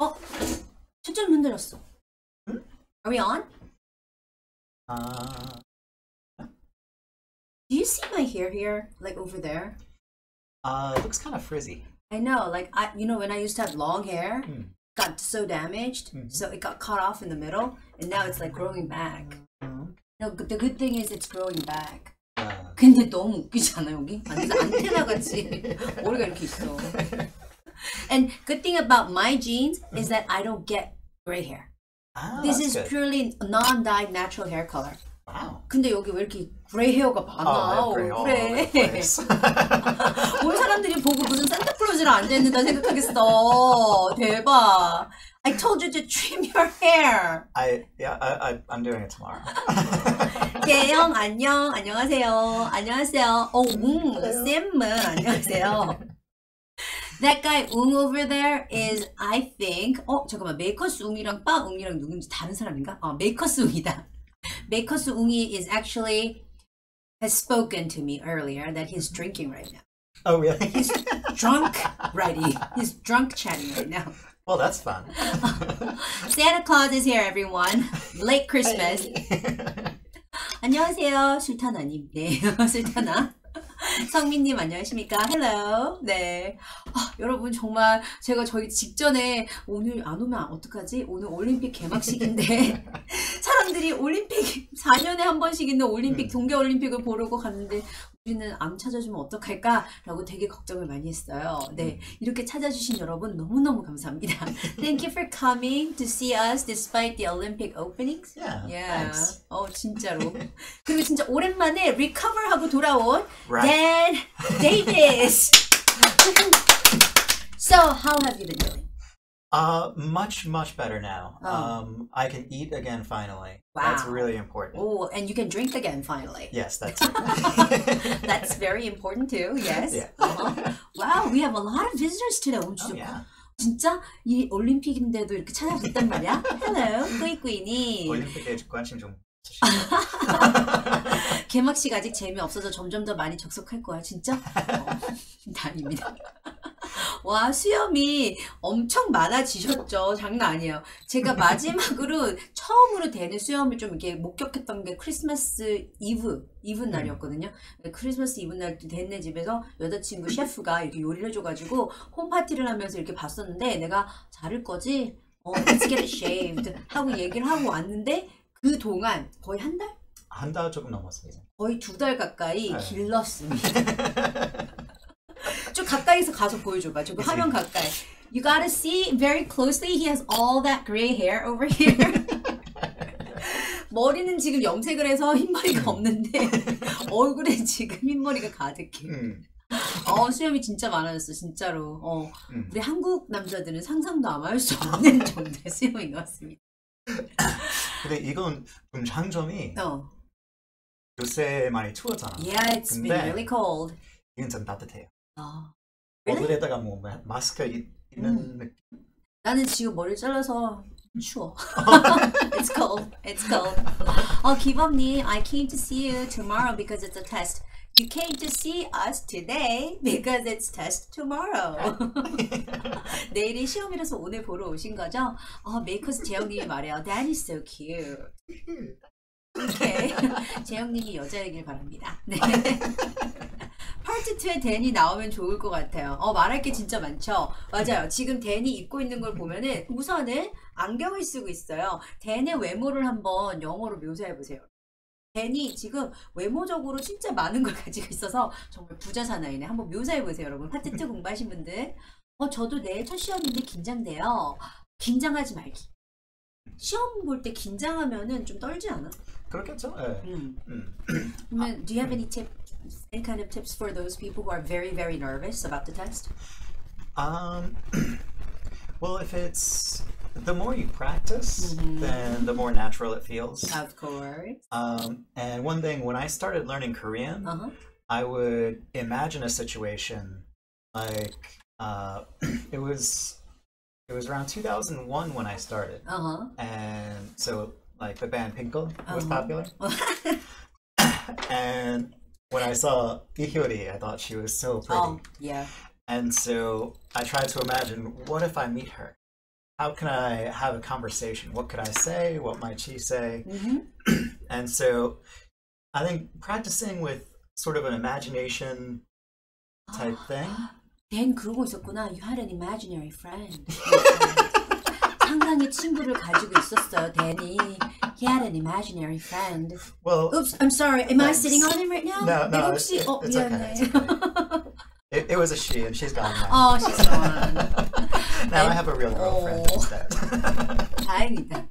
어? 초점 흔들었어. 응? Are we on? Uh, Do you see my hair here? Like over there? uh, it looks kind of frizzy. I know, like I, you know, when I used to have long hair, Mm. got so damaged, Mhm. so it got cut off in the middle, and now it's like growing back. Mm. No, the good thing is it's growing back. Uh, 근데 너무 웃기잖아 여기. 완전 안테나 같이 머리가 이렇게 있어. And good thing about my genes is that I don't get gray hair. ah, This is good. purely non-dyed natural hair color. Wow. 근데 여기 왜 이렇게 gray hair가 많아? Oh, 그래. 온 사람들이 보고 무슨 산타클로즈를 앉아있는다 생각하겠어. 대박. I told you to trim your hair. I yeah, I, I I'm doing it tomorrow. 대영 안녕. 안녕하세요. 안녕하세요. 어, 웅. 쌤은 안녕하세요. That guy 웅 over there is I think 어 잠깐만 메이커스 웅이랑 빠 웅이랑 누군지 다른 사람인가? 어 메이커스 웅이다. 메이커스 웅이 is actually has spoken to me earlier that he's drinking right now. oh really? He's drunk ready. He's drunk chatting right now. well, that's fun. Santa Claus is here, everyone. Late Christmas. 안녕하세요, 술타나님. 네, 술타나. 성민님 안녕하십니까? Hello. 네. 아, 여러분 정말 제가 저희 직전에 오늘 안 오면 어떡하지? 오늘 올림픽 개막식인데 사람들이 올림픽 4년에 한 번씩 있는 올림픽 음. 동계올림픽을 보려고 갔는데 우리는 안 찾아주면 어떡할까라고 되게 걱정을 많이 했어요. 네, 이렇게 찾아주신 여러분 너무너무 감사합니다. Thank you for coming to see us despite the Olympic openings. Yeah. Yeah. Thanks. 어 진짜로. 그리고 진짜 오랜만에 recover하고 돌아온 Right. Dan Davis. so how have you been doing? Uh, much much better now. Oh. Um, I can eat again finally. That's Wow. really important. Oh, and you can drink again finally. Yes, that's it. That's very important too. Yes. Yeah. Uh-huh. Wow, we have a lot of visitors today. 오늘 oh 진짜 yeah. 진짜 이 올림픽인데도 이렇게 찾아줬단 말이야. Hello, 꾸이꾸이니. 올림픽에 관심 좀. 개막식 아직 재미없어서 점점 더 많이 접속할 거야. 진짜? 어, 다행입니다. 와, 수염이 엄청 많아지셨죠. 장난 아니에요. 제가 마지막으로 처음으로 되는 수염을 좀 이렇게 목격했던 게 크리스마스 이브, 이브 날이었거든요. 크리스마스 이브 날 됐네 집에서 여자친구 셰프가 이렇게 요리를 해줘가지고 홈파티를 하면서 이렇게 봤었는데 내가 자를 거지? 어, let's get shaved. 하고 얘기를 하고 왔는데 그 동안 거의 한 달? 한 달 조금 넘었습니다. 거의 두 달 가까이 네. 길렀습니다. 좀 가까이서 가서 보여줘봐. 좀 화면 가까이. You gotta see very closely. He has all that gray hair over here. 머리는 지금 염색을 해서 흰머리가 없는데 얼굴에 지금 흰머리가 가득해. 음, 어 수염이 진짜 많아졌어 진짜로. 어 음. 우리 한국 남자들은 상상도 아마 할 수 없는 정도의 수염인 것 같습니다. 근데 이건 좀 장점이 어. 요새 많이 추웠잖아. Yeah, it's been 근데- really cold. 이건 좀 따뜻해요. 어. Really? 얼굴에다가 뭐 마- 마스크 이- 있는 음. 느낌. 나는 지금 머리 잘라서 추워. it's cold. It's cold. 어, 기범님, I came to see you tomorrow because it's a test. You came to see us today because it's test tomorrow. 내일이 시험이라서 오늘 보러 오신 거죠? 어, 메이커스 재영님이 말해요. That is so cute. 오케이. 재영님이 여자이길 바랍니다. 네. 파트 2에 댄이 나오면 좋을 것 같아요. 어, 말할 게 진짜 많죠? 맞아요. 지금 댄이 입고 있는 걸 보면은 우선은 안경을 쓰고 있어요. 댄의 외모를 한번 영어로 묘사해 보세요. 댄이 지금 외모적으로 진짜 많은 걸 가지고 있어서 정말 부자 사나이네. 한번 묘사해 보세요, 여러분. 파트 2 공부하신 분들. 어, 저도 내일 첫 시험인데 긴장돼요. 긴장하지 말기. 시험 볼 때 긴장하면은 좀 떨지 않아? 그렇겠죠? 예. 음. 음. 그러면 do you have any tip, any kind of tips for those people who are very, very nervous about the test? Um, well, if it's the more you practice, Mhm. then the more natural it feels. Of course. Um, and one thing, when I started learning Korean, Uh huh. I would imagine a situation like uh, it was it was around 2001 when I started, Uh huh. and so like the band Pinkle was Uh-huh. popular, and when I saw Lee Hyori, I thought she was so pretty. Oh, yeah. And so I tried to imagine what if I meet her? How can I have a conversation? What could I say? What might she say? Mm-hmm. and so I think practicing with sort of an imagination type thing. Then, 그러고 있었구나. You had an imaginary friend. 상상의 친구를 가지고 있었어요, 댄이. He had an imaginary friend. Well, Oops, I'm sorry. Am I Thanks. sitting on him right now? No, no, 내가 it- 어 it's okay, it's it, it was a she, and she's gone now. 어, she's gone. now I have a real girlfriend Oh. instead. 다행이다.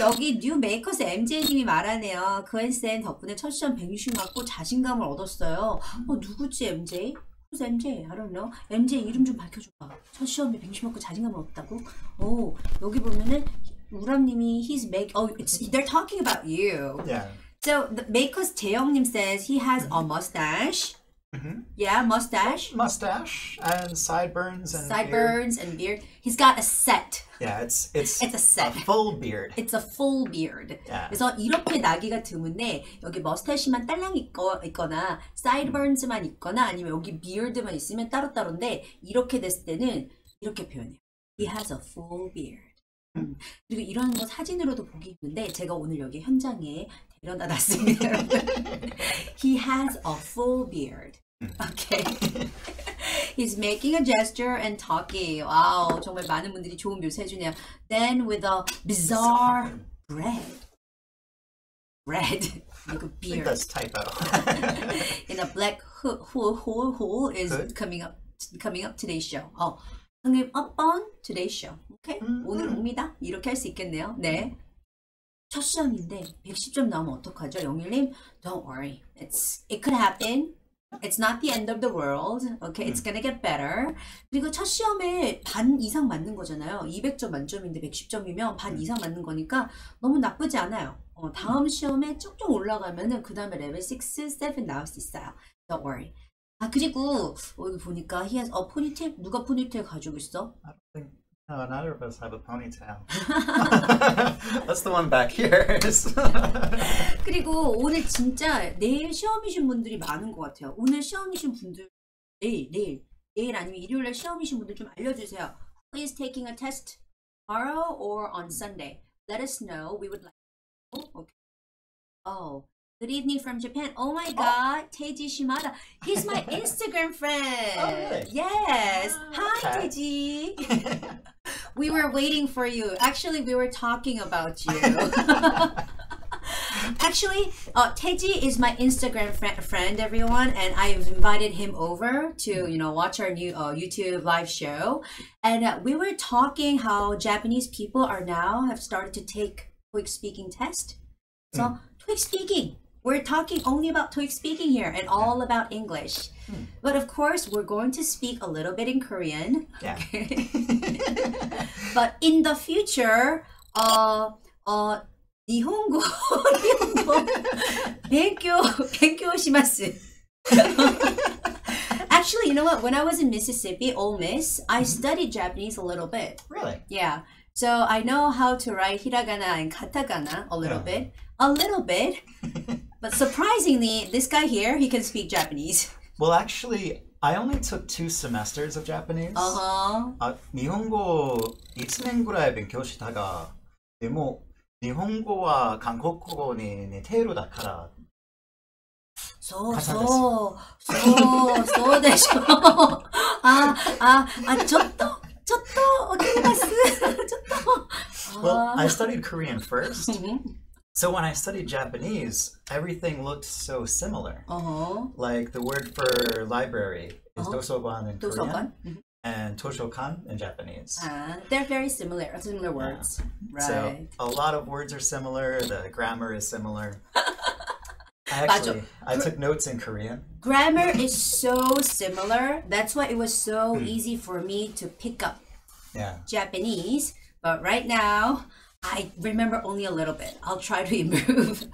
여기 뉴 메이커스 MJ님이 말하네요. 그앤쌤 덕분에 첫 시험 160 맞고 자신감을 얻었어요. 어 누구지 MJ? Who's MJ? I don't know. MJ 이름 좀 밝혀줘봐. 첫 시험에 160 맞고 자신감을 얻었다고? 오 여기 보면은 우람님이 he's make oh they're talking about you. yeah. So the Makers 재영님 says he has a mustache. Mhm. Yeah, mustache, Mustache and sideburns and beard. sideburns, and beard. He's got a set. Yeah, it's it's It's a set. full beard. It's a full beard. Yeah. 그래서 이렇게 나기가 드문데 여기 머스타시만 딸랑 있거, 있거나 사이드버ን즈만 있거나 아니면 여기 비어드만 있으면 따로따로인데 이렇게 됐을 때는 이렇게 표현해요. He has a full beard. 음, 그리고 이런 거 사진으로도 보기 힘든데 제가 오늘 여기 현장에 데려다 놨습니다. 여러분. He has a full beard. Okay. He's making a gesture and talking. 와우, 정말 많은 분들이 좋은 묘사 해 주네요. Then with a bizarre bread. Bread. think beard. that's typo. In a black who is coming up, coming up today's show. 어, coming up on today's show. Okay? 음, 오늘 음. 옵니다. 이렇게 할 수 있겠네요. 네. 첫 시험인데 110점 나오면 어떡하죠? 영일님, don't worry. It's it could happen. It's not the end of the world. Okay, it's gonna get better. 그리고 첫 시험에 반 이상 맞는 거잖아요. 200점 만점인데 110점이면 반 이상 맞는 거니까 너무 나쁘지 않아요. 어, 다음 시험에 쭉쭉 올라가면은 그 다음에 레벨 6, 7 나올 수 있어요. Don't worry. 아 그리고 어, 여기 보니까 he has a ponytail. 누가 포니테일 가지고 있어? I don't think no, neither of us have a ponytail. that's the one back here. 그리고 오늘 진짜 내일 시험이신 분들이 많은 것 같아요. 오늘 시험이신 분들 내일 내일 내일 아니면 일요일에 시험이신 분들 좀 알려주세요. Who is taking a test tomorrow or on Sunday? Let us know. We would like. Oh, okay. Oh, good evening from Japan. Oh my God, Teiji Shimada. He's my Instagram friend. Oh, really? Yes. Ah, Hi, okay. Teiji. We were waiting for you. Actually, we were talking about you. Actually, uh, Teiji is my Instagram fri- friend, everyone, and I've invited him over to you know watch our new uh, YouTube live show. And uh, we were talking how Japanese people are now have started to take TOEIC speaking test. So TOEIC speaking, we're talking only about TOEIC speaking here and all about English. Hmm. But of course, we're going to speak a little bit in Korean. Yeah. Okay. but in the future, uh, uh, 일본어, 배교, Actually, you know what? When I was in Mississippi, Ole Miss, I mm-hmm. studied Japanese a little bit. Really? Yeah. So I know how to write hiragana and katakana a little yeah. bit. A little bit. but surprisingly, this guy here, he can speak Japanese. Well, actually, I only took two semesters of Japanese. Uh-huh. あ、日本語1年ぐらい勉強したが、でも、日本語は韓国語に似ているだから、そう傘そうそうそうでしょうあああちょっとちょっとわかりますちょっと Well, あ I studied Korean first. So when I studied Japanese, everything looked so similar. Uh-huh. Like the word for library is uh-huh. dosoban in dosoban. Korean. Mm -hmm. And toshokan in Japanese. Uh, they're very similar, similar words. Yeah. Right. So a lot of words are similar, the grammar is similar. Actually, I took notes in Korean. Grammar is so similar. That's why it was so hmm. easy for me to pick up yeah. Japanese. But right now, I remember only a little bit I'll try to improve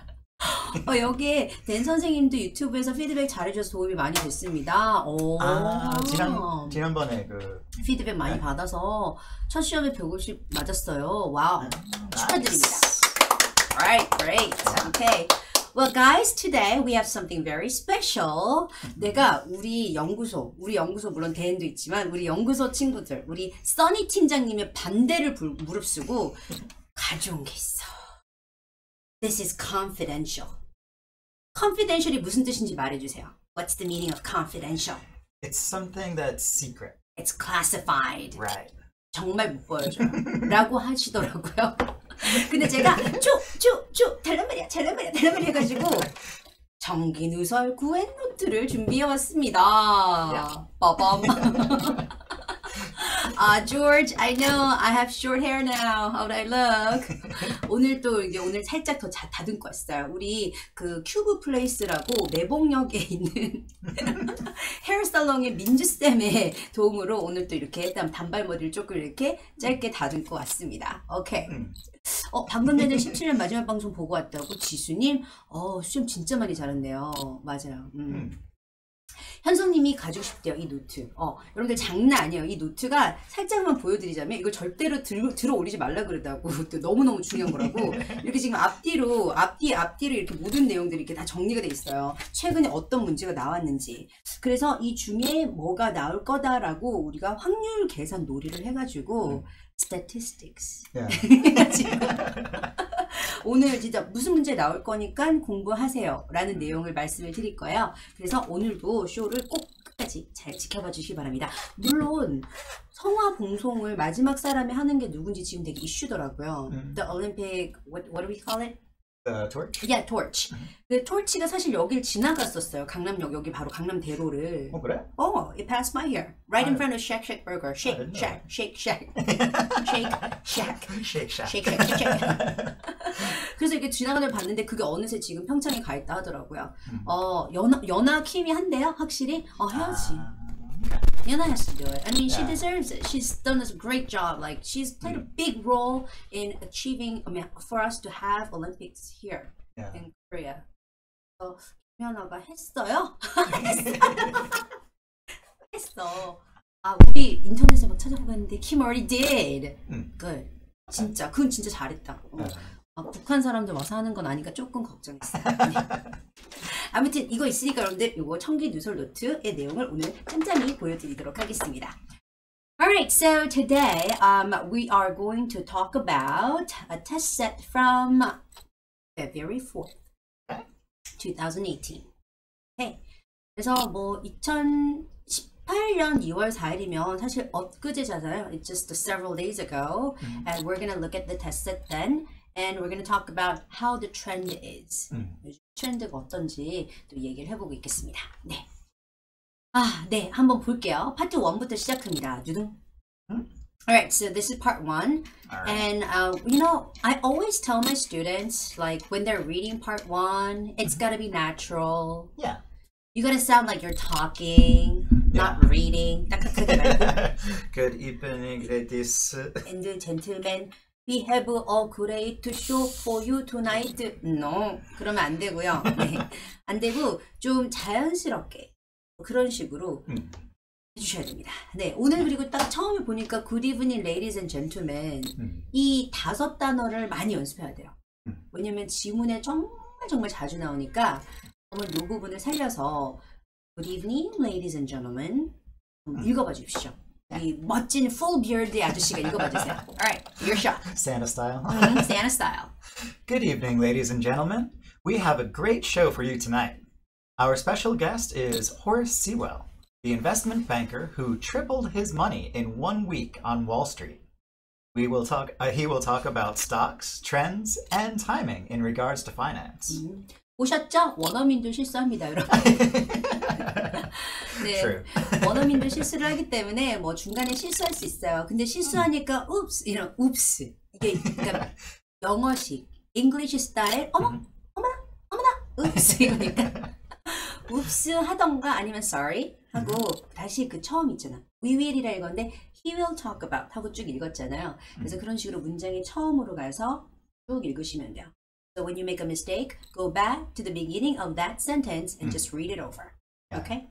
어, 여기 댄 선생님도 유튜브에서 피드백 잘해줘서 도움이 많이 됐습니다. 오. 아 지난 지난번에 그 피드백 많이 네. 받아서 첫 시험에 150 맞았어요. 와우. 음, 축하드립니다. Alright, great. Okay. Well, guys, today we have something very special. 내가 우리 연구소, 우리 연구소 물론 대인도 있지만 우리 연구소 친구들, 우리 써니 팀장님의 반대를 불- 무릅쓰고 가져온 게 있어. This is confidential. confidential이 무슨 뜻인지 말해주세요. What's the meaning of confidential? It's something that's secret, It's classified. right? 정말 못 보여줘요. 라고 하시더라고요. 근데 제가 쭉쭉쭉 달란 말이야 달란 말이야 달란 말이야 해가지고 정기누설 구엔 노트를 준비해왔습니다. 빠밤. 아, George, I know I have short hair now. How do I look? 오늘 또 이게 오늘 살짝 더 자, 다듬고 왔어요. 우리 그 큐브 플레이스라고 매봉역에 있는 헤어살롱의 민주쌤의 도움으로 오늘 또 이렇게 일단 단발머리를 조금 이렇게 짧게 다듬고 왔습니다. 오케이. 음. 어, 방금 전에 17년 마지막 방송 보고 왔다고 지수님, 어, 수염 진짜 많이 자랐네요. 맞아요. 음. 음. 현성님이 가지고 싶대요, 이 노트. 어, 여러분들 장난 아니에요. 이 노트가 살짝만 보여드리자면 이걸 절대로 들, 들어 올리지 말라 그러다고. 또 너무너무 중요한 거라고. 이렇게 지금 앞뒤로, 앞뒤, 앞뒤로 이렇게 모든 내용들이 이렇게 다 정리가 돼 있어요. 최근에 어떤 문제가 나왔는지. 그래서 이 중에 뭐가 나올 거다라고 우리가 확률 계산 놀이를 해가지고, statistics. Yeah. 오늘 진짜 무슨 문제 나올 거니까 공부하세요 라는 내용을 말씀을 드릴 거예요 그래서 오늘도 쇼를 꼭 끝까지 잘 지켜봐 주시기 바랍니다 물론 성화 봉송을 마지막 사람이 하는 게 누군지 지금 되게 이슈더라고요 음. The Olympic what, what do we call it? The torch? Yeah, torch 그 torch가 사실 여길 지나갔었어요 강남역 여기 바로 강남대로를 어 그래? Oh, it passed by here, right in front of Shack Shack Burger. Shake, Shack, Shake, Shack, Shake, Shack. Shake Shack. Shake, shake, shake, shake. 그래서 이렇게 지나가는 봤는데 그게 어느새 지금 평창에 가 있다 하더라고요. 음. 어, 연하, 연하 킴이 한대요, 확실히? 어, 해야지. 아, Yana has to do it. I mean, she Yeah. deserves it. She's done a great job. Like, she's played a big role in achieving, I mean, for us to have Olympics here yeah. in Korea. 어, 김연아가 했어요? 했어. 아, 우리 인터넷에 막 찾아보고 했는데, Kim already did. 음. Good. 진짜, 그건 진짜 잘했다. 어. 네. 아, 북한 사람들 와서 하는 건 아니까 조금 걱정했어요. 네. 아무튼 이거 있으니까 여러분들 이거 청기 누설 노트의 내용을 오늘 짬짬이 보여드리도록 하겠습니다. Alright, so today um, we are going to talk about a test set from February 4th, 2018. Okay. 그래서 뭐 2018년 2월 4일이면 사실 엊그제잖아요. It's just several days ago. 음. And we're gonna look at the test set then. And we're gonna talk about how the trend is. 음. 요즘 트렌드가 어떤지 또 얘기를 해보고 있겠습니다. 네. 아, 네. 한번 볼게요. 파트 1부터 시작합니다. 두둥. 음? Alright, so this is part 1. All right. And, uh, you know, I always tell my students, like, when they're reading part 1, it's gotta be natural. Yeah. You gotta sound like you're talking, not reading. 딱딱하게 말고. Good evening, ladies. and gentlemen, We have a great show for you tonight. No, 그러면 안 되고요. 네, 안 되고 좀 자연스럽게 그런 식으로 음. 해주셔야 됩니다. 네, 오늘 그리고 딱 처음에 보니까 Good evening, ladies and gentlemen 음. 이 다섯 단어를 많이 연습해야 돼요. 음. 왜냐면 지문에 정말 정말 자주 나오니까 한번 이 부분을 살려서 Good evening, ladies and gentlemen 한번 읽어봐 주십시오. 이 멋진 full beard의 아저씨가 읽어봐 주세요. Alright, your shot. Santa style. 음, Santa style. Good evening, ladies and gentlemen. We have a great show for you tonight. Our special guest is Horace Sewell, the investment banker who tripled his money in one week on Wall Street. We will talk. Uh, he will talk about stocks, trends, and timing in regards to finance. 음, 보셨죠? 원어민도 실수합니다, 여러분. 네. 원어민도 실수를 하기 때문에 뭐 중간에 실수할 수 있어요. 근데 실수하니까 oops 이런 oops 이게 그러니까 영어식 English 스타일 어머 음. 어머나 어머나 oops 이거니까 oops 하던가 아니면 sorry 하고 다시 그 처음 있잖아. We will이라 읽었는데 he will talk about 하고 쭉 읽었잖아요. 그래서 그런 식으로 문장의 처음으로 가서 쭉 읽으시면 돼요. So when you make a mistake, go back to the beginning of that sentence and just read it over. Yeah. Okay?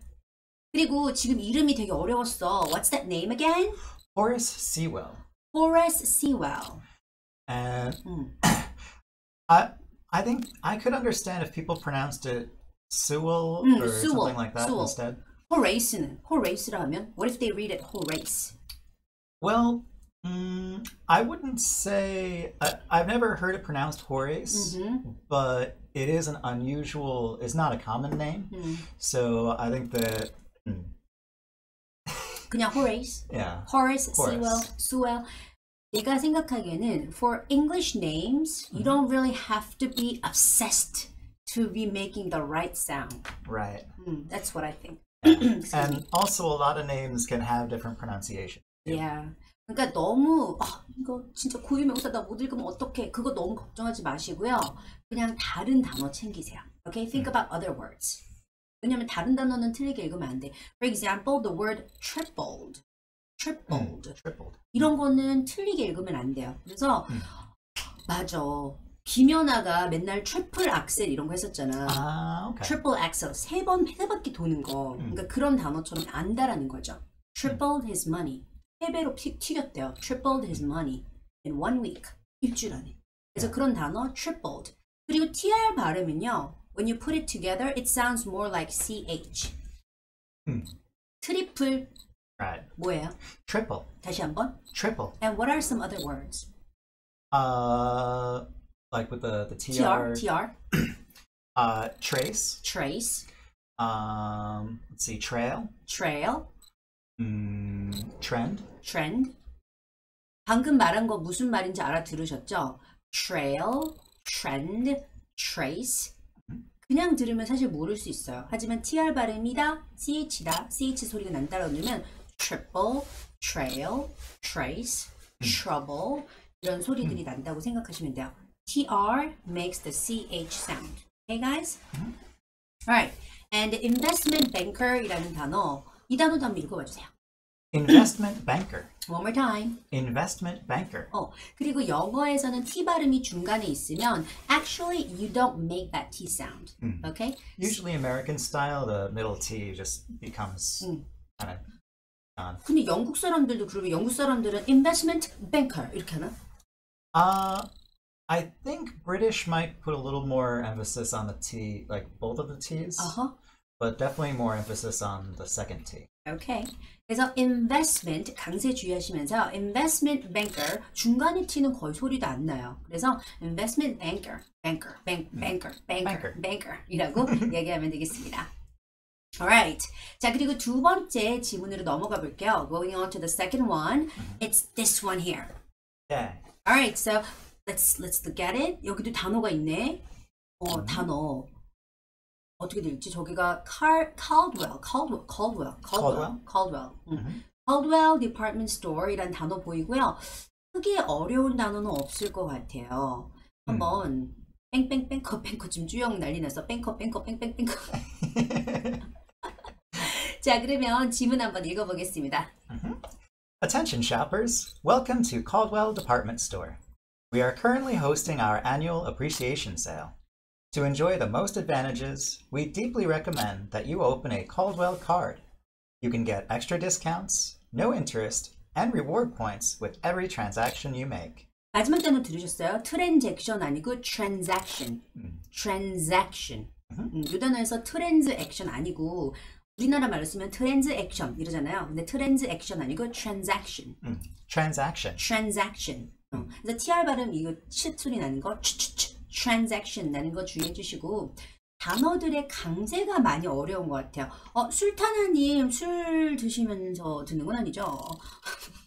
그리고 지금 이름이 되게 어려웠어. What's that name again? Horace Sewell. Horace Sewell. And 음. I I think I could understand if people pronounced it Sewell Mm, or Sewell, something like that Sewell. instead. Horace는 Horace라 하면 what if they read it Horace? Well, mm, I wouldn't say I, I've never heard it pronounced Horace, Mhm. but it is an unusual. It's not a common name, 음, so I think that mm, 그냥 Horace. yeah, Horace, Horace. Sewell, Sewell. 내가 생각하기에는 for English names, you don't really have to be obsessed to be making the right sound. right. Mm, that's what I think. Yeah. Excuse and me. also, a lot of names can have different pronunciation. Yeah. 그러니까 너무 아, 이거 진짜 고유명사 나 못 읽으면 어떡해. 그거 너무 걱정하지 마시고요. 그냥 다른 단어 챙기세요. Okay? Think about other words. 왜냐면 다른 단어는 틀리게 읽으면 안 돼. For example, the word tripled. tripled. Tripled. 이런 거는 틀리게 읽으면 안 돼요. 그래서 음. 맞아. 김연아가 맨날 트리플 악셀 이런 거 했었잖아. Ah, okay. 트리플 악셀 세번 세 바퀴 도는 거. 음. 그러니까 그런 단어처럼 안다라는 거죠. tripled his money. 세 배로 튀, 튀겼대요. tripled his money in one week. 일주일 안에. 그래서 그런 단어 tripled. 그리고 tr 발음은요. When you put it together, it sounds more like ch. 음. 트리플 Right. 뭐예요? Triple. 다시 한번. Triple. And what are some other words? Uh, like with the the tr, tr. tr, Uh, trace. trace, Um, let's see. Trail. trail, Mm, trend. trend. 방금 말한 거 무슨 말인지 알아들으셨죠? trail, trend, trace. 그냥 들으면 사실 모를 수 있어요. 하지만 tr 발음이다, ch다, ch 소리가 난다라고 들으면 triple, trail, trace, trouble 이런 소리들이 난다고 생각하시면 돼요. tr makes the ch sound. Okay, guys? Alright. And investment banker이라는 단어 이 단어도 한번 읽어봐 주세요. Investment banker. One more time. Investment banker. 어, 그리고 영어에서는 T 발음이 중간에 있으면 actually you don't make that T sound. Okay? Usually American style, the middle T just becomes Mm. kind of gone. 근데 영국 사람들도 그러고 영국 사람들은 investment banker 이렇게 하나? Uh, I think British might put a little more emphasis on the T, like both of the T's, 어허. But definitely more emphasis on the second T. Okay. 그래서 investment 강세 주의하시면서 investment banker 중간에 T는 거의 소리도 안 나요. 그래서 investment banker, banker, bank, banker, banker, banker 이라고 얘기하면 되겠습니다. Alright. 자 그리고 두 번째 지문으로 넘어가 볼게요. Going on to the second one, it's this one here. Yeah. Alright, so let's let's look at it. 여기도 단어가 있네. 어 단어 어떻게 될지 저기가 Caldwell, Caldwell, Caldwell, Caldwell, Caldwell. 음. Caldwell Department Store이란 단어 보이고요. 크게 어려운 단어는 없을 것 같아요. 한번 뺑뺑뺑 커 뺑커 지금 쭈영 난리 났어. 뺑커 뺑커 뺑뺑뺑커. 자 그러면 지문 한번 읽어보겠습니다. Attention shoppers, welcome to Caldwell Department Store. We are currently hosting our annual appreciation sale. To enjoy the most advantages, we deeply recommend that you open a Caldwell card. You can get extra discounts, no interest, and reward points with every transaction you make. 마지막 단어 들으셨어요? 트랜잭션 아니고 transaction. transaction. 음, 이 단어에서 트랜즈액션 아니고 우리나라 말로 쓰면 트랜즈액션 이러잖아요. 근데 트랜즈액션 아니고 transaction. Mm, Transaction. transaction. 어, 그래서 TR 발음 이거 치 소리 나는 거 추추추 transaction 나는 거 주의해 주시고 단어들의 강세가 많이 어려운 것 같아요. 어, 술타나님 술 드시면서 듣는 건 아니죠?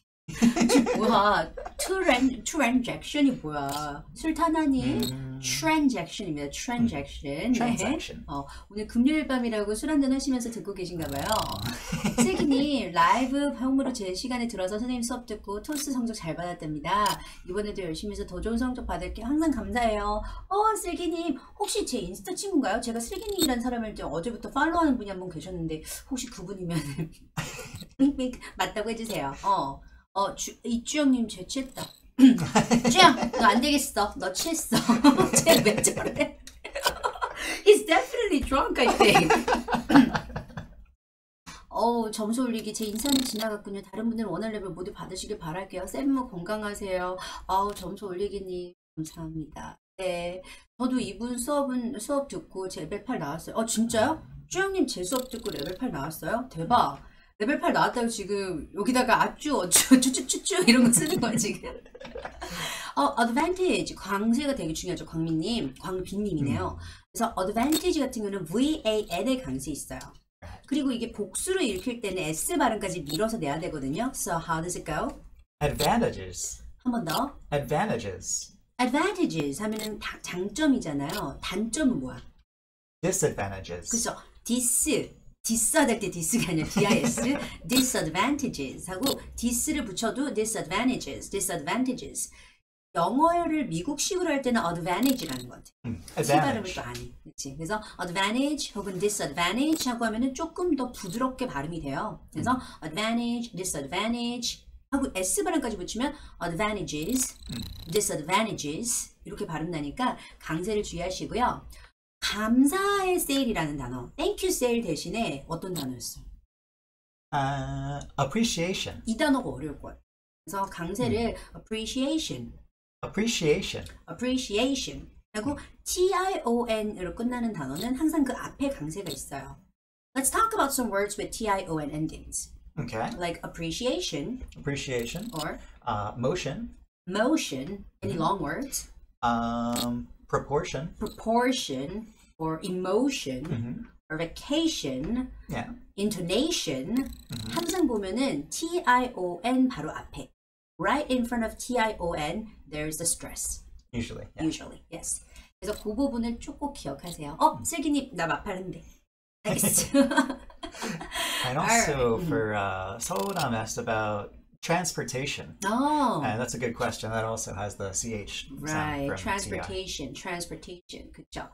뭐야? 트랜 트랜잭션이 뭐야? 술타나님 음. transaction입니다. transaction. 네. 어, 오늘 금요일 밤이라고 술 한잔 하시면서 듣고 계신가 봐요. 슬기님 라이브 홈으로 제 시간에 들어서 선생님 수업 듣고 토스 성적 잘 받았답니다. 이번에도 열심히 해서 더 좋은 성적 받을게요. 항상 감사해요. 어 슬기님 혹시 제 인스타 친구인가요? 제가 슬기님이라는 사람을 좀 어제부터 팔로우하는 분이 한 분 계셨는데 혹시 그분이면 윙윙 맞다고 해주세요. 어, 어 주, 이주영님 죄 취했다. 주영 너 안 되겠어. 너 취했어. 쟤왜 저래? He's definitely drunk, I think. 어우, 점수 올리기 제 인사는 지나갔군요. 다른 분들은 원할 레벨 모두 받으시길 바랄게요. 쌤무 건강하세요. 아우, 점수 올리기님 감사합니다. 네. 저도 이분 수업은 수업 듣고 제 레벨 8 나왔어요. 어 진짜요? 쭈영님 제 수업 듣고 레벨 8 나왔어요? 대박. 레벨 8 나왔다고 지금 여기다가 아쭈 어쭈 쭈쭈쭈쭈 이런 거 쓰는 거야 지금. 어 advantage 광세가 되게 중요하죠 광민님 광빈님이네요. 그래서 advantage 같은 경우는 VAN의 강세 있어요. 그리고 이게 복수로 읽힐 때는 S 발음까지 밀어서 내야 되거든요. So how does it go? Advantages. 한 번 더. Advantages. advantages 하면은 다- 장점이잖아요. 단점은 뭐야? Disadvantages. 그죠? dis, 디스 할 때 디스가 아니라 dis, disadvantages 하고 dis를 붙여도 disadvantages, disadvantages. 영어를 미국식으로 할 때는 advantage라는 것 같아. 음, T 발음을. 또 안 해. 그치? 그래서 advantage 혹은 disadvantage 하고 하면 은 조금 더 부드럽게 발음이 돼요. 그래서 advantage, disadvantage 하고 S 발음까지 붙이면 advantages, disadvantages 이렇게 발음 나니까 강세를 주의하시고요. 감사의 세일이라는 단어, thank you 세일 대신에 어떤 단어였어요? Uh, appreciation. 이 단어가 어려울 거예요. 그래서 강세를 appreciation, Appreciation. appreciation 하고 T-I-O-N으로 끝나는 단어는 항상 그 앞에 강세가 있어요. Let's talk about some words with T-I-O-N endings, Okay. like appreciation Appreciation. or Uh, motion. motion. Any long words? Um, proportion. Proportion or emotion Mhm. or vacation, Yeah. intonation. 항상 보면은 T-I-O-N 바로 앞에. Right in front of T-I-O-N, there's the stress. Usually. Yeah. usually yes. 그래서 그 부분을 쭉 꼭 기억하세요. 어, 슬기님 나 마파른데. 알겠어. And also Alright. for uh, Solodam asked about transportation. 어, And that's a good question. That also has the ch right. from TI. transportation, transportation. 그쵸.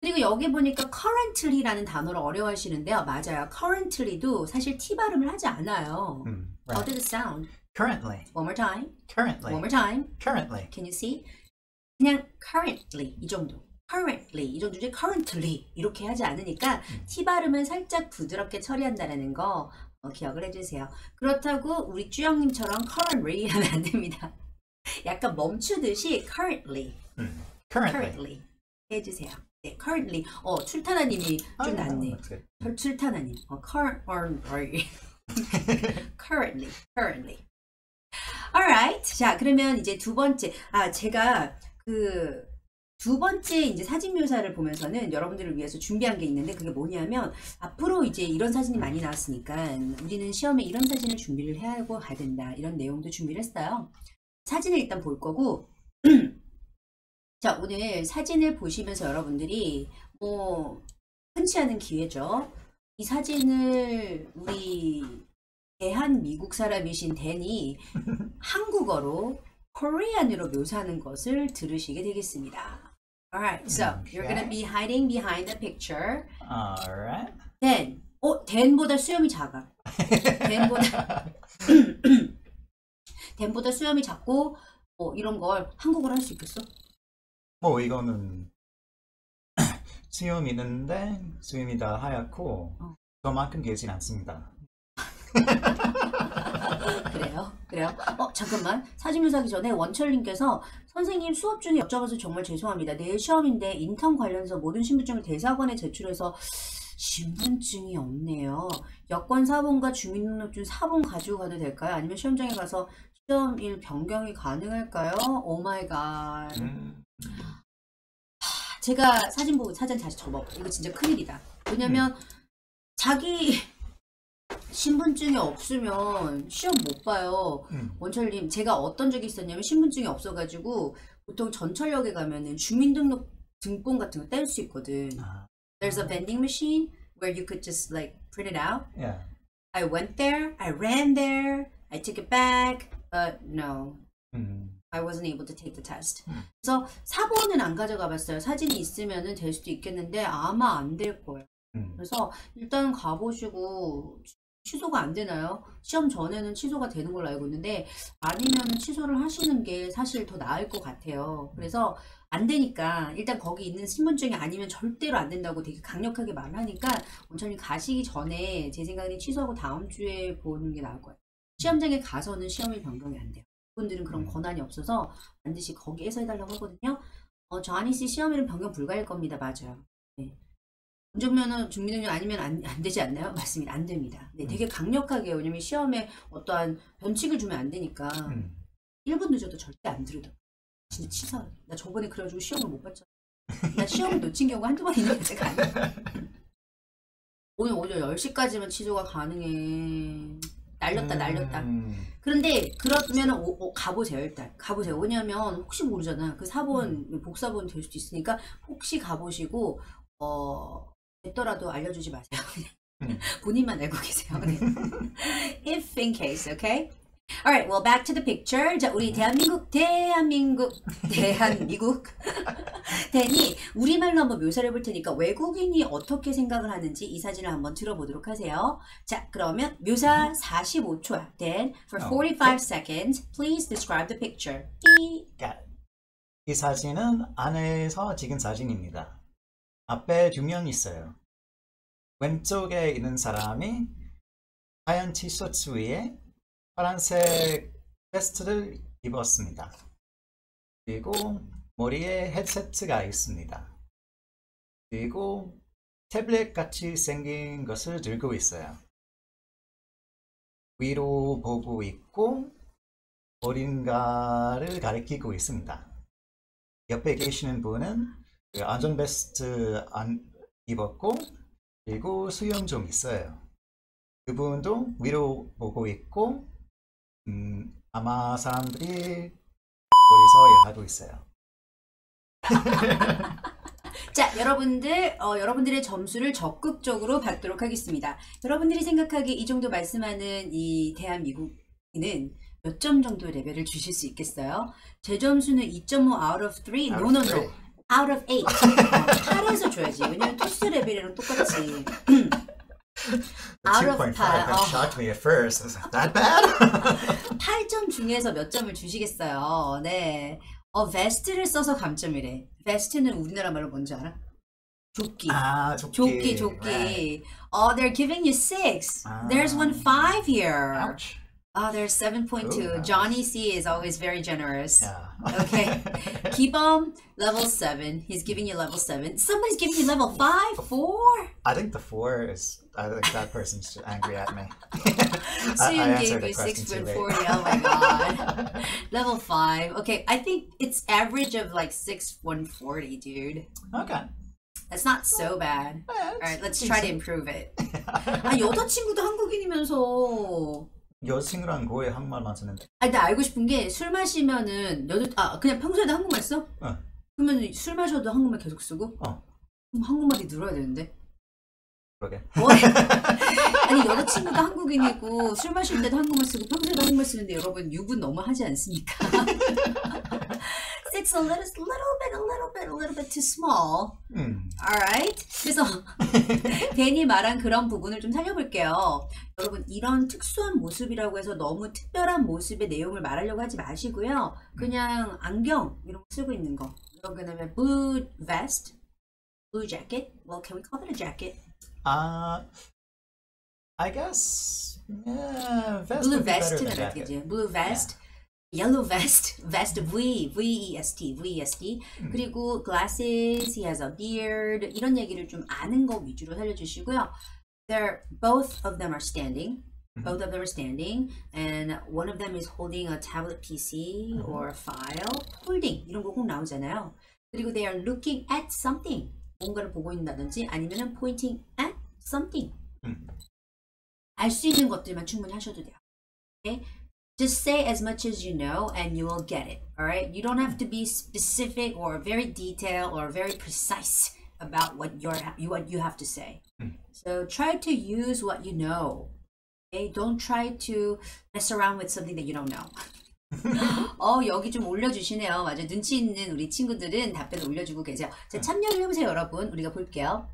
그리고 여기 보니까 currently라는 단어를 어려워하시는데요. 맞아요. currently도 사실 T 발음을 하지 않아요. Mm, How right. did it sound? Currently. One more time. Currently. One more time. Currently. Can you see? 그냥 currently 이 정도. currently 이 정도지 currently 이렇게 하지 않으니까 T 발음은 살짝 부드럽게 처리한다는 거 어, 기억을 해주세요. 그렇다고 우리 쭈영님처럼 currently 하면 안 됩니다. 약간 멈추듯이 currently, Mm. Currently. currently 해주세요. 네, currently. 어, 출타나님이 Oh, 좀 낫네. 출- 출타나님. 어, current, or, or, currently, currently. Alright. 자, 그러면 이제 두 번째. 아, 제가 그 두 번째 이제 사진 묘사를 보면서는 여러분들을 위해서 준비한 게 있는데 그게 뭐냐면 앞으로 이제 이런 사진이 많이 나왔으니까 우리는 시험에 이런 사진을 준비를 해야 하고 가야 된다. 이런 내용도 준비를 했어요. 사진을 일단 볼 거고 자, 오늘 사진을 보시면서 여러분들이 뭐 흔치 않은 기회죠. 이 사진을 우리 대한 미국 사람이신 댄이 한국어로 코리안으로 묘사하는 것을 들으시게 되겠습니다. Alright, so you're gonna be hiding behind the picture. All right. 댄, 어, 댄보다 수염이 작아. 댄보다 댄보다 수염이 작고 뭐 이런 걸 한국어로 할 수 있겠어? 뭐 이거는 수염 있는데 수염이 다 하얗고 어. 그만큼 길진 않습니다. 그래요? 어, 잠깐만. 사진 묘사하기 전에 원철님께서 선생님 수업 중에 여쭤봐서 정말 죄송합니다. 내일 시험인데 인턴 관련해서 모든 신분증을 대사관에 제출해서 신분증이 없네요. 여권 사본과 주민등록증 사본 가지고 가도 될까요? 아니면 시험장에 가서 시험일 변경이 가능할까요? 오 마이 갓. 음, 제가 사진 보고 사진 다시 접어. 이거 진짜 큰일이다. 왜냐면 자기 신분증이 없으면 시험 못 봐요. 음. 원철님, 제가 어떤 적이 있었냐면 신분증이 없어가지고 보통 전철역에 가면은 주민등록 등본 같은 거 뗄 수 있거든. 아, There's a vending machine where you could just like print it out. yeah. I went there, I ran there, I took it back, but no, 음, I wasn't able to take the test. 음. 그래서 사본은 안 가져가 봤어요. 사진이 있으면은 될 수도 있겠는데 아마 안 될 거예요. 음. 그래서 일단 가보시고 취소가 안 되나요? 시험 전에는 취소가 되는 걸로 알고 있는데 아니면은 취소를 하시는 게 사실 더 나을 것 같아요. 그래서 안 되니까 일단 거기 있는 신분증이 아니면 절대로 안 된다고 되게 강력하게 말하니까 원천님 가시기 전에 제 생각에는 취소하고 다음 주에 보는 게 나을 거예요. 시험장에 가서는 시험일 변경이 안 돼요. 분들은 그런 음. 권한이 없어서 반드시 거기에서 해달라고 하거든요. 어, 저한이 씨 시험에는 변경 불가일 겁니다. 맞아요. 네. 운전면허 중미능력 아니면 안, 안 되지 않나요? 맞습니다. 안 됩니다. 네, 되게 강력하게 왜냐면 시험에 어떠한 변칙을 주면 안 되니까 음. 1분 늦어도 절대 안 들으더라고. 진짜 치사. 나 저번에 그래가지고 시험을 못 봤잖아. 나 시험을 놓친 경우가 한두 번 있는 문제가 아니야. 오늘 오전 10시까지만 취소가 가능해. 날렸다, 날렸다. 음. 그런데 그러면 오, 오, 가보세요 일단 가보세요 왜냐면 혹시 모르잖아 그 사본 복사본 될 수도 있으니까 혹시 가보시고 어 됐더라도 알려주지 마세요. 음. 본인만 알고 계세요. 네. if in case okay? Alright well back to the picture. 자 우리 대한민국 대한민국 대한미국. 대니 우리말로 한번 묘사를 해볼 테니까 외국인이 어떻게 생각을 하는지 이 사진을 한번 들어보도록 하세요. 자 그러면 묘사 45초야. then for 어, 45 seconds please describe the picture. 이 사진은 안에서 찍은 사진입니다. 앞에 두 명 있어요. 왼쪽에 있는 사람이 하얀 티셔츠 위에 파란색 베스트를 입었습니다. 그리고 머리에 헤드세트가 있습니다. 그리고 태블릿 같이 생긴 것을 들고 있어요. 위로 보고 있고 어딘가를 가리키고 있습니다. 옆에 계시는 분은 그 안전 베스트 안 입었고 그리고 수염 좀 있어요. 그분도 위로 보고 있고 음, 아마 사람들이 머리서 일하고 있어요. 자, 여러분들, 어, 여러분들의 점수를 적극적으로 받도록 하겠습니다. 여러분들이 생각하기에 이 정도 말씀하는 이 대한민국인은 몇 점 정도 레벨을 주실 수 있겠어요? 제 점수는 2.5 out of 3. Out no, of no, no. three. Out of 8. 8에서 줘야지. 왜냐면 토스 레벨이랑 똑같이. out of 2.5 8. that 어, shocked me at first. I was like, that bad? 8점 중에서 몇 점을 주시겠어요? 네. 어, 베스트를 써서 감점이래. 베스트는 우리나라 말로 뭔지 알아? 조끼. 아, 조끼. 조끼, 조끼. Right. Oh, they're giving you six. There's one five here. Ouch. Oh, there's 7.2. Ooh, Johnny C is always very generous. Yeah. Okay. Keep on level seven. He's giving you level seven. Somebody's giving you level five, four. I think the four is. I think that person's just angry at me. I, I Suyan answered gave the you question six too point late. forty. Oh my god. level five. Okay, I think it's average of like six one forty, dude. okay. That's not so bad. Yeah, All right, it's let's try to decent. improve it. 아 여자친구도 한국인이면서 여자친구랑 거의 한국말만 쓰는 데. 아니 나 알고 싶은 게 술 마시면은 여자 아 그냥 평소에도 한국말 써? 어. 그러면 술 마셔도 한국말 계속 쓰고? 어. 그럼 한국말이 늘어야 되는데. 그러게. 뭐? 아니 여자친구도 한국인이고 술 마실 때도 한국말 쓰고 평소에도 한국말 쓰는데 여러분 6은 너무 하지 않습니까? Six a little, little bit, a little bit, a little bit too small. 음. Alright. 그래서 데니 말한 그런 부분을 좀 살려볼게요. 여러분 이런 특수한 모습이라고 해서 너무 특별한 모습의 내용을 말하려고 하지 마시고요. 그냥 안경 이런 거 쓰고 있는 거. 이런 그 다음에 blue vest, blue jacket. Well, can we call it a jacket? Uh, I guess. Yeah, vest blue. 되지? blue vest, yellow vest, vest V, V E S T, V E S T. 음. 그리고 glasses, he has a beard. 이런 얘기를 좀 아는 거 위주로 살려주시고요. They're both of them are standing. Mhm. Both of them are standing, and one of them is holding a tablet PC Mhm. or a file. holding 이런 거 꼭 나오잖아요. 그리고 they are looking at something. 뭔가를 보고 있다든지 아니면은 pointing at something. 음. 알수 있는 것들만 충분히 하셔도 돼요. Okay? Just say as much as you know and you will get it. All right? You don't have to be specific or very detailed or very precise about what you're you what you have to say. Mm. So try to use what you know. Okay? Don't try to mess around with something that you don't know. 어 여기 좀 올려주시네요. 맞아 눈치 있는 우리 친구들은 답변 올려주고 계세요. 자 참여를 해보세요, 여러분. 우리가 볼게요.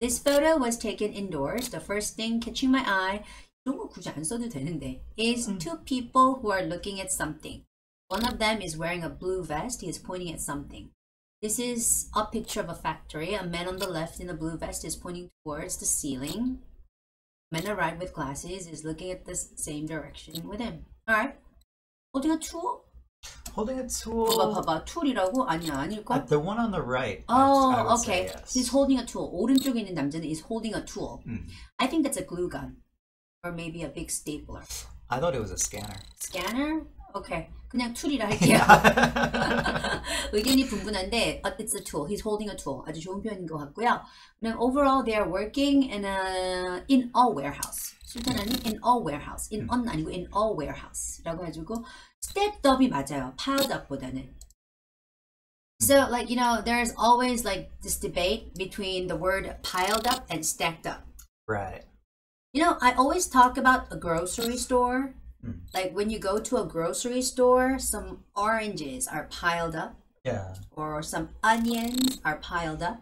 This photo was taken indoors. The first thing catching my eye, 이런 거 굳이 안 써도 되는데, is two people who are looking at something. One of them is wearing a blue vest. He is pointing at something. This is a picture of a factory. A man on the left in a blue vest is pointing towards the ceiling. Man on the right with glasses is looking at the same direction with him. All right. 어디가 추워? Holding a tool. 봐봐 봐봐 툴이라고? 아니야 Uh, 아닐걸? the one on the right. I- I Oh, would say okay. yes. He's holding a tool. 오른쪽에 있는 남자는 is holding a tool. Mm. I think that's a glue gun. Or maybe a big stapler. I thought it was a scanner. Scanner? Okay. 그냥 툴이라 할게요. 의견이 분분한데 uh, it's a tool. He's holding a tool. 아주 좋은 표현인 것 같고요. 그냥 overall they are working in a in a warehouse. 술탄아님 in a warehouse. in on 아니고 in a warehouse라고 해주고 stacked up이 맞아요. piled up보다는. So like you know there's always like this debate between the word piled up and stacked up. right. You know, I always talk about a grocery store. Mm. Like when you go to a grocery store, some oranges are piled up, Yeah. or some onions are piled up.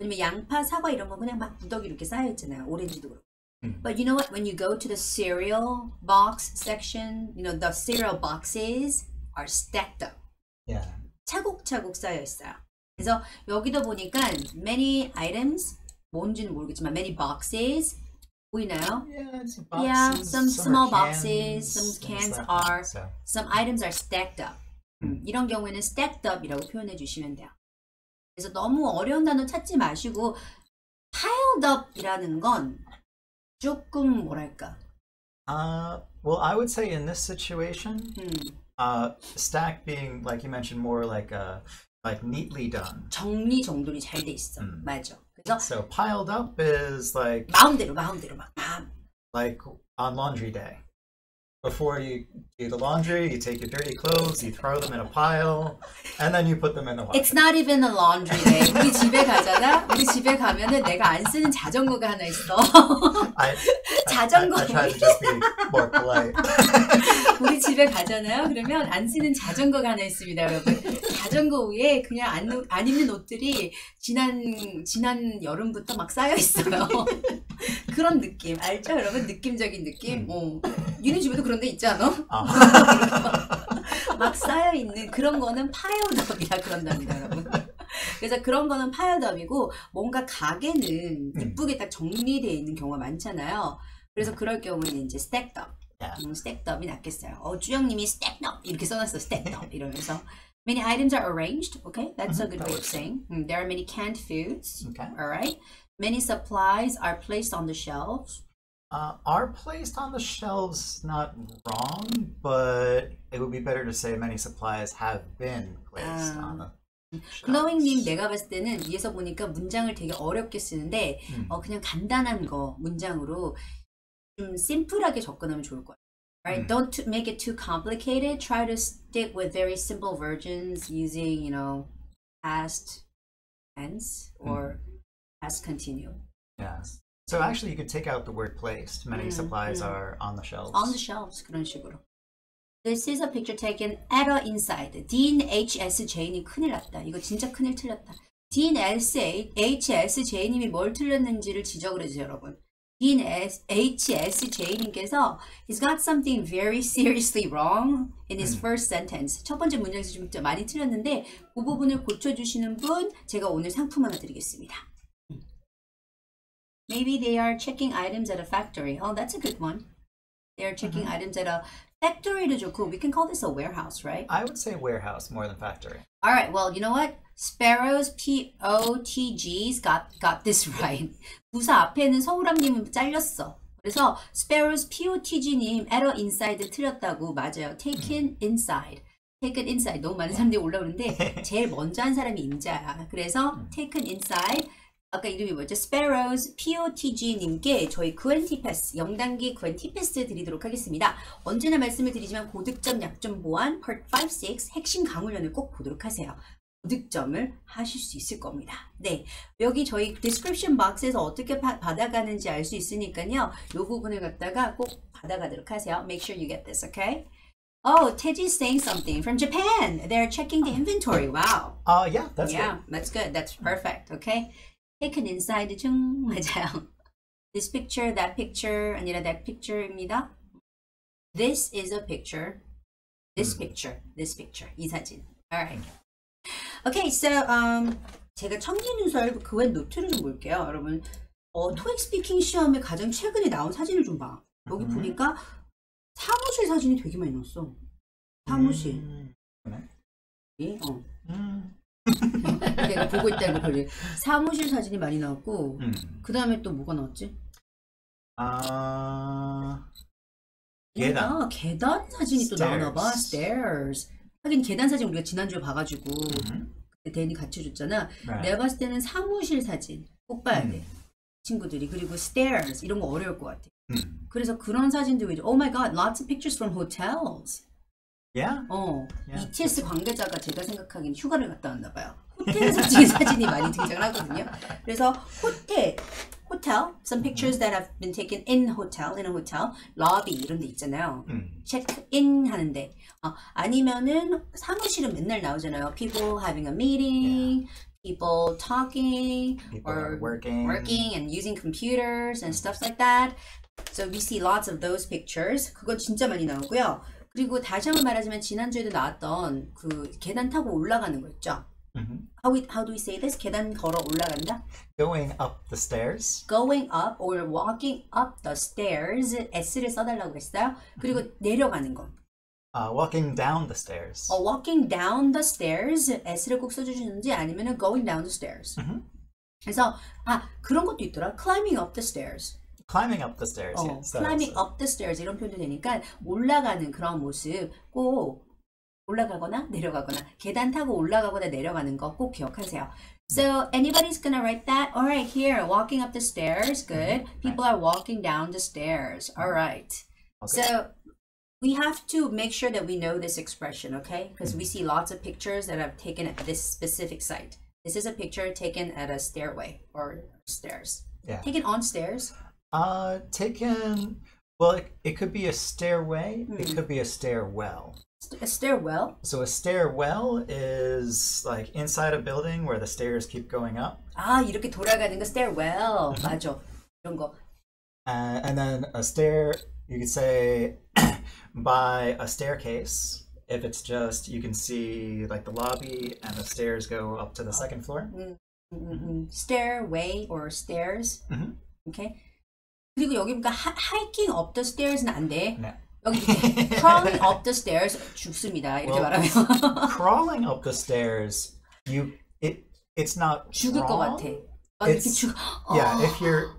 아니면 양파, 사과 이런 거 그냥 막 무더기 이렇게 쌓여 있잖아요. 오렌지도 그렇고. Mm. But you know what? When you go to the cereal box section, you know the cereal boxes are stacked up. Yeah. 차곡차곡 쌓여 있어요. 그래서 여기도 보니까 many items 뭔지는 모르겠지만 many boxes 보이나요? Yeah, some Yeah, boxes, some are small boxes, some cans like are- So, Some items are stacked up. 음, 이런 경우에는 stacked up이라고 표현해 주시면 돼요. 그래서 너무 어려운 단어 찾지 마시고 piled up이라는 건 조금 뭐랄까 uh, well, I would say in this situation, 음, uh, stack being like you mentioned, more like uh, like neatly done. 정리 정돈이 잘 돼 있어. 음. 맞아. 그래서 So piled up is like 마음대로 마음대로 막 마음. like on laundry day. Before you do the laundry, you take your dirty clothes, you throw them in a pile, and then you put them in the washer. It's not even a laundry day. 우리 집에 가잖아. 우리 집에 가면은 내가 안 쓰는 자전거가 하나 있어. I, I, 자전거 I, I try to just be more polite. 우리 집에 가잖아요. 그러면 안 쓰는 자전거가 하나 있습니다, 여러분. 자전거 위에 그냥 안, 놓- 안 입는 옷들이 지난 지난 여름부터 막 쌓여 있어요. 그런 느낌 알죠, 여러분? 느낌적인 느낌. 어. 니네 집에도 그런 데 있지 않아? Uh, 막 쌓여 있는 그런 거는 파일업이라 그런답니다, 여러분. 그래서 그런 거는 파일업이고 뭔가 가게는 음. 이쁘게 딱 정리되어 있는 경우가 많잖아요. 그래서 그럴 경우는 이제 yeah. 음, stacked up이 낫겠어요. 어, 주영님이 stacked up 이렇게 써놨어, stacked up 이러면서. Many items are arranged. Okay, that's a Mhm, good way of saying. Mm, there are many canned foods. Okay. All right. Many supplies are placed on the shelves. Uh, are placed on the shelves not wrong, but it would be better to say many supplies have been placed Um, on the. 클로잉님 내가 봤을 때는 위에서 보니까 문장을 되게 어렵게 쓰는데 음. 어, 그냥 간단한 거 문장으로 좀 심플하게 접근하면 좋을 거예요. Right? 음. Don't to make it too complicated. Try to stick with very simple versions using, you know, past tense or past continuous. Yes. So actually, you could take out the word placed. Many Mm, supplies mm. are on the shelves. On the shelves 그런 식으로. This is a picture taken at or inside. Dean HSJ님 큰일 났다. 이거 진짜 큰일 틀렸다. Dean HSJ님이 뭘 틀렸는지를 지적을 해주세요, 여러분. Dean HSJ님께서 He's got something very seriously wrong in his 음. first sentence. 첫 번째 문장에서 좀 많이 틀렸는데 그 부분을 고쳐주시는 분 제가 오늘 상품 하나 드리겠습니다. Maybe they are checking items at a factory. Oh, that's a good one. They are checking items at a factory도 좋고. We can call this a warehouse, right? I would say warehouse more than factory. All right. Well, you know what? Sparrows P O T G's got got this right. 부사 앞에는 서울함님은 잘렸어. 그래서 Sparrows P O T G님 error inside 틀렸다고 맞아요. Taken inside. Taken inside 너무 많은 사람들이 올라오는데 제일 먼저 한 사람이 임자야. 그래서 taken inside. 아까 이름이 뭐죠? Sparrows POTG님께 저희 패스, 영단기 패스 드리도록 하겠습니다. 언제나 말씀을 드리지만 고득점 약점 보완 Part 5, 6 핵심 강훈련을 꼭 보도록 하세요. 고득점을 하실 수 있을 겁니다. 네, 여기 저희 description box에서 어떻게 파- 받아가는지 알 수 있으니까요. 이 부분을 갖다가 꼭 받아가도록 하세요. Make sure you get this, okay? Oh, Teji's saying something from Japan. They're checking the inventory. Wow. Uh, yeah, that's yeah, good. that's good. That's perfect. Okay. Taken inside 중 맞아요. This picture, that picture 아니라 that picture입니다. This is a picture. This 음. picture. This picture. 이 사진. Alright. Okay, so um 제가 청기눈설 그외 노트를 좀 볼게요, 여러분. 어, 토익 스피킹 시험에 가장 최근에 나온 사진을 좀 봐. 여기 음. 보니까 사무실 사진이 되게 많이 나왔어. 사무실. Mm, 이? 어. 음. 내가 보고 있다는 거 사무실 사진이 많이 나왔고 음. 그 다음에 또 뭐가 나왔지? 아 계단. 아, 계단 사진이 또 나오나 봐. Stairs. 하긴 계단 사진 우리가 지난주에 봐가지고 음. 대인이 같이 줬잖아. Right. 내가 봤을 때는 사무실 사진 꼭 봐야 돼. 음. 친구들이 그리고 stairs 이런 거 어려울 것 같아. 음. 그래서 그런 사진도 이제 Oh my god, lots of pictures from hotels. Yeah. 어, Yeah. BTS 관계자가 제가 생각하기엔 휴가를 갔다 왔나 봐요. 호텔에서 찍은 사진이 많이 등장을 하거든요. 그래서 호텔, 호텔, some pictures that have been taken in hotel, in a hotel, lobby 이런 데 있잖아요. 음. 체크인 하는데 어, 아니면은 사무실은 맨날 나오잖아요. People having a meeting, people talking, People or working. working and using computers and stuff like that. So we see lots of those pictures. 그거 진짜 많이 나오고요. 그리고 다시 한번 말하자면 지난주에도 나왔던 그 계단 타고 올라가는 거 있죠. Mhm. How, we, how do we say this? 계단 걸어 올라간다? Going up the stairs. Going up or walking up the stairs. S를 써달라고 그랬어요. 그리고 내려가는 거. Uh, walking down the stairs. 어, walking down the stairs. S를 꼭 써주시는지 아니면은 going down the stairs. Mhm. 그래서 아 그런 것도 있더라. Climbing up the stairs. Climbing up the stairs. 어, yes. climbing up the stairs 이런 표현도 되니까 올라가는 그런 모습 꼭 올라가거나 내려가거나 계단 타고 올라가거나 내려가는 거 꼭 기억하세요. So anybody's gonna write that? All right, here, walking up the stairs. Good. People are walking down the stairs. All right. Okay. So we have to make sure that we know this expression, okay? Because we see lots of pictures that are taken at this specific site. This is a picture taken at a stairway or stairs. Yeah. Taken on stairs. Uh, taken. Well, it, it could be a stairway. Hmm. It could be a stairwell. A stairwell. So a stairwell is like inside a building where the stairs keep going up, 아 이렇게 돌아가는 거 stairwell 맞아 이런 거 uh, and then a stair. You could say by a staircase. If it's just you can see like the lobby and the stairs go up to the second floor. 음, 음, 음. stairway or stairs Mhm. 오케이 그리고 여기 보니까 하, hiking up the stairs는 안돼 네. 여기 crawling up the stairs 죽습니다 이렇게 Well, 말하면 Crawling up the stairs, you it it's not 죽을 것. 같아 It's- 죽 Yeah, 어. if you're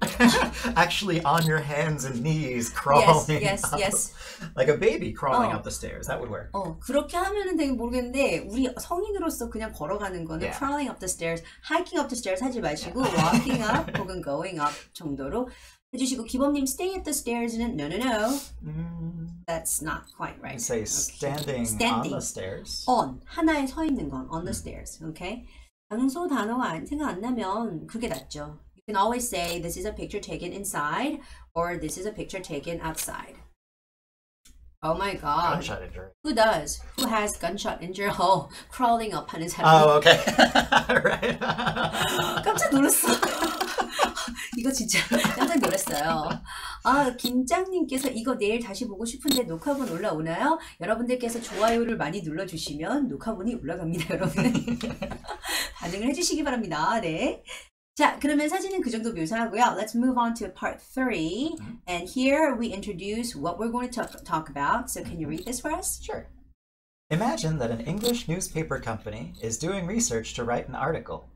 actually on your hands and knees yes crawling yes up, yes like a baby crawling Oh. up the stairs, that would work. 어 그렇게 하면은 되게 모르겠는데 우리 성인으로서 그냥 걸어가는 거는 Yeah. crawling up the stairs, hiking up the stairs 하지 마시고 walking up 혹은 going up 정도로 해주시고 기범님 stay at the stairs는 no no no Mm, that's not quite you right. say standing, on Standing. the stairs. on 하나에 서 있는 건 on the stairs. Okay. 장소 단어가 안, 생각 안 나면 그게 낫죠. You can always say this is a picture taken inside or this is a picture taken outside. Oh my god. Gunshot injury. Who does? Who has gunshot injury? Oh, crawling up 하는 사람. Oh, okay. right. 깜짝 놀랐어. 이거 진짜 깜짝 놀랐어요. 아, 김장님께서 이거 내일 다시 보고 싶은데 녹화본 올라오나요? 여러분들께서 좋아요를 많이 눌러주시면 녹화본이 올라갑니다, 여러분. 반응을 해주시기 바랍니다. 네. 자, 그러면 사진은 그 정도 묘사하고요. Let's move on to part three. And here we introduce what we're going to talk, talk about. So can you read this for us? Sure. Imagine that an English newspaper company is doing research to write an article.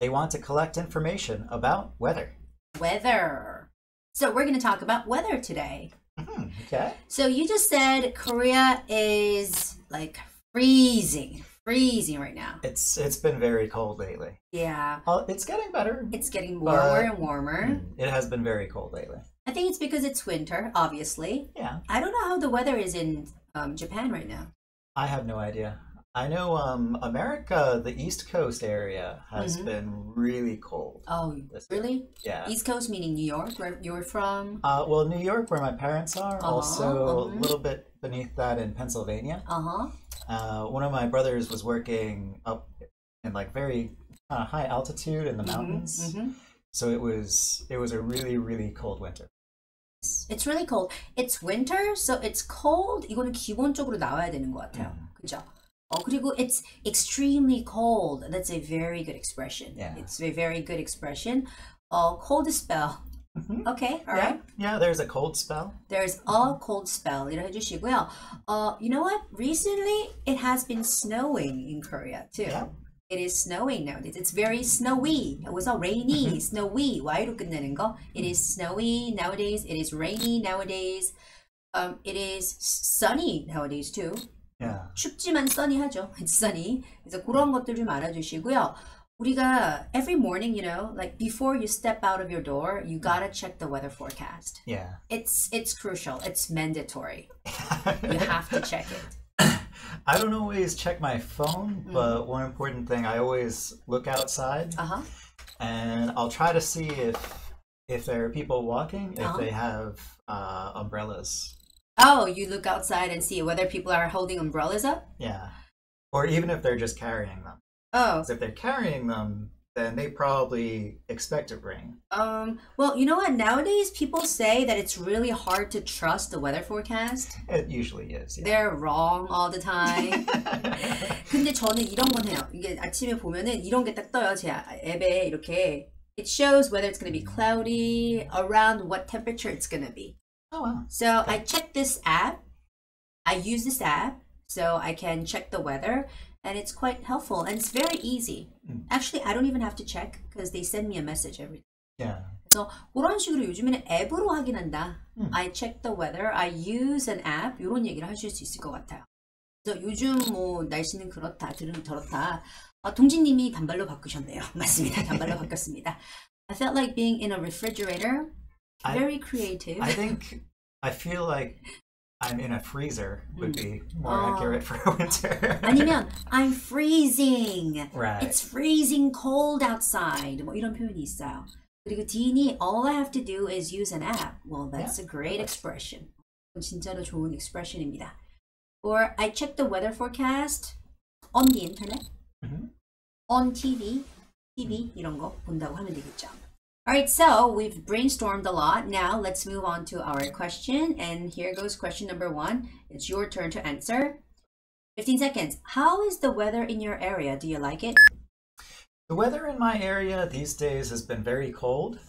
They want to collect information about weather. Weather. So we're going to talk about weather today. Hmm, okay. So you just said Korea is like freezing, freezing right now. It's it's been very cold lately. Yeah, Uh, it's getting better. it's getting warmer and warmer. Mm, It has been very cold lately. I think it's because it's winter, obviously. Yeah. I don't know how the weather is in um, Japan right now. I have no idea. I know um America, the East Coast area has Mhm. been really cold. Oh, This year. really? Yeah. East Coast meaning New York, where you're from? Uh, well, New York, where my parents are, Uh-huh, also uh-huh. a little bit beneath that in Pennsylvania. Uh huh. Uh, one of my brothers was working up in like very uh, high altitude in the mountains, hmm so it was it was a really really cold winter. It's really cold. It's winter, so it's cold. 이거는 기본적으로 나와야 되는 것 같아요. 음. 그죠? 어, 그리고 it's extremely cold. That's a very good expression. Yeah. It's a very good expression. 어, cold spell. Mhm. Okay, all Yeah, right. yeah. There's a cold spell. There's a cold spell. 이라 해주시고요. Uh, you know what? Recently, it has been snowing in Korea too. Yeah. It is snowing nowadays. It's very snowy. It was a rainy, snowy. Y로 끝내는 거. It is snowy nowadays. It is rainy nowadays. Um, it is sunny nowadays too. Yeah. 춥지만 sunny하죠. It's sunny. 그래서 그런 것들 좀 알아주시고요. 우리가 every morning, you know, like before you step out of your door, you gotta check the weather forecast. Yeah. It's it's crucial. It's mandatory. You have to check it. I don't always check my phone, Mm. but one important thing, I always look outside Uh huh. and I'll try to see if if there are people walking, if Uh-huh. they have uh, umbrellas. Oh, you look outside and see whether people are holding umbrellas up. Yeah. Or even if they're just carrying them. Oh, 'Cause if they're carrying them, then they probably expect it rain. um. Well, you know what? Nowadays, people say that it's really hard to trust the weather forecast. It usually is. Yeah. They're wrong all the time. 근데 저는 이런 건 해요. 이게 아침에 보면은 이런 게 딱 떠요. 제 앱에 이렇게. It shows whether it's going to be cloudy, around what temperature it's going to be. oh wow. So I check this app. I use this app so I can check the weather, and it's quite helpful and it's very easy. Mm. Actually, I don't even have to check because they send me a message every. Yeah. 그래서 그런 식으로 요즘에는 앱으로 확인한다. 음. I check the weather. I use an app. 이런 얘기를 하실 수 있을 것 같아요. 그래서 요즘 뭐 날씨는 그렇다, 들은 저렇다. 아, 동진님이 단발로 바꾸셨네요. 맞습니다. 단발로 바뀌었습니다. I felt like being in a refrigerator. I- Very creative. I think I feel like I'm in a freezer would be more Oh. accurate for winter. 아니면 I'm freezing. right. It's freezing cold outside. 뭐 이런 표현이 있어요. 그리고 D인이 all I have to do is use an app. Well, that's a great expression. 진짜로 좋은 expression입니다. Or I check the weather forecast on the internet, Mhm. on TV, TV 이런 거 본다고 하면 되겠죠. Alright, so we've brainstormed a lot. Now let's move on to our question. And here goes question number one. It's your turn to answer. 15 seconds. How is the weather in your area? Do you like it? The weather in my area these days has been very cold.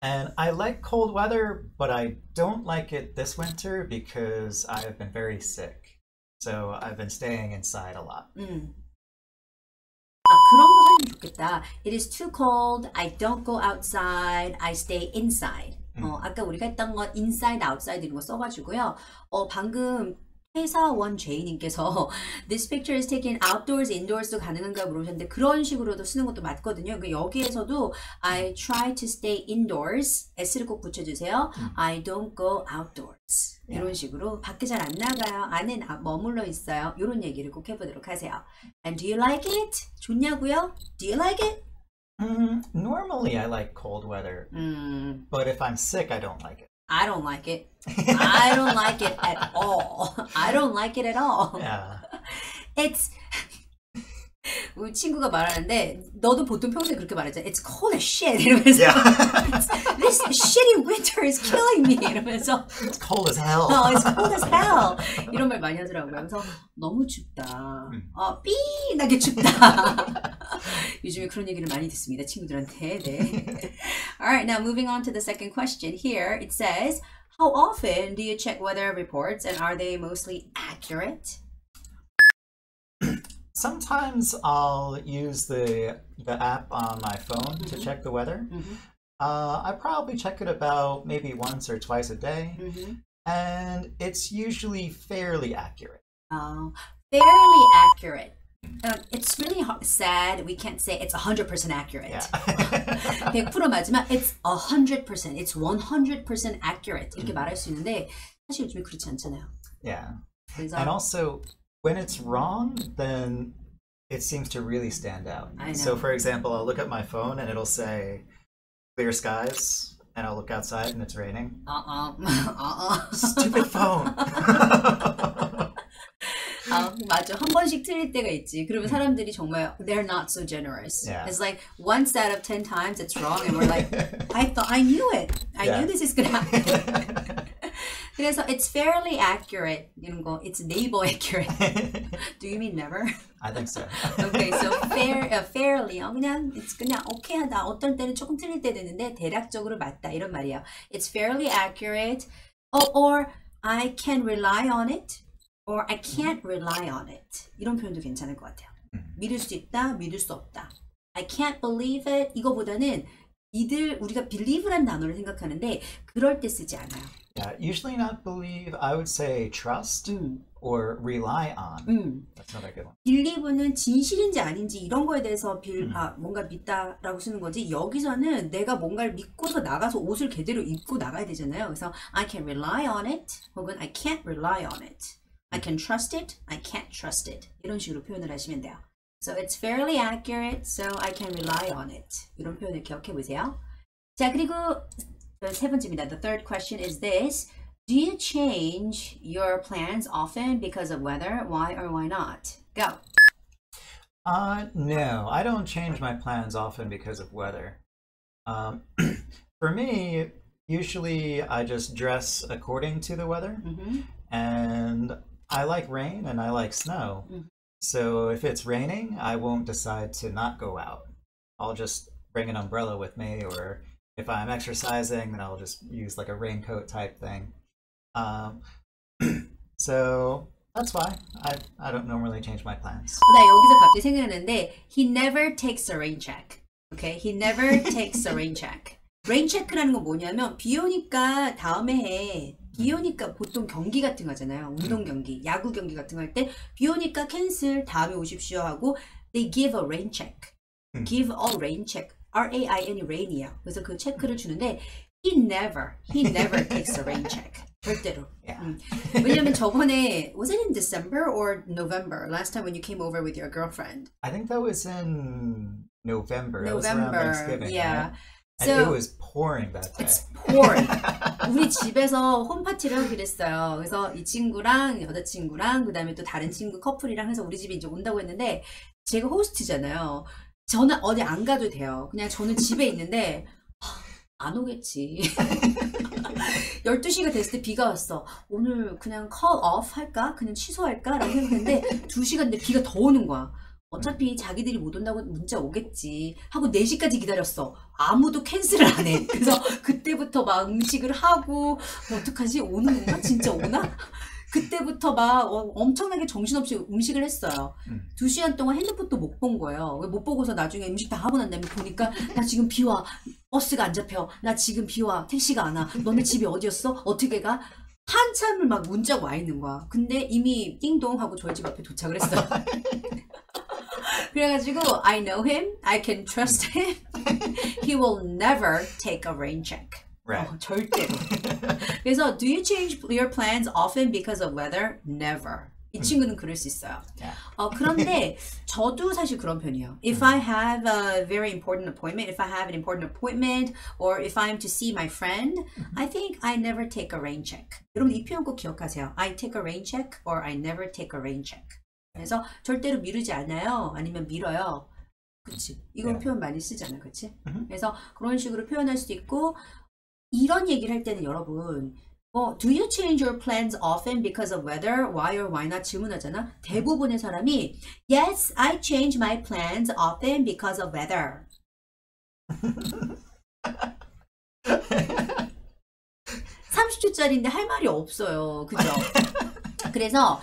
And I like cold weather, but I don't like it this winter because I have been very sick. So I've been staying inside a lot. 음. 아, 하면 좋겠다. It is too cold. I don't go outside. I stay inside. 어, 아까 우리가 했던 건 inside, outside 이런 거 써가지고요. 어, 방금 회사원 제이님께서 This picture is taken outdoors, indoors도 가능한가 물으셨는데 그런 식으로도 쓰는 것도 맞거든요. 그 여기에서도 I try to stay indoors. S를 꼭 붙여주세요. I don't go outdoors. 이런 식으로 밖에 잘 안 나가요. 안에 나- 머물러 있어요. 이런 얘기를 꼭 해보도록 하세요. And do you like it? 좋냐고요? Do you like it? Mm, normally I like cold weather, 음, but if I'm sick, I don't like it. I don't like it. I don't like it at all. I don't like it at all. Yeah. It's 우리 친구가 말하는데 너도 보통 평소에 그렇게 말하잖아. It's cold as shit 이러면서 Yeah. This shitty winter is killing me 이러면서 it's cold as hell. 어, it's cold as hell 이런 말 많이 하더라고요. 그래서 너무 춥다. 음. 어, 삐나게 춥다. 요즘에 그런 얘기를 많이 듣습니다. 친구들한테. 네. Alright, now moving on to the second question. Here it says, How often do you check weather reports and are they mostly accurate? Sometimes I'll use the the app on my phone to check the weather. Mhm. Uh, I probably check it about maybe once or twice a day, Mhm. and it's usually fairly accurate. Uh, fairly accurate. Uh, it's really hard, sad. We can't say it's 100% accurate. Yeah. 100% 맞지만 it's 100%, it's 100% accurate 이렇게 말할 수 있는데 사실 요즘에 그렇지 않잖아요. yeah. 그래서 And also, when it's wrong, then it seems to really stand out. I So, know. for example, I'll look at my phone and it'll say clear skies, and I'll look outside and it's raining. uh-uh, uh-uh. Stupid phone. 아, 맞아. 한 번씩 틀릴 때가 있지. 그러면 사람들이 정말 they're not so generous. Yeah. It's like once out of 10 times it's wrong and we're like I thought I knew it. I Yeah. knew this is going to happen. 그래서 it's fairly accurate 이런 거 it's neighbor accurate. Do you mean never? I think so. Okay, so fair, uh, fairly 어, 그냥 it's 그냥 오케이하다. 어떤 때는 조금 틀릴 때도 있는데 대략적으로 맞다 이런 말이에요. It's fairly accurate. Oh, or I can rely on it. Or I can't rely on it. 이런 표현도 괜찮을 것 같아요. 믿을 수 있다, 믿을 수 없다. I can't believe it. 이거보다는 믿을 우리가 believe란 단어를 생각하는데 그럴 때 쓰지 않아요. Yeah, usually not believe. I would say trust 음, or rely on. 음. That's another good one. 빌리브는 진실인지 아닌지 이런 거에 대해서 빌, 음. 아, 뭔가 믿다라고 쓰는 거지 여기서는 내가 뭔가를 믿고서 나가서 옷을 제대로 입고 나가야 되잖아요. 그래서 I can rely on it 혹은 I can't rely on it. I can trust it, I can't trust it. 이런 식으로 표현을 하시면 돼요. So it's fairly accurate, so I can rely on it. 이런 표현을 기억해 보세요. 자, 그리고 세 번째입니다. The third question is this. Do you change your plans often because of weather? Why or why not? Go. Uh, no, I don't change my plans often because of weather. Um, for me, usually I just dress according to the weather, hmm and I like rain and I like snow. Mhm. So if it's raining, I won't decide to not go out. I'll just bring an umbrella with me, or if I'm exercising, then I'll just use like a raincoat type thing. Um, so that's why I, I don't normally change my plans. 나 여기서 갑자기 생각나는데 he never takes a rain check. Okay, he never takes a rain check. rain check라는 건 뭐냐면 비 오니까 다음에 해. 비 오니까 보통 경기 같은 거잖아요. 운동 경기, 야구 경기 같은 거 할 때 비 오니까 캔슬 다음에 오십시오 하고 they give a rain check. 음. give a rain check. R A I N이 rain이에요. 그래서 그 체크를 주는데 he never, he never takes a rain check. 절대로. Yeah. 음. 왜냐면 저번에 was it in December or November last time when you came over with your girlfriend? I think that was in November. November. Thanksgiving. Yeah. right? And it So was pouring that day. it's pouring. 우리 집에서 홈파티를 하기로 했어요. 그래서 이 친구랑 여자친구랑 그다음에 또 다른 친구 커플이랑 해서 우리 집에 이제 온다고 했는데 제가 호스트잖아요. 저는 어디 안 가도 돼요. 그냥 저는 집에 있는데 하, 안 오겠지. 12시가 됐을 때 비가 왔어. 오늘 그냥 off 할까? 그냥 취소할까? 라고 생각했는데 2시간 뒤에 비가 더 오는 거야. 어차피 자기들이 못 온다고 문자 오겠지 하고 4시까지 기다렸어. 아무도 캔슬을 안 해. 그래서 그때부터 막 음식을 하고 어떡하지? 오는 건가? 진짜 오나? 그때부터 막 어, 엄청나게 정신없이 음식을 했어요. 음. 두 시간 동안 핸드폰도 못 본 거예요. 못 보고서 나중에 음식 다 하고 난 다음에 보니까 나 지금 비 와. 버스가 안 잡혀. 나 지금 비 와. 택시가 안 와. 너네 집이 어디였어? 어떻게 가? 한참을 막 문자가 와 있는 거야. 근데 이미 띵동 하고 저희 집 앞에 도착을 했어요. 그래가지고 I know him, I can trust him. He will never take a rain check. Right. 어, 절대로. 그래서 do you change your plans often because of weather? Never. 이 친구는 그럴 수 있어요. 어, 그런데 저도 사실 그런 편이에요. If I have a very important appointment, if I have an important appointment, or if I'm to see my friend, I think I never take a rain check. 여러분 이 표현 꼭 기억하세요. I take a rain check or I never take a rain check. 그래서 절대로 미루지 않아요. 아니면 밀어요. 그치. 이건 네. 표현 많이 쓰잖아. 그치? 음. 그래서 그런 식으로 표현할 수도 있고, 이런 얘기를 할 때는 여러분, 어, do you change your plans often because of weather? Why or why not? 질문하잖아. 대부분의 사람이 Yes, I change my plans often because of weather. 30초짜리인데 할 말이 없어요. 그죠? 그래서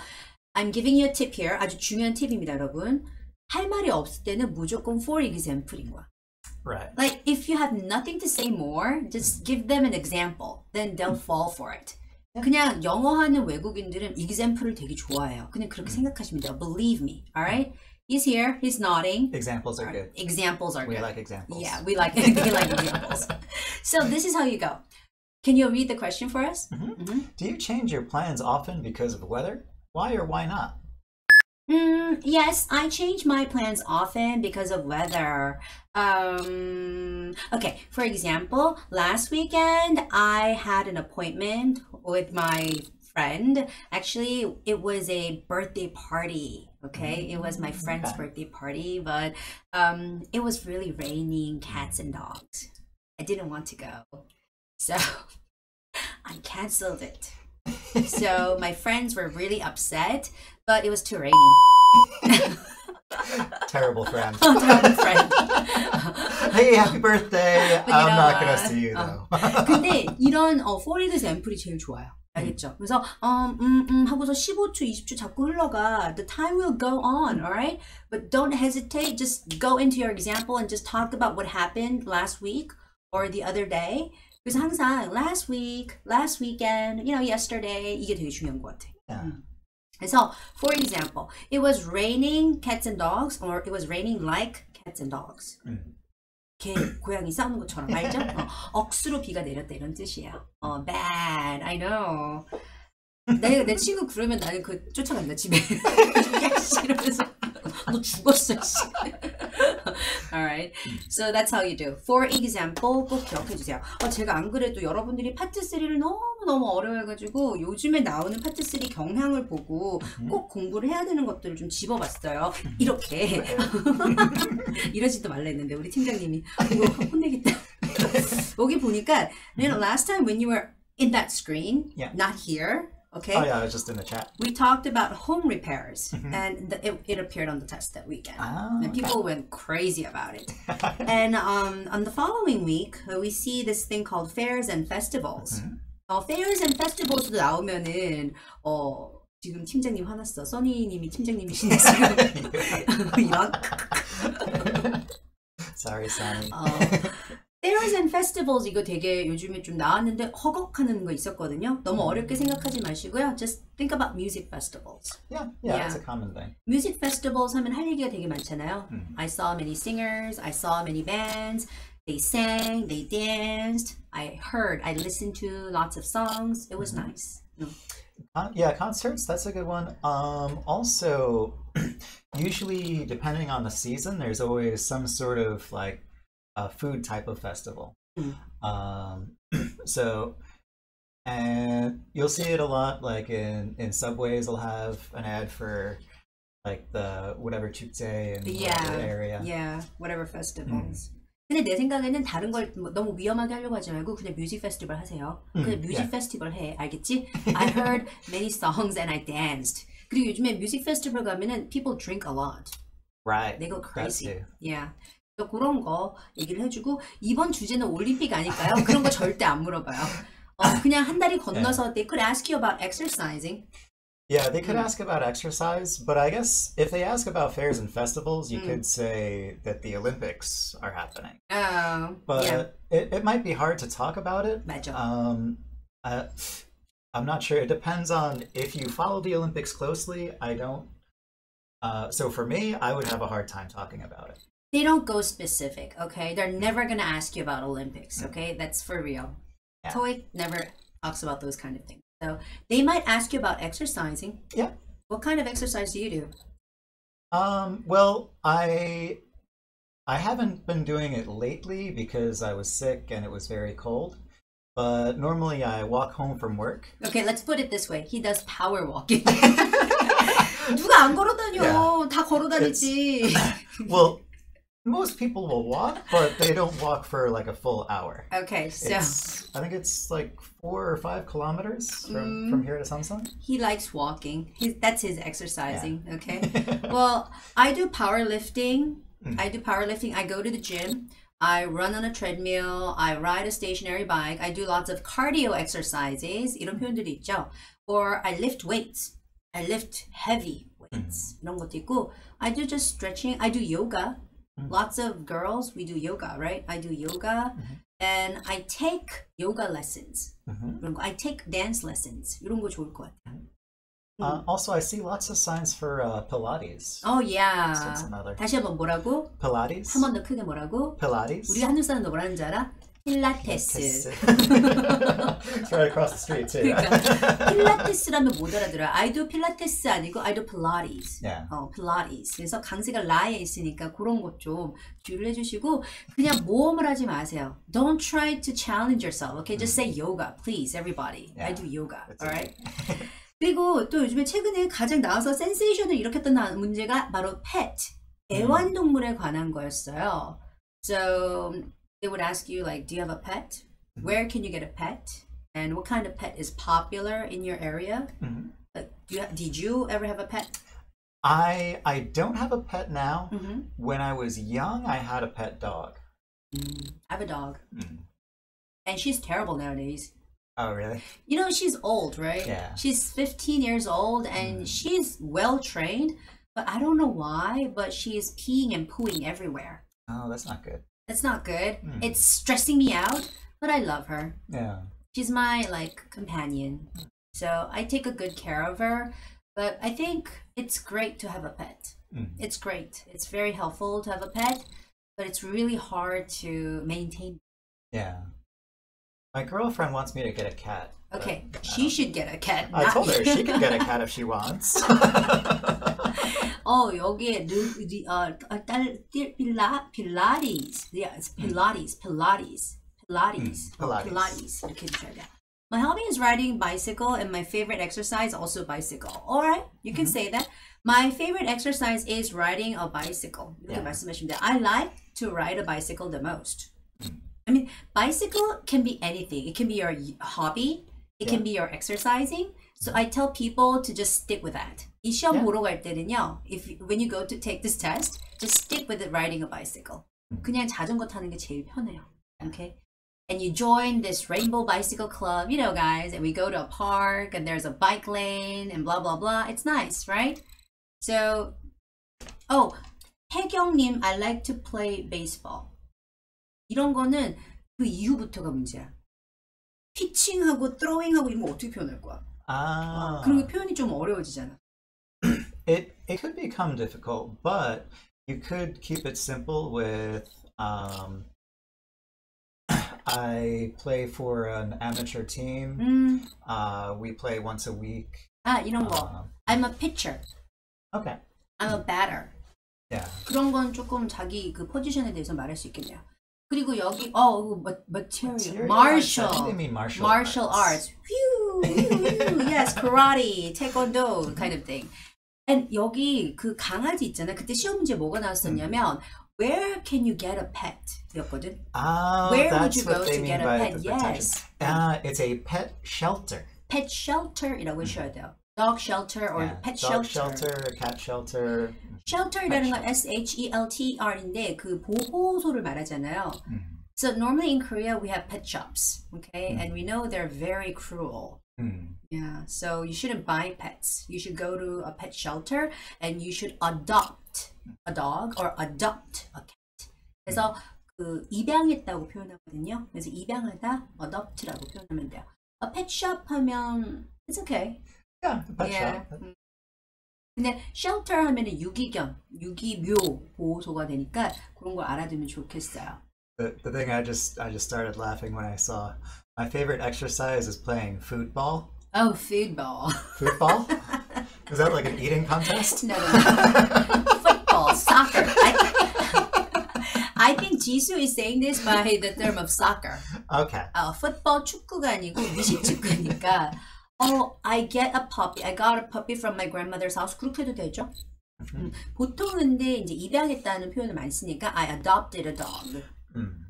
I'm giving you a tip here. 아주 중요한 팁입니다, 여러분. 할 말이 없을 때는 무조건 for example인 거야. Right. Like if you have nothing to say more, just give them an example. Then they'll fall for it. 그냥 영어 하는 외국인들은 example을 되게 좋아해요. 그냥 그렇게 생각하시면 돼요. Believe me. Alright? He's here. He's nodding. Examples are good. Examples are We good. like examples. Yeah, we like we like examples. So this is how you go. Can you read the question for us? Do you change your plans often because of the weather? Why or why not? Mm, yes, I change my plans often because of weather. Um, okay, for example, last weekend I had an appointment with my friend. Actually, it was a birthday party. Okay, it was my friend's okay. birthday party, but um, it was really raining cats and dogs. I didn't want to go, so I canceled it. So my friends were really upset, but it was too rainy. Terrible friend. Terrible friend. hey, happy birthday. But you I'm know not gonna what? see you 어. though. 근데 이런 어, 포리드스 앰플이 제일 좋아요. 알겠죠? 그래서 음, 음, 음 하고서 15초, 20초 자꾸 흘러가. The time will go on, alright? But don't hesitate. Just go into your example and just talk about what happened last week or the other day. 그래서 항상 last week, last weekend, you know, yesterday 이게 되게 중요한 것 같아. Yeah. 그 래서 for example, it was raining cats and dogs or it was raining like cats and dogs. 음. 개, 고양이 싸우는 것처럼 알죠? 어, 억수로 비가 내렸다 이런 뜻이에요. 어, bad, I know. 내, 내 친구 그러면 나는 그 쫓아간다 집에. 야, 씨, 이러면서 너 죽었어. 씨. Alright, so that's how you do. For example, 꼭 기억해 주세요. 어, 제가 안 그래도 여러분들이 파트 3를 너무 너무 어려워해가지고 요즘에 나오는 파트 3 경향을 보고 꼭 공부를 해야 되는 것들을 좀 집어봤어요. 이렇게 이러지도 말라 했는데 우리 팀장님이 이거 혼내겠다. 여기 보니까 you know, last time when you were in that screen, Yeah. not here, okay? Oh yeah, I was just in the chat. We talked about home repairs, and the, it, it appeared on the test that weekend. Ah, and people went crazy about it. and um, on the following week, uh, we see this thing called fairs and festivals. 어, fairs and festivals도 나오면은 어 지금 팀장님 화났어. 써니님이 팀장님이신데 지금 이런 Sorry, Sonny. 어, fairs and festivals 이거 되게 요즘에 좀 나왔는데 허걱하는 거 있었거든요. 너무 어렵게 생각하지 마시고요. Just think about music festivals. Yeah, yeah, Yeah. it's a common thing. Music festivals 하면 할 얘기가 되게 많잖아요. 음. I saw many singers, I saw many bands. They sang, they danced. I heard, I listened to lots of songs. It was nice. Mm. Uh, yeah, concerts, that's a good one. Um, also, usually, depending on the season, there's always some sort of like a food type of festival. Mm. Um, so, and you'll see it a lot, like in, in subways, they'll have an ad for like the whatever chukte in Yeah, whatever area. Yeah, whatever festivals. 근데 내 생각에는 다른 걸 뭐- 너무 위험하게 하려고 하지 말고 그냥 뮤직 페스티벌 하세요. 그냥 뮤직 yeah. 페스티벌 해. 알겠지? I heard many songs and I danced. 그리고 요즘에 뮤직 페스티벌 가면은 people drink a lot. Right. They go that crazy. too. Yeah. 그래서 그런 거 얘기를 해주고 이번 주제는 올림픽 아닐까요? 그런 거 절대 안 물어봐요. 어, 그냥 한 다리 건너서 they could ask you about exercising. Yeah, they could Mm. ask about exercise, but I guess if they ask about fairs and festivals, you Mm. could say that the Olympics are happening. 어, But yeah, it, it might be hard to talk about it. 맞아. Um, uh, I'm not sure. It depends on if you follow the Olympics closely. I don't. Uh, so for me, I would have a hard time talking about it. They don't go specific, okay? They're never gonna ask you about Olympics, Mm. okay? That's for real. Yeah. TOEIC never talks about those kind of things. So they might ask you about exercising. Yeah. What kind of exercise do you do? Um, well, I I haven't been doing it lately because I was sick and it was very cold. But normally I walk home from work. Okay, let's put it this way. He does power walking. 누가 안 걸어 다녀? Yeah. 다 걸어 다니지. Well, most people will walk, but they don't walk for like a full hour. Okay, so It's, I think it's like four or five kilometers from, Mm. from here to Samsung. he likes walking. He's, that's his exercising, okay? well, I do powerlifting. Mm. I do powerlifting. I go to the gym. I run on a treadmill. I ride a stationary bike. I do lots of cardio exercises. 이런 표현들이 있죠. Or I lift weights. I lift heavy weights. 이런 것도 있고. I do just stretching. I do yoga. Lots of girls, we do yoga, right? I do yoga. And I take yoga lessons. Mhm. 이런 거. I take dance lessons. 이런 거 좋을 것 같아요. Uh, also, I see lots of signs for uh, Pilates. Oh yeah. So it's another 다시 한번 뭐라고? Pilates. 한 번 더 크게 뭐라고? Pilates. 우리 한국 사람도 뭐라는 줄 알아? 필라테스. it's right across the street too. 그러니까 필라테스라면 못 알아들어. I do 필라테스 아니고 I do Pilates. yeah. 어, 필라테스. 그래서 강세가 라에 있으니까 그런 것 좀 주의를 해주시고 그냥 모험을 하지 마세요. Don't try to challenge yourself. Okay, just say yoga, please, everybody. I Yeah. do yoga. Alright. 그리고 또 요즘에 최근에 가장 나와서 센세이션을 일으켰던 나- 문제가 바로 pet, 애완동물에 관한 거였어요. So they would ask you like, do you have a pet? Where can you get a pet? And what kind of pet is popular in your area? Mhm. Like, do you ha- did you ever have a pet? I I don't have a pet now. Mm-hmm. When I was young, I had a pet dog. I have a dog, Mm. and she's terrible nowadays. Oh, really? You know, she's old, right? Yeah. She's 15 years old and Mm. she's well trained, but I don't know why, but she is peeing and pooing everywhere. Oh, that's not good. That's not good. Mm. It's stressing me out, but I love her. Yeah. She's my like companion. So I take a good care of her, but I think it's great to have a pet. Mm. It's great. It's very helpful to have a pet, but it's really hard to maintain. Yeah. My girlfriend wants me to get a cat. Okay, she should get a cat. I told her she can get a cat if she wants. 어 여기에 르, 리, 어, 딸 필라 필라티스 yes 필라티스 필라티스 필라티스 음, 필라티스. 필라티스 이렇게 해주셔야 돼요. My hobby is riding bicycle and my favorite exercise also bicycle. Alright, you can say that. My favorite exercise is riding a bicycle. 이렇게 Yeah. 말씀하시면 돼요. I like to ride a bicycle the most. I mean, bicycle can be anything. It can be your y- hobby. It can be your exercising. So I tell people to just stick with that. 이 시험. 보러 갈 때는요, if when you go to take this test, just stick with it riding a bicycle. 그냥 자전거 타는 게 제일 편해요. Okay. And you join this rainbow bicycle club, you know, guys, and we go to a park and there's a bike lane and blah blah blah. It's nice, right? So, oh, 혜경님, I like to play baseball. 이런 거는 그 이후부터가 문제야. 피칭하고 throwing하고 이런 거 어떻게 표현할 거야? ah. 그리고 표현이 좀 어려워지잖아. It it could become difficult, but you could keep it simple with um I play for an amateur team. 음, Uh, we play once a week. 아 이런 거. Um, I'm a pitcher. okay. I'm a batter. Yeah. 그런 건 조금 자기 그 포지션에 대해서 말할 수 있겠네요. 그리고 여기 어 이거 마- material, Material arts, I martial, think they mean martial martial arts. arts. Phew, phew, phew. yes, karate, taekwondo kind of thing. And 여기 그 강아지 있잖아. 그때 시험 문제 뭐가 나왔었냐면 Where can you get a pet? 였거든. Oh, Where would that's you what go they to mean get a by pet? the protection. Yes. Uh, it's a pet shelter. Pet shelter이라고 해줘야 돼요. Dog shelter or Yeah. pet Dog shelter. shelter, cat shelter. shelter이라는 건 S H E L T R인데 그 보호소를 말하잖아요. So normally in Korea we have pet shops, okay, and we know they're very cruel. Hmm. Yeah, so you shouldn't buy pets. You should go to a pet shelter and you should adopt a dog or adopt a cat. 그래서 그 입양했다고 표현하거든요. 그래서 입양하다 adopt라고 표현하면 돼요. A pet shop 하면 it's okay. Yeah, the pet Yeah. shop. 음. 근데 shelter 하면은 유기견, 유기묘 보호소가 되니까 그런 걸 알아두면 좋겠어요. The, the thing I just I just started laughing when I saw my favorite exercise is playing football. Oh, football. Football? is that like an eating contest? No, no, no. Football, soccer. I, I think Jisoo is saying this by the term of soccer. Okay. 아, football 축구가 아니고 미식 축구니까. Oh, I get a puppy. I got a puppy from my grandmother's house. 그렇게 해도 되죠? 음, 보통은 근데 이제 입양했다는 표현을 많이 쓰니까 I adopted a dog. Hmm.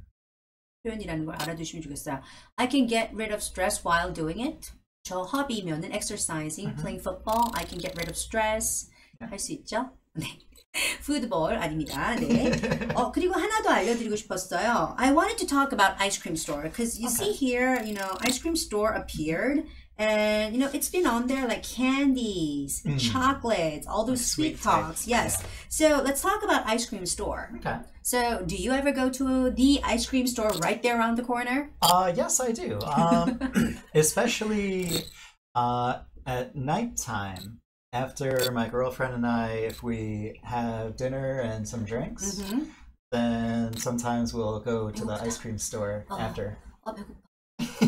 표현이라는 걸 알아두시면 좋겠어요. I can get rid of stress while doing it. 저 허비면은 exercising, playing football. I can get rid of stress. 할 수 있죠? 네. 푸드볼 아닙니다. 네. 어, 그리고 하나 더 알려드리고 싶었어요. I wanted to talk about ice cream store because you see here, you know, ice cream store appeared and you know it's been on there like candies mm. chocolates all those sweet, sweet talks yes yeah. so let's talk about ice cream store okay so do you ever go to the ice cream store right there around the corner uh yes i do um, especially uh at nighttime after my girlfriend and i if we have dinner and some drinks mm -hmm. then sometimes we'll go to the ice cream store oh. after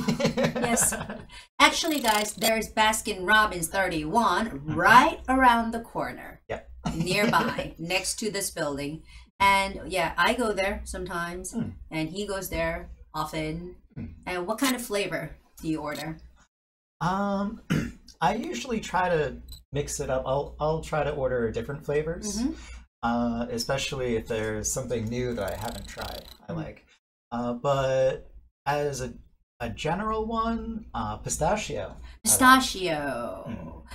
Yes. Actually, guys, there's Baskin Robbins 31 right around the corner, Yep. nearby, next to this building. And yeah, I go there sometimes, Hmm. and he goes there often. And what kind of flavor do you order? Um, I usually try to mix it up. I'll I'll try to order different flavors, Mhm. uh, especially if there's something new that I haven't tried. I Mm. like, uh, but as a a general one, uh, pistachio. 피스타시오.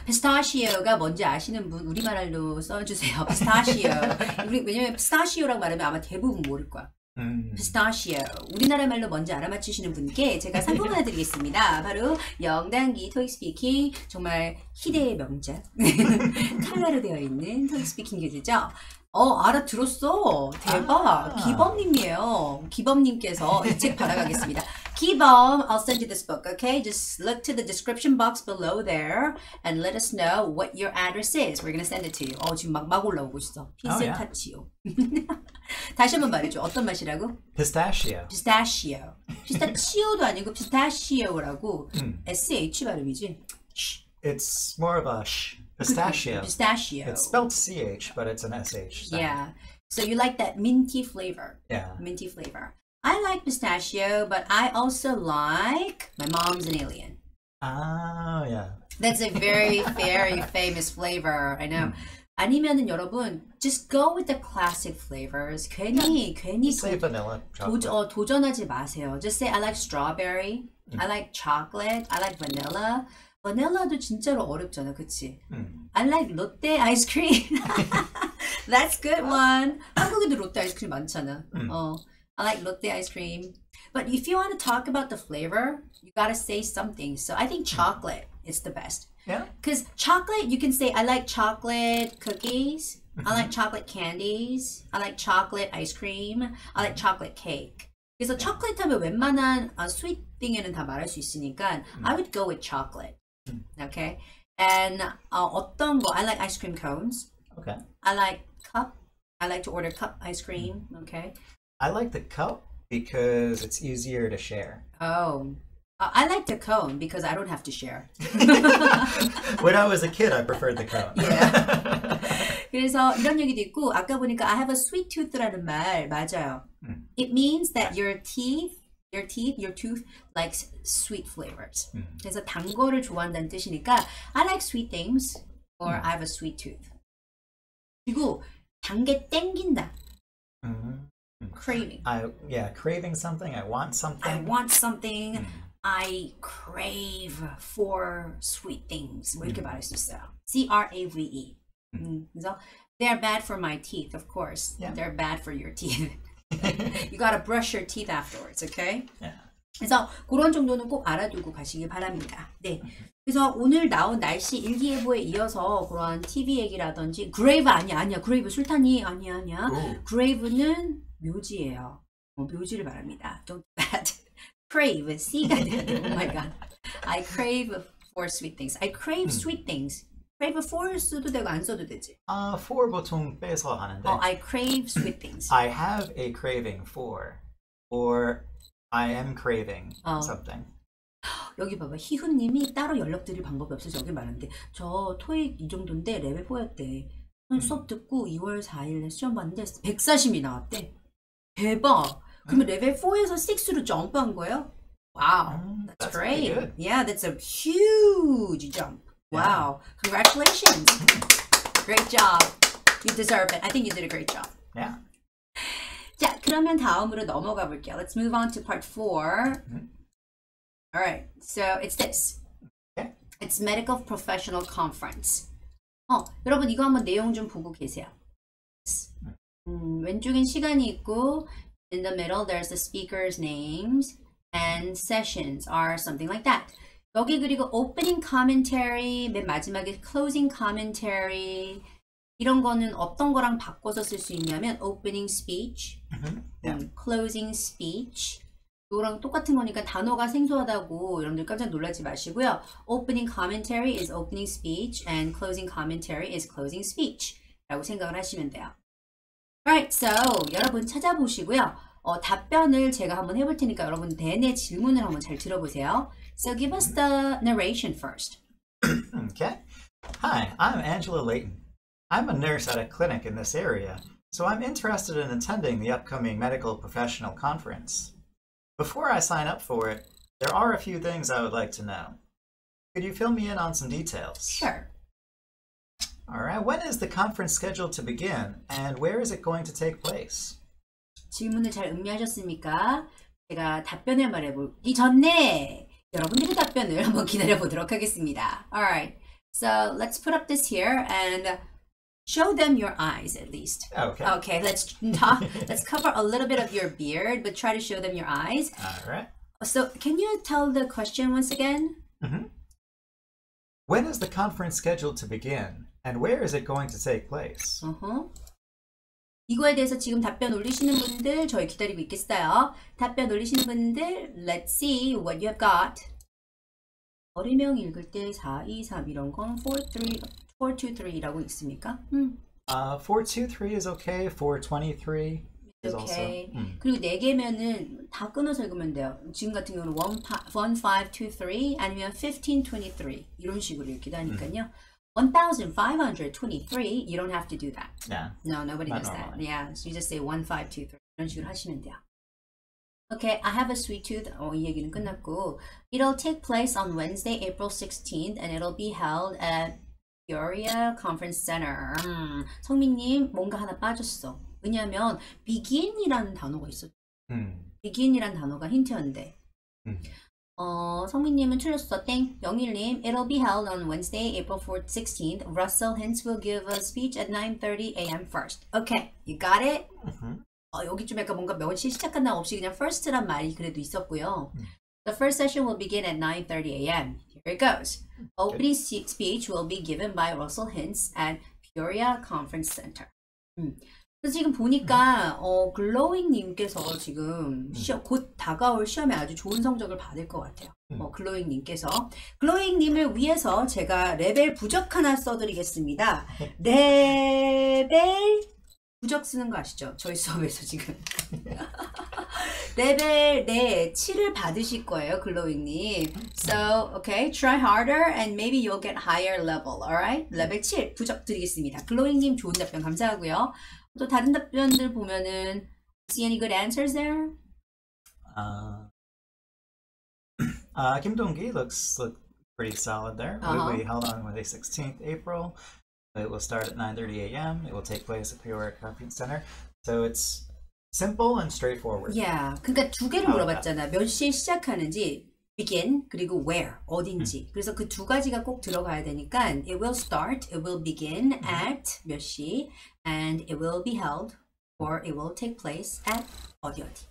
피스타시오가 뭔지 아시는 분 우리말로 써주세요. 피스타시오. 우리 왜냐면 피스타시오라고 말하면 아마 대부분 모를 거야. Mm. 피스타시오. 우리나라 말로 뭔지 알아맞히시는 분께 제가 상품 하나 드리겠습니다. 바로 영단기 토익 스피킹 정말 희대의 명작 칼라로 되어 있는 토익 스피킹 교재죠. 어 알아들었어. 대박. 아. 기범님이에요. 기범님께서 이 책 받아가겠습니다. 기범, I'll send you this book, okay? Just look to the description box below there and let us know what your address is. We're gonna send it to you. 어 지금 막, 막 올라오고 있어. yeah. 피스타치오. 다시 한번 말해줘. 어떤 맛이라고? Pistachio. 피스타시오. 피스타치오도 아니고 피스타시오라고 음. SH 발음이지. It's more of a sh. Pistachio. 피스타시오. It's spelled CH, but it's an SH. sound. Yeah. So you like that minty flavor. Yeah. Minty flavor. I like pistachio, but I also like my mom's an alien. Oh, yeah. That's a very, very famous flavor. I know. 아니면은 여러분, just go with the classic flavors. 괜히, 괜히 Say 도, vanilla chocolate. 도, 어, 도전하지 마세요. Just say I like strawberry, I like chocolate, I like vanilla. 바닐라도 진짜로 어렵잖아, 그치? 음. I like 롯데 아이스크림. That's good one. 한국에도 롯데 아이스크림 많잖아. 어, I like 롯데 아이스크림. But if you want to talk about the flavor, you gotta say something. So I think chocolate is the best. Yeah. Because chocolate, you can say, I like chocolate cookies. I like chocolate candies. I like chocolate ice cream. I like chocolate cake. 그래서 chocolate 하면 웬만한 아, sweet thing에는 다 말할 수 있으니까 I would go with chocolate. Okay? And 어, 어떤 거, I like ice cream cones. Okay. I like cup. I like to order cup ice cream. Okay? I like the cup because it's easier to share. Oh. Uh, I like the cone because I don't have to share. when I was a kid, I preferred the cone. Yeah. 그래서 이런 얘기도 있고 아까 보니까 I have a sweet tooth라는 말 맞아요. 음. It means that your teeth, your teeth, your tooth likes sweet flavors. 음. 그래서 단 거를 좋아한다는 뜻이니까 I like sweet things or I have a sweet tooth. 그리고 단 게 땡긴다. Mhm. Craving. I yeah, craving something. I want something. I want something. 음. I crave for sweet things. 뭐 이렇게 말할 수 있어요. C R A V E. 음, 그래서 they're bad for my teeth, of course. Yeah. They're bad for your teeth. you gotta brush your teeth afterwards, okay? Yeah. 그래서 그런 정도는 꼭 알아두고 가시기 바랍니다. 네. 그래서 오늘 나온 날씨 일기예보에 이어서 그런 TV 얘기라든지 그레이브 아니야 아니야 그레이브 술탄이 아니야 아니야. 그레이브는 묘지예요. 어, 묘지를 말합니다. Don't crave C가 돼야 돼. Oh my god. I crave for sweet things. I crave sweet things. crave for 써도 되고 안 써도 되지. Uh, for 보통 빼서 하는데. 어, I crave sweet things. I have a craving for, or I am craving 어. something. 여기 봐봐 희훈님이 따로 연락드릴 방법이 없어서 여기 말하는데 저 토익 이 정도인데 레벨 4였대 수업 듣고 2월 4일에 시험 봤는데 140이 나왔대 대박 그러면 레벨 4에서 6로 점프한 거예요? 와우 Mm, that's, that's pretty great good. yeah that's a huge jump wow congratulations great job you deserve it I think you did a great job Yeah. 자, 그러면 다음으로 넘어가 볼게요. Let's move on to part four. Alright, so it's this. Okay. It's Medical Professional Conference. 어, 여러분 이거 한번 내용 좀 보고 계세요. 음, 왼쪽엔 시간이 있고 in the middle there's the speaker's names and sessions are something like that. 여기 그리고 opening commentary, 맨 마지막에 closing commentary 이런 거는 어떤 거랑 바꿔서 쓸 수 있냐면 opening speech, Mhm. Yeah. 음, closing speech 이거랑 똑같은 거니까 단어가 생소하다고 여러분들 깜짝 놀라지 마시고요. Opening commentary is opening speech and closing commentary is closing speech 라고 생각을 하시면 돼요. Alright, so 여러분 찾아보시고요. 어, 답변을 제가 한번 해볼 테니까 여러분 내내 질문을 한번 잘 들어보세요. So give us the narration first. Okay. Hi, I'm Angela Layton. I'm a nurse at a clinic in this area, so I'm interested in attending the upcoming medical professional conference. Before I sign up for it, there are a few things I would like to know. Could you fill me in on some details? Sure. All right. When is the conference scheduled to begin, and where is it going to take place? 질문을 잘 음미하셨습니까? 제가 답변을 말해보기 전에 여러분들의 답변을 한번 기다려 보도록 하겠습니다. Alright, so let's put up this here and show them your eyes at least. Okay. Okay, let's talk, let's cover a little bit of your beard, but try to show them your eyes. All right. So, can you tell the question once again? When is the conference scheduled to begin, And where is it going to take place? 어허. 이거에 대해서 지금 답변 올리시는 분들 저희 기다리고 있겠어요. 답변 올리시는 분들 let's see what you have got. 어리명 읽을 때 4, 2, 3 이런 건 4, 3, 4, 2, 3라고 읽습니까? 음, Uh, 423 is okay. 423 is okay. also. Mm. 그리고 4개면은 다 끊어서 읽으면 돼요. 지금 같은 경우는 1523 아니면 1523 이런 식으로 읽기도 하니까요. 1523 you don't have to do that. Yeah. No, nobody Not does that. normally. Yeah, so you just say one five two three 이런 식으로 하시면 돼요. Okay, I have a sweet tooth. 어, 이 얘기는 끝났고. It'll take place on Wednesday, April 16th, and it'll be held at Peoria Conference Center. 음, 성민님 뭔가 하나 빠졌어. 왜냐하면 begin이라는 단어가 있어. Mm. begin이라는 단어가 힌트였는데. 음. 어, 성민님은 틀렸어. 땡. 영일님, it'll be held on Wednesday, April 4th, 16th. Russell Hintz will give a speech at 9:30 a.m. first. Okay, you got it? Mhm. 어, 여기 좀 약간 뭔가 몇 시 시작한다 없이 그냥 first란 말이 그래도 있었고요. The first session will begin at 9:30 a.m. Here it goes. Opening se- speech will be given by Russell Hintz at Peoria Conference Center. 음. 그래서 지금 보니까 어, 글로잉님께서 지금 시험, 곧 다가올 시험에 아주 좋은 성적을 받을 것 같아요. 어, 글로잉님께서 글로잉님을 위해서 제가 레벨 부적 하나 써드리겠습니다. 레벨 부적 쓰는 거 아시죠? 저희 수업에서 지금 레벨 네 7을 받으실 거예요, 글로잉님. So, okay, try harder and maybe you'll get higher level. Alright? 레벨 7 부적 드리겠습니다. 글로잉님 좋은 답변 감사하고요. 또 다른 답변들 보면은 see any good answers there? Uh, uh, Kim Dong-gi looks look pretty solid there. It Uh-huh. will be held on Wednesday, 16th April. It will start at 9:30 a.m. It will take place at Peoria Conference Center. So it's simple and straightforward. Yeah. 그러니까 두 개를 아, 물어봤잖아. 몇 시에 시작하는지 begin 그리고 where 어딘지. 그래서 그 두 가지가 꼭 들어가야 되니까 it will start, it will begin at 몇 시, and it will be held or it will take place at 어디 어디.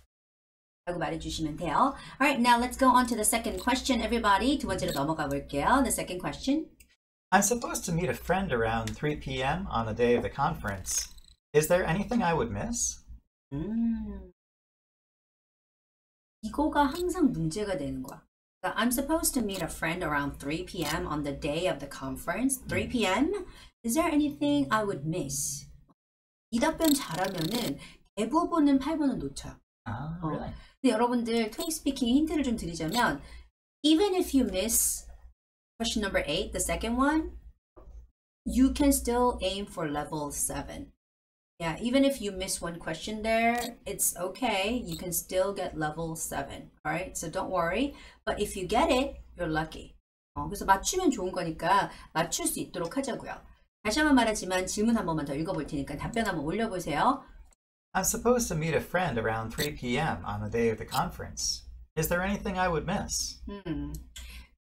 라고 말해주시면 돼요. Alright, now let's go on to the second question, everybody. 두 번째로 넘어가 볼게요. The second question. I'm supposed to meet a friend around 3 p.m. on the day of the conference. Is there anything I would miss? 음. 이거가 항상 문제가 되는 거야. 그러니까 I'm supposed to meet a friend around 3 p.m. on the day of the conference. 3 p.m. Is there anything I would miss? 이 답변 잘하면은 대부분은 8번은 놓쳐요. Oh, Oh. really? 근데 여러분들 토익 스피킹 힌트를 좀 드리자면 even if you miss question number 8, the second one, you can still aim for level 7. Yeah, even if you miss one question there, it's okay. You can still get level 7. All right? So don't worry. But if you get it, you're lucky. 어, 그래서 맞추면 좋은 거니까 맞출 수 있도록 하자고요. 다시 한번 말하지만 질문 한 번만 더 읽어볼 테니까 답변 한번 올려보세요. I'm supposed to meet a friend around 3 p.m. on the day of the conference. Is there anything I would miss? 음,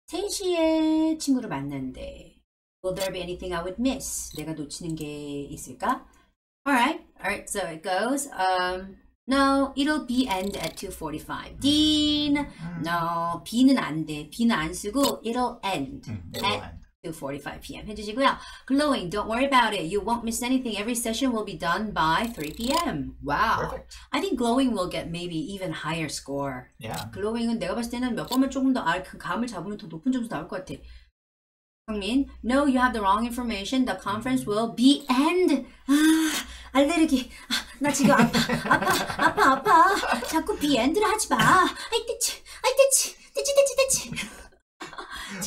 3시에 친구를 만났는데 Will there be anything I would miss? 내가 놓치는 게 있을까? Alright, alright, so it goes. Um, no, it'll be end at 2.45. Dean, no, B는 안 돼. B는 안 쓰고 it'll end Mm, at end. 2.45 p.m. 해주시고요. Glowing, don't worry about it. You won't miss anything. Every session will be done by 3 p.m. Wow. Perfect. I think Glowing will get maybe even higher score. Yeah. 글로잉은 내가 봤을 때는 몇 번만 조금 더 알, 그 감을 잡으면 더 높은 점수 나올 것 같아. 성민, no, you have the wrong information. The conference will be end. 아, 알레르기. 아, 나 지금 아파, 아파, 아파, 아파. 자꾸 be end를 하지 마. 아이 떼치, 아이 떼치, 떼치, 떼치, 떼치.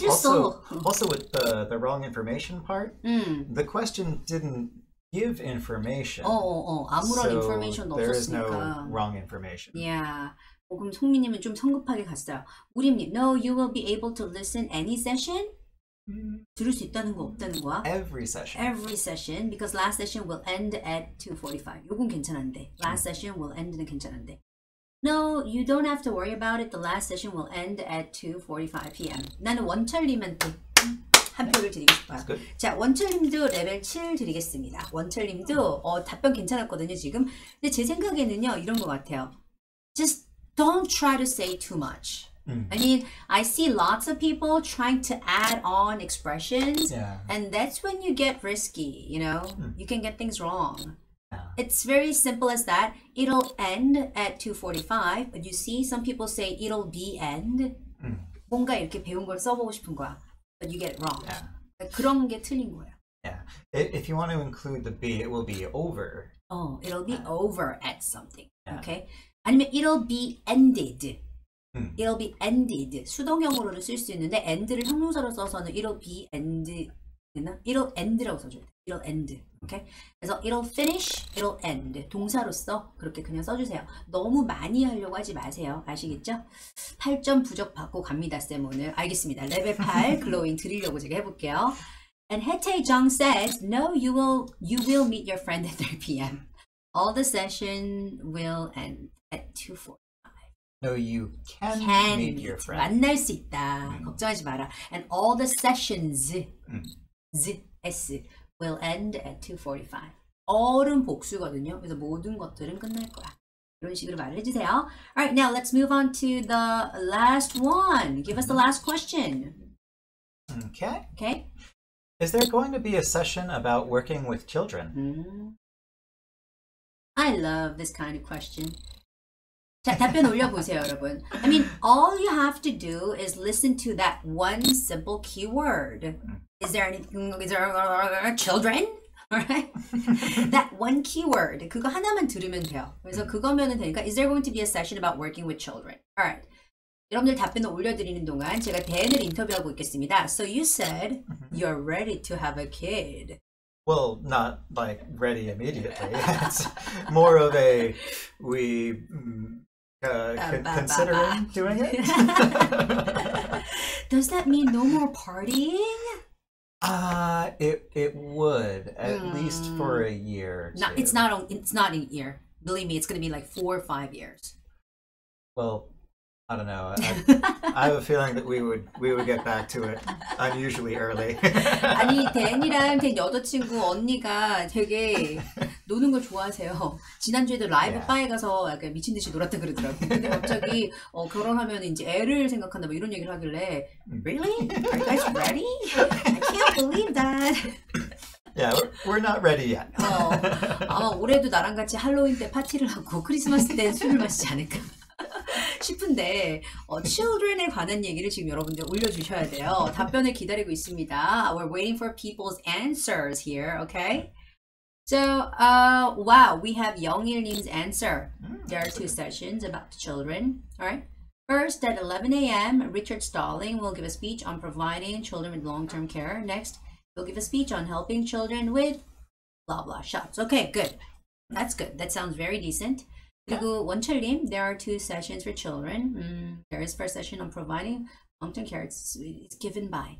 Also, 틀렸어. also with the, the wrong information part, 음, the question didn't give information. 어, 어, 어. 아무런 so 인포메이션도 there is 없었으니까. no wrong information. Yeah. 어, 그럼 송미님은 좀 성급하게 갔어요. 우림님, no, you will be able to listen any session. 들을 수 있다는 거 없다는 거야? Every session. Every session, because last session will end at 2:45. 요건 괜찮은데, last session will end는 괜찮은데. No, you don't have to worry about it. The last session will end at 2:45 p.m. 나는 원철님한테 한 표를 드리고 싶어요. 자, 원철님도 레벨 7 드리겠습니다. 원철님도 어, 답변 괜찮았거든요, 지금. 근데 제 생각에는요, 이런 것 같아요. Just don't try to say too much. Mm. I mean, I see lots of people trying to add on expressions, Yeah. and that's when you get risky, you know? You can get things wrong. Yeah. It's very simple as that. It'll end at 2:45, but you see some people say it'll be end. Mm. 뭔가 이렇게 배운 걸 써보고 싶은 거야. But you get it wrong. Yeah. 그런 게 틀린 거예요. Yeah. I- If you want to include the B, it will be over. Oh, it'll be over at something. Yeah. Okay? 아니면 it'll be ended. 음. It'll be ended. 수동형으로도 쓸수 있는데 end를 형용사로 써서는 it'll be end 됐나? It'll end라고 써줘야 돼. It'll end. Okay? 그래서 it'll finish, it'll end. 동사로서 그렇게 그냥 써주세요. 너무 많이 하려고 하지 마세요. 아시겠죠? 8점 부적 받고 갑니다, 쌤 오늘. 알겠습니다. 레벨 8 글로잉 드리려고 제가 해볼게요. And Hete Jung says, no, you will you will meet your friend at 3 p.m. All the session will end at 2:40. No, you can, Can meet meet. your friend. 만날 수 있다. 걱정하지 마라. And all the sessions 음. z s will end at 2:45. all은 복수거든요. 그래서 모든 것들은 끝날 거야. 이런 식으로 말을 해주세요. Alright, now let's move on to the last one. Give us the last question. Okay. Okay? Is there going to be a session about working with children? 음. I love this kind of question. 자, 답변 올려보세요, 여러분. I mean, all you have to do is listen to that one simple keyword. Is there anything, is there children? Alright? that one keyword. 그거 하나만 들으면 돼요. 그래서 그거면은 되니까, is there going to be a session about working with children? Alright. 여러분들 답변을 올려드리는 동안 제가 댄을 인터뷰하고 있겠습니다. So you said you're ready to have a kid. Well, not like ready immediately. it's more of a we mm, uh, con- ba, ba, considering ba. doing it. Does that mean no more partying? uh it it would at least for a year. Or No, two. it's not. on- It's not in a year. Believe me, it's going to be like four or five years. Well, I don't know. I, I have a feeling that we would we would get back to it unusually early. 아니 댄이랑 댄 여자친구 언니가 되게 노는 걸 좋아하세요. 지난주에도 라이브 Yeah. 바에 가서 약간 미친 듯이 놀았다 그러더라고. 근데 갑자기 어, 결혼하면 이제 애를 생각한다 뭐 이런 얘기를 하길래 Really? Are you guys ready? I can't believe that. yeah, we're, we're not ready yet. 어, 아마 올해도 나랑 같이 할로윈 때 파티를 하고 크리스마스 때 술을 마시지 않을까 싶은데 어, children에 관한 얘기를 지금 여러분들 올려주셔야 돼요. 답변을 기다리고 있습니다. We're waiting for people's answers here, okay? So, uh, wow, we have 영일님's answer. There are two sessions about children, all right? First, at 11 a.m., Richard Stalling will give a speech on providing children with long-term care. Next, he'll give a speech on helping children with blah blah shots. Okay, good. That's good. That sounds very decent. 그리고 원철님, there are two sessions for children. Mm, there is first session on providing long-term care. It's, it's given by.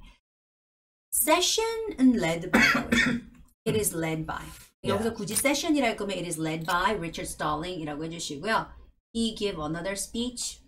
Session led by. it is led by. 여기서 굳이 session이라 할 거면 it is led by Richard Stalling이라고 해주시고요. He give another speech.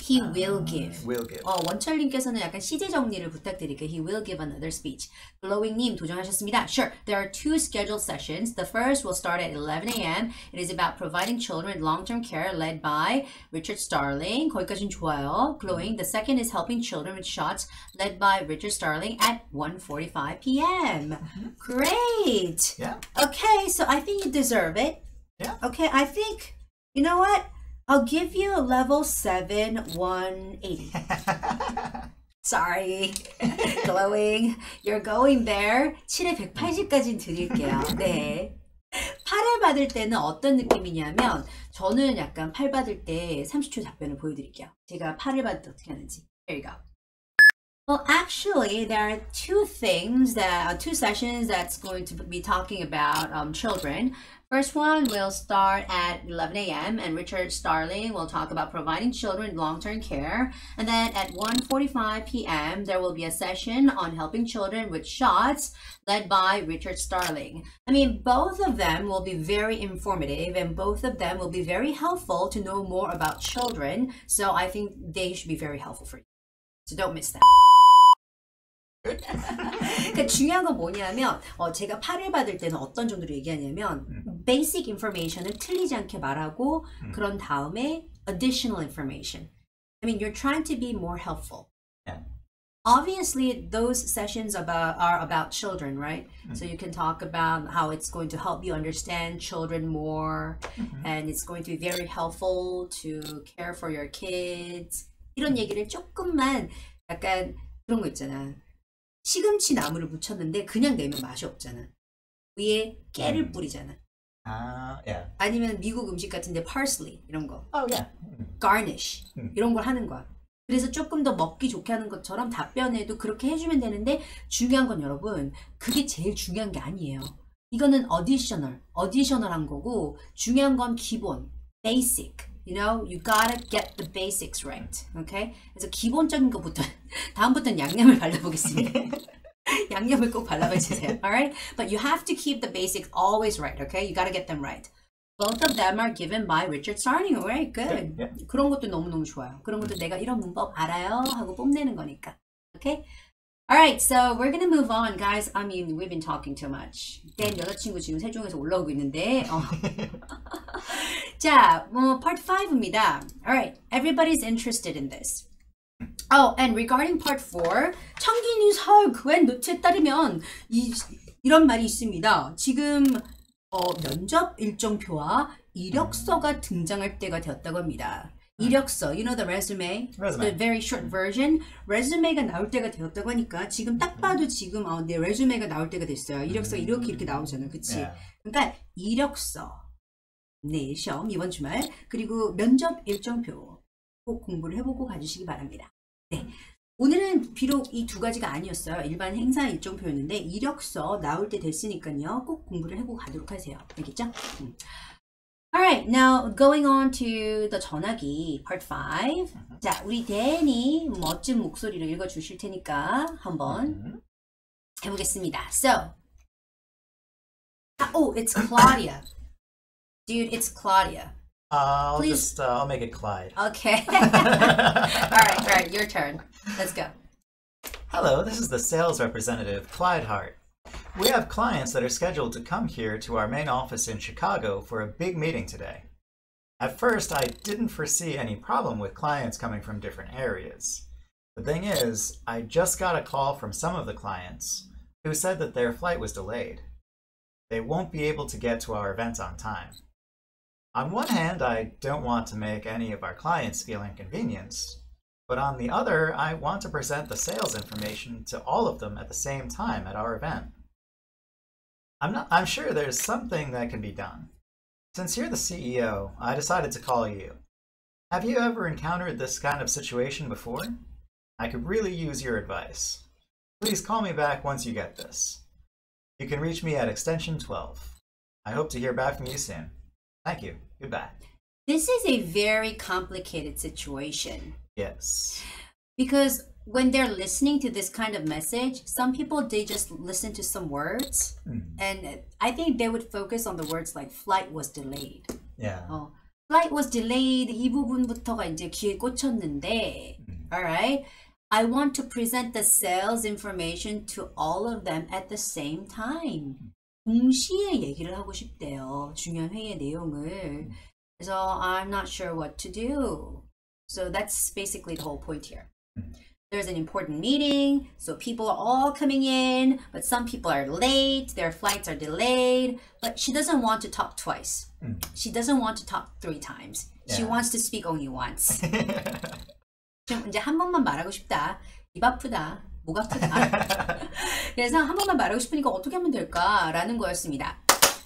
He will give. We'll give. 어, 원철님께서는 약간 시제 정리를 부탁드릴게요. He will give another speech. Glowing님 도전하셨습니다. Sure, there are two scheduled sessions. The first will start at 11 a.m. It is about providing children with long-term care led by Richard Starling. 거기까지는 좋아요. Glowing. The second is helping children with shots led by Richard Starling at 1.45 p.m. Great. Yeah. Okay, so I think you deserve it. Yeah. Okay, I think, you know what? I'll give you a level 7 180. Sorry. Glowing. You're going there. 7에 180까지는 드릴게요. 네. 8을 받을 때는 어떤 느낌이냐면 저는 약간 8 받을 때 30초 답변을 보여드릴게요. 제가 8을 받을 때 어떻게 하는지. There you go. Well, actually, there are two things that, uh, two sessions that's going to be talking about um, children. First one will start at 11 a.m. and Richard Starling will talk about providing children long-term care. And then at 1:45 p.m. there will be a session on helping children with shots led by Richard Starling. I mean, both of them will be very informative and both of them will be very helpful to know more about children. So I think they should be very helpful for you. So don't miss that. 그러니까 중요한 건 뭐냐면 어, 제가 팔을 받을 때는 어떤 정도로 얘기하냐면 basic information은 틀리지 않게 말하고 음. 그런 다음에 additional information. I mean, you're trying to be more helpful. Yeah. Obviously, those sessions about are about children, right? Mm. So you can talk about how it's going to help you understand children more, Mhm. and it's going to be very helpful to care for your kids. 이런 얘기를 조금만 약간 그런 거 있잖아. 시금치 나무를 묻혔는데 그냥 내면 맛이 없잖아. 위에 깨를 음. 뿌리잖아. Ah, yeah. 아니면 미국 음식 같은데 parsley 이런 거, Oh, yeah. Mm. garnish 음. 이런 걸 하는 거야. 그래서 조금 더 먹기 좋게 하는 것처럼 답변에도 그렇게 해주면 되는데 중요한 건 여러분 그게 제일 중요한 게 아니에요. 이거는 additional, additional한 거고 중요한 건 기본, basic. You know, you gotta get the basics right. Okay? 그래서 기본적인 것부터 다음부터는 양념을 발라보겠습니다. 양념을 꼭 발라봐 주세요. Alright? But you have to keep the basics always right. Okay? You gotta get them right. Both of them are given by Richard Starling. Alright? Good. Yeah. 그런 것도 너무너무 좋아요. 그런 것도 내가 이런 문법 알아요 하고 뽐내는 거니까. Okay? Alright, so we're gonna move on, guys. I mean, we've been talking too much. 댄 여자친구 지금 세종에서 올라오고 있는데. 어. 자, 뭐 part 5입니다. Alright, everybody's interested in this. Oh, and regarding part 4, 청기뉴스 헐 그웬 노트에 따르면 이, 이런 말이 있습니다. 지금 어, 면접 일정표와 이력서가 등장할 때가 되었다고 합니다. 이력서, you know the resume? The Resume. very short version. resume가 나올 때가 되었다고 하니까 지금 딱 봐도 지금 어, 내 resume가 나올 때가 됐어요. 이력서가 이렇게 이렇게 나오잖아요. 그치? Yeah. 그러니까 이력서, 내일 시험 이번 주말 그리고 면접 일정표 꼭 공부를 해보고 가주시기 바랍니다. 네. 오늘은 비록 이 두 가지가 아니었어요. 일반 행사 일정표였는데 이력서 나올 때 됐으니까요. 꼭 공부를 해보고 가도록 하세요. 알겠죠? 음. Alright, now going on to the 전화기 part 5. 자, 우리 댄이 멋진 목소리로 읽어주실 테니까 한번 Mhm. 해보겠습니다. So, ah, oh, it's Claudia. Dude, it's Claudia. I'll Please. just, uh, I'll make it Clyde. Okay. all right, all right, your turn. Let's go. Hello, this is the sales representative, Clyde Hart. We have clients that are scheduled to come here to our main office in Chicago for a big meeting today. At first, I didn't foresee any problem with clients coming from different areas. The thing is, I just got a call from some of the clients who said that their flight was delayed. They won't be able to get to our event on time. On one hand, I don't want to make any of our clients feel inconvenienced, but on the other, I want to present the sales information to all of them at the same time at our event. I'm not I'm sure there's something that can be done. Since you're the CEO, I decided to call you. Have you ever encountered this kind of situation before? I could really use your advice. Please call me back once you get this. You can reach me at extension 12. I hope to hear back from you soon. Thank you. Goodbye. This is a very complicated situation Yes. because when they're listening to this kind of message, some people they just listen to some words Hmm. and I think they would focus on the words like flight was delayed. Yeah. 어, flight was delayed 이 부분부터가 이제 귀에 꽂혔는데 alright I want to present the sales information to all of them at the same time 동시에 얘기를 하고 싶대요 중요한 회의 내용을 그래서 I'm not sure what to do so that's basically the whole point here there's an important meeting, so people are all coming in, but some people are late, their flights are delayed, but she doesn't want to talk twice. She doesn't want to talk three times. She Yeah. wants to speak only once. 좀 이제 한 번만 말하고 싶다. 입 아프다. 목 아프다. 그래서 한 번만 말하고 싶으니까 어떻게 하면 될까라는 거였습니다.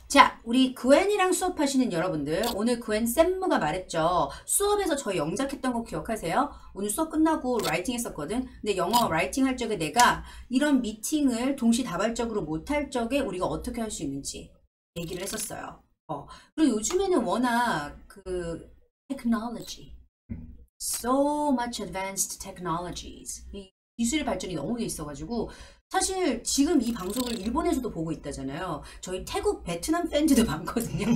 자, 우리 그웬이랑 수업하시는 여러분들, 오늘 그웬 쌤무가 말했죠. 수업에서 저희 영작했던 거 기억하세요? 오늘 수업 끝나고 라이팅 했었거든? 근데 영어 라이팅 할 적에 내가 이런 미팅을 동시다발적으로 못할 적에 우리가 어떻게 할 수 있는지 얘기를 했었어요. 어, 그리고 요즘에는 워낙 그 technology, so much advanced technologies. 이 기술의 발전이 너무 돼 있어가지고 사실 지금 이 방송을 일본에서도 보고 있다잖아요. 저희 태국, 베트남 팬들도 많거든요.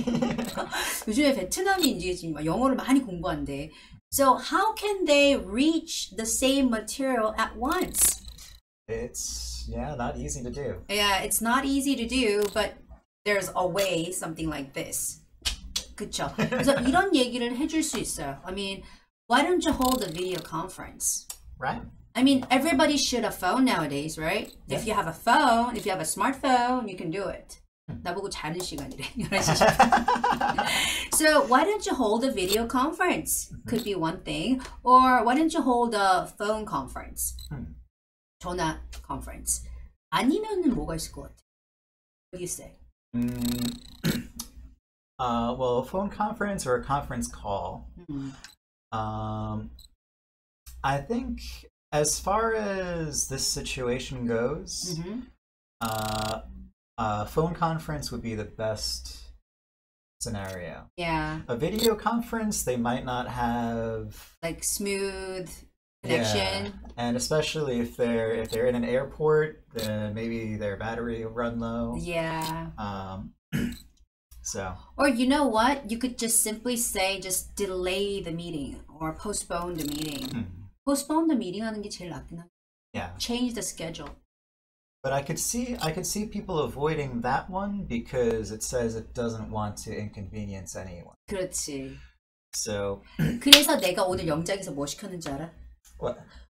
요즘에 베트남이 이제 지금 막 영어를 많이 공부한대. So how can they reach the same material at once? It's yeah, not easy to do. Yeah, it's not easy to do, but there's a way, something like this. 그쵸? 그래서 이런 얘기를 해줄 수 있어요. I mean, why don't you hold a video conference? Right? I mean, everybody should have a phone nowadays, right? If you have a phone, if you have a smartphone, you can do it. 나보고 자는 시간이래. 11시 10분. so why don't you hold a video conference? Could be one thing. Or why don't you hold a phone conference? Hmm. 전화 conference. 아니면은 뭐가 있을 것 같아? What do you say? Mm, uh, well, a phone conference or a conference call. 음. Um, I think as far as this situation goes, Mhm. uh, a phone conference would be the best scenario. Yeah, A video conference, they might not have like smooth connection. Yeah, and especially if they're if they're in an airport, then maybe their battery will run low. Yeah. Um, so Or you know what? You could just simply say just delay the meeting or postpone the meeting. hmm, postpone the meeting 하는 게 제일 낫긴 하. yeah, Change the schedule. but I could see I could see people avoiding that one because it says it doesn't want to inconvenience anyone. 그렇지. So 그래서 내가 오늘 영장에서 뭐 시켰는지 알아? what?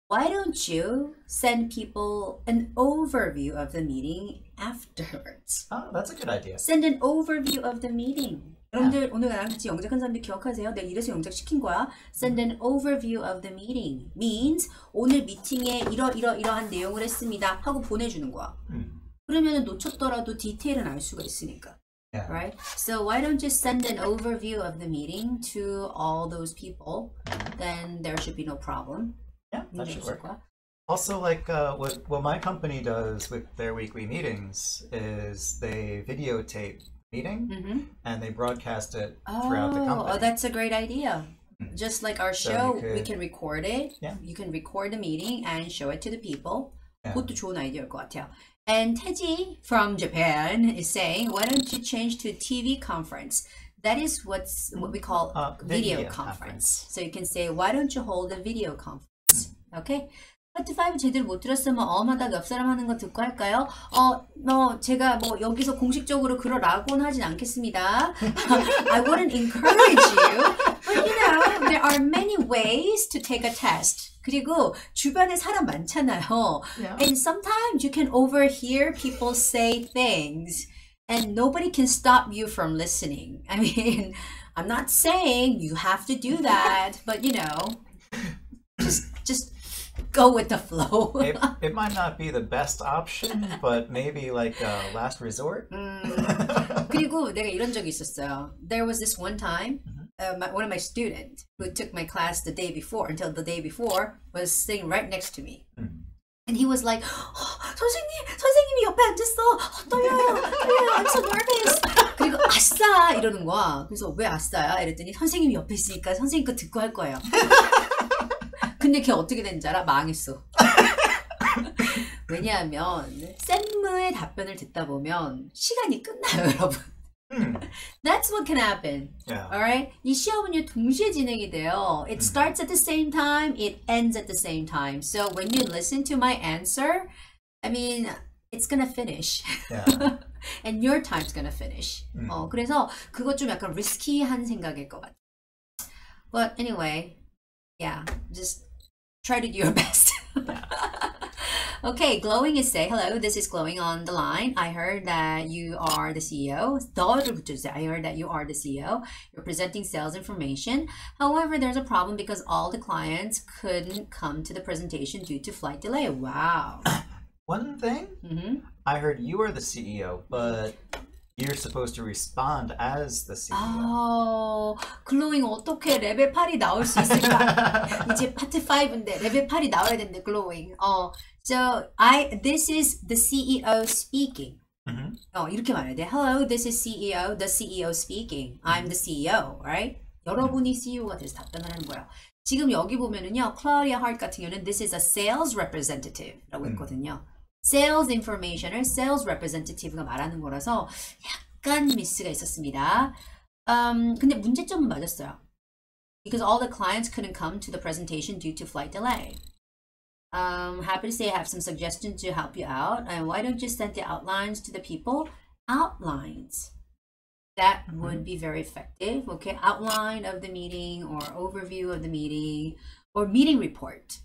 Why don't you send people an overview of the meeting afterwards? Oh, that's a good idea. Send an overview of the meeting. 여러분들 오늘 나랑 같이 영작한 사람들 기억하세요? 내가 이래서 영작 시킨 거야. Send an overview of the meeting means 오늘 미팅에 이러 이러 이러한 내용을 했습니다 하고 보내주는 거야. Hmm, 그러면 놓쳤더라도 디테일은 알 수가 있으니까. Yeah. right? So why don't you send an overview of the meeting to all those people? Then there should be no problem. Yeah, that 문제 should 없을 work. 거야. Also, like uh, what what my company does with their weekly meetings is they videotape meeting mm-hmm. and they broadcast it oh, throughout the oh, oh, company. Oh, that's a great idea. Mm-hmm. Just like our so show, could, we can record it. Yeah. You can record the meeting and show it to the people. Yeah. And Teiji from Japan is saying, why don't you change to TV conference? That is what's what we call uh, video, video conference. conference. So you can say, why don't you hold a video conference? Mm-hmm. Okay. 파트 5 제대로 못 들었으면 어마다 옆 사람 하는 거 듣고 할까요? 어, 뭐 제가 뭐 여기서 공식적으로 그러라고는 하진 않겠습니다. I wouldn't encourage you, but you know there are many ways to take a test. 그리고 주변에 사람 많잖아요. Yeah. And sometimes you can overhear people say things and nobody can stop you from listening. I mean, I'm not saying you have to do that, but you know, go with the flow. it, it might not be the best option, but maybe like a last resort. 음, 그리고 내가 이런 적이 있었어요. There was this one time, Mm-hmm. uh, my, one of my students who took my class the day before, until the day before, was sitting right next to me. Mm. And he was like, "어, 선생님, 선생님이 옆에 앉았어. 어, 떨려요, 떨려요. I'm so nervous. 그리고 아싸 이러는 거야. 그래서 왜 아싸야? 이랬더니 선생님이 옆에 있으니까 선생님 거 듣고 할 거예요. 근데 걔 어떻게 된줄 알아? 망했어. 왜냐하면 쌤의 답변을 듣다 보면 시간이 끝나요, 여러분. Hmm. That's what can happen. Yeah. Alright? 이 시험은요 동시에 진행이 돼요. It starts at the same time, it ends at the same time. So when you listen to my answer, I mean, it's gonna finish. Yeah. And your time's gonna finish. 음. 어, 그래서 그것 좀 약간 리스키한 생각일 것 같아. But anyway, yeah, just try to do your best. yeah. okay, Glowing is say hello. This is Glowing on the line. I heard that you are the CEO. I heard that you are the CEO. You're presenting sales information. However, there's a problem because all the clients couldn't come to the presentation due to flight delay. Wow. One thing mm -hmm. I heard you are the CEO, but you're supposed to respond as the E CEO. 어, 글로잉 어떻게 레벨 8이 나올 수 있을까? 이제 파트 5인데 레벨 8이 나와야 되는데 글로잉. 어, so I this is the CEO speaking. Mhm. 어, 이렇게 말해야 돼. Hello, this is CEO, the CEO speaking. I'm the CEO, right? 여러분이 CEO가 돼서 답변을 하는 거예요. 지금 여기 보면은요, 클라우디아 하트 같은 경우는 this is a sales representative라고 했거든요. sales information을 sales representative가 말하는 거라서 약간 미스가 있었습니다. 음, 근데 문제점은 맞았어요. Because all the clients couldn't come to the presentation due to flight delay. Um, happy to say I have some suggestions to help you out. And why don't you send the outlines to the people? Outlines. That would be very effective. Okay, outline of the meeting or overview of the meeting or meeting report.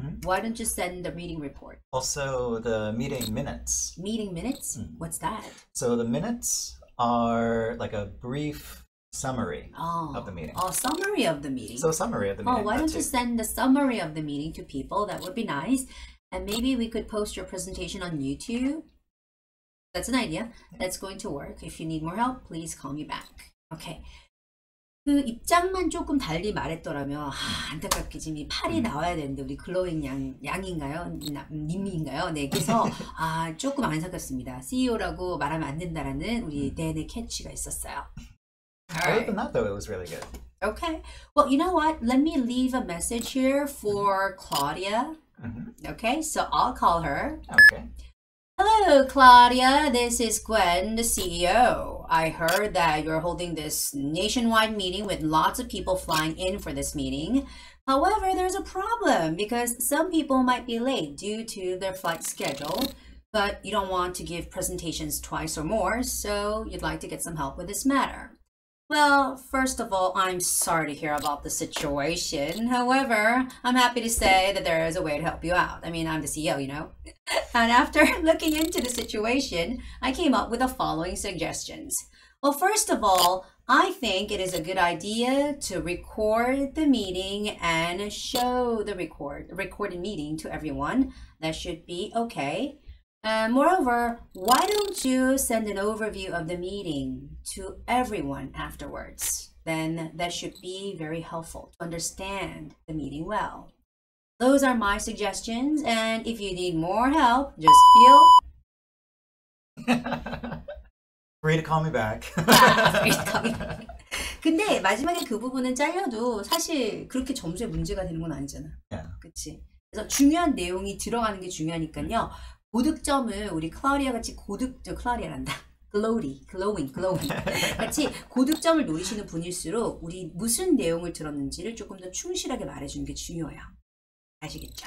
Mhm. Why don't you send the meeting report? Also, the meeting minutes. Meeting minutes? What's that? So the minutes are like a brief summary Oh, of the meeting. oh, summary of the meeting. So summary of the meeting. Oh, why don't you send the summary of the meeting to people? That would be nice. And maybe we could post your presentation on YouTube. That's an idea. That's going to work. If you need more help, please call me back. Okay. 그 입장만 조금 달리 말했더라면 아, 안타깝게 지금 이 팔이 나와야 되는데 우리 글로잉 양 양인가요? 나- 님인가요? 네, 그래서 아 조금 안타깝습니다. CEO라고 말하면 안 된다라는 우리 대내 캐치가 있었어요. Other than that, though, it was really good. Okay. Well, you know what? Let me leave a message here for Claudia. Mhm. Okay, so I'll call her. Okay. Hello, Claudia. This is Gwen, the CEO. I heard that you're holding this nationwide meeting with lots of people flying in for this meeting. However, there's a problem because some people might be late due to their flight schedule, but you don't want to give presentations twice or more, so you'd like to get some help with this matter. Well, first of all, I'm sorry to hear about the situation. However, I'm happy to say that there is a way to help you out. I mean, I'm the CEO, you know. And after looking into the situation, I came up with the following suggestions. Well, first of all, I think it is a good idea to record the meeting and show the record recorded meeting to everyone. That should be okay. And moreover, why don't you send an overview of the meeting to everyone afterwards? Then that should be very helpful to understand the meeting well. Those are my suggestions, and if you need more help, just feel Free to call me back. 근데 마지막에 그 부분은 잘려도 사실 그렇게 점수에 문제가 되는 건 아니잖아. Yeah. 그치? 그래서 중요한 내용이 들어가는 게 중요하니까요. 고득점을 우리 클라리아 같이 고득, 저 클라리아란다. 글로리, 글로잉, 글로잉. 같이 고득점을 노리시는 분일수록 우리 무슨 내용을 들었는지를 조금 더 충실하게 말해주는 게 중요해요. 아시겠죠?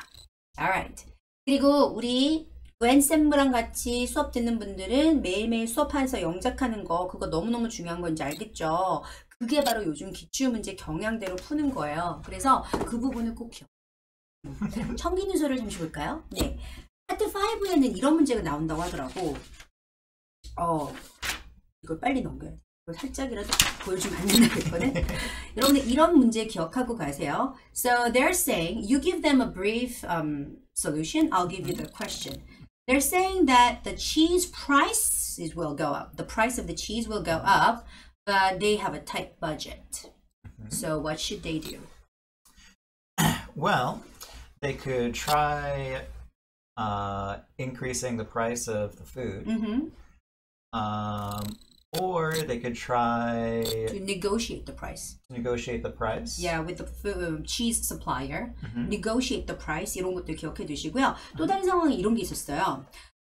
Alright. 그리고 우리 웬쌤무랑 같이 수업 듣는 분들은 매일매일 수업하면서 영작하는 거 그거 너무너무 중요한 건지 알겠죠? 그게 바로 요즘 기출문제 경향대로 푸는 거예요. 그래서 그 부분을 꼭 기억. 청기 누설을 잠시 볼까요? 네. 파트 5에는 이런 문제가 나온다고 하더라고. 어, 이걸 빨리 넘겨야 돼. 이걸 살짝이라도 보여주면 안 된다겠거든. 여러분들 이런 문제 기억하고 가세요. So they're saying you give them a brief um, solution. I'll give you the question. They're saying that the cheese prices will go up. The price of the cheese will go up, but they have a tight budget. So what should they do? well, they could try uh, increasing the price of the food, hmm um, or they could try To negotiate the price. to negotiate the price. Yeah, with the fu- um, cheese supplier. Mhm. Negotiate the price. 이런 것들 기억해 두시고요. 또 다른 상황이 이런 게 있었어요.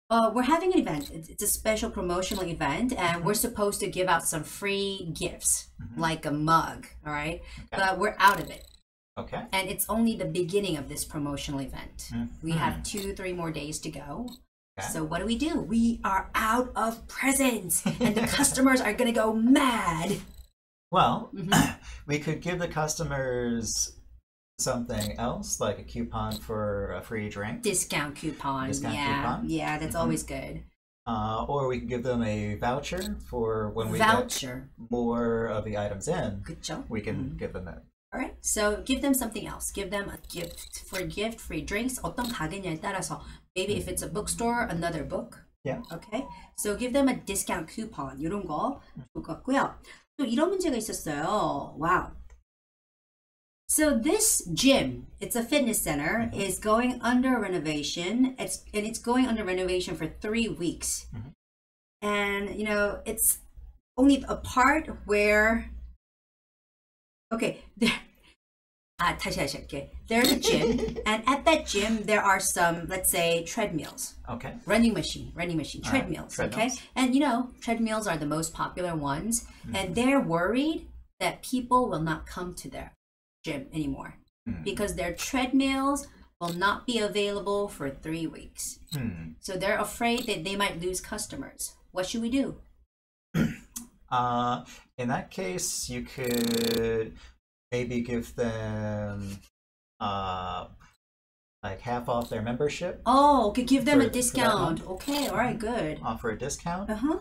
Uh, we're having an event. It's it's a special promotional event, and we're supposed to give out some free gifts, like a mug. All right, but we're out of it, Okay. and it's only the beginning of this promotional event. We have two, three more days to go. Okay. So what do we do? We are out of presents, and the customers are gonna go mad. Well, Mm-hmm. we could give the customers something else, like a coupon for a free drink, Discount coupon. Discount yeah, coupon? yeah, that's Mhm. always good. uh, or we could give them a voucher for when we get more of the items in. 그쵸? We can give them that. All right. So give them something else. Give them a gift for gift, free drinks. 어떤 가게냐에 따라서 maybe if it's a bookstore, another book. Yeah. Okay. So give them a discount coupon. 이런 거 좋을 것 같고요. 또 이런 문제가 있었어요. Wow. So this gym, it's a fitness center, is going under renovation. It's and it's going under renovation for three weeks. and you know it's only a part where okay there ah, 다시 다시 할게. There's a gym, and at that gym there are some, let's say, treadmills, Okay. running machine, running machine, All right, treadmills. treadmills. Okay, and you know, treadmills are the most popular ones, Mm-hmm. and they're worried that people will not come to their gym anymore Hmm. because their treadmills will not be available for three weeks. Hmm. So they're afraid that they might lose customers. What should we do? Uh, in that case, you could maybe give them uh, like half off their membership, Oh, okay, give them For- a for that discount. Okay, all right, good. offer a discount, Uh huh.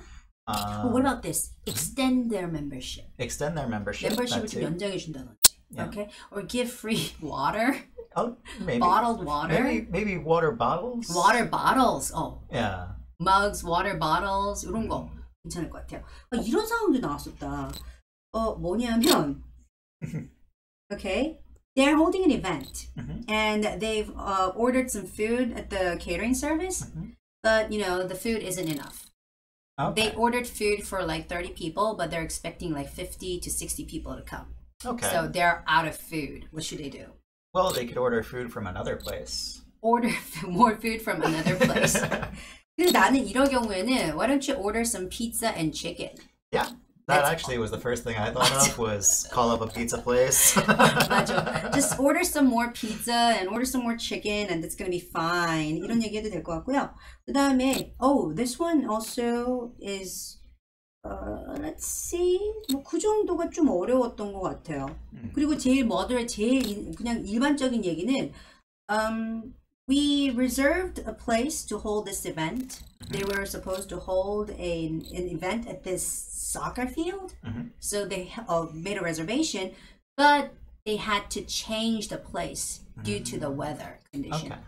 uh, what about this? Extend their membership. extend their membership. membership을 that 좀 too. 연장해 준다든지. Yeah. Okay, or give free water, Oh, maybe. bottled water, Maybe maybe water bottles. water bottles. Oh, Yeah. mugs, water bottles 이런 거 괜찮을 것 같아요. 아, 이런 상황도 나왔었다. 어 뭐냐면, okay, they're holding an event Mhm. and they've uh, ordered some food at the catering service, Mhm. but you know the food isn't enough. Okay. They ordered food for like 30 people, but they're expecting like 50 to 60 people to come. okay. So they're out of food. What should they do? well, they could order food from another place. Order more food from another place. 근데 나는 이런 경우에는 why don't you order some pizza and chicken? yeah. That That's- actually was the first thing I thought of was call up a pizza place. 맞아. Just order some more pizza and order some more chicken and it's gonna be fine. 이런 얘기 해도 될 것 같고요. 그 다음에 oh this one also is uh, let's see 뭐그 정도가 좀 어려웠던 것 같아요. 음. 그리고 제일 moderate 제일 인- 그냥 일반적인 얘기는 um, we reserved a place to hold this event. They were supposed to hold a, an event at this soccer field. Mhm. So they uh, made a reservation, but they had to change the place due to the weather condition. okay.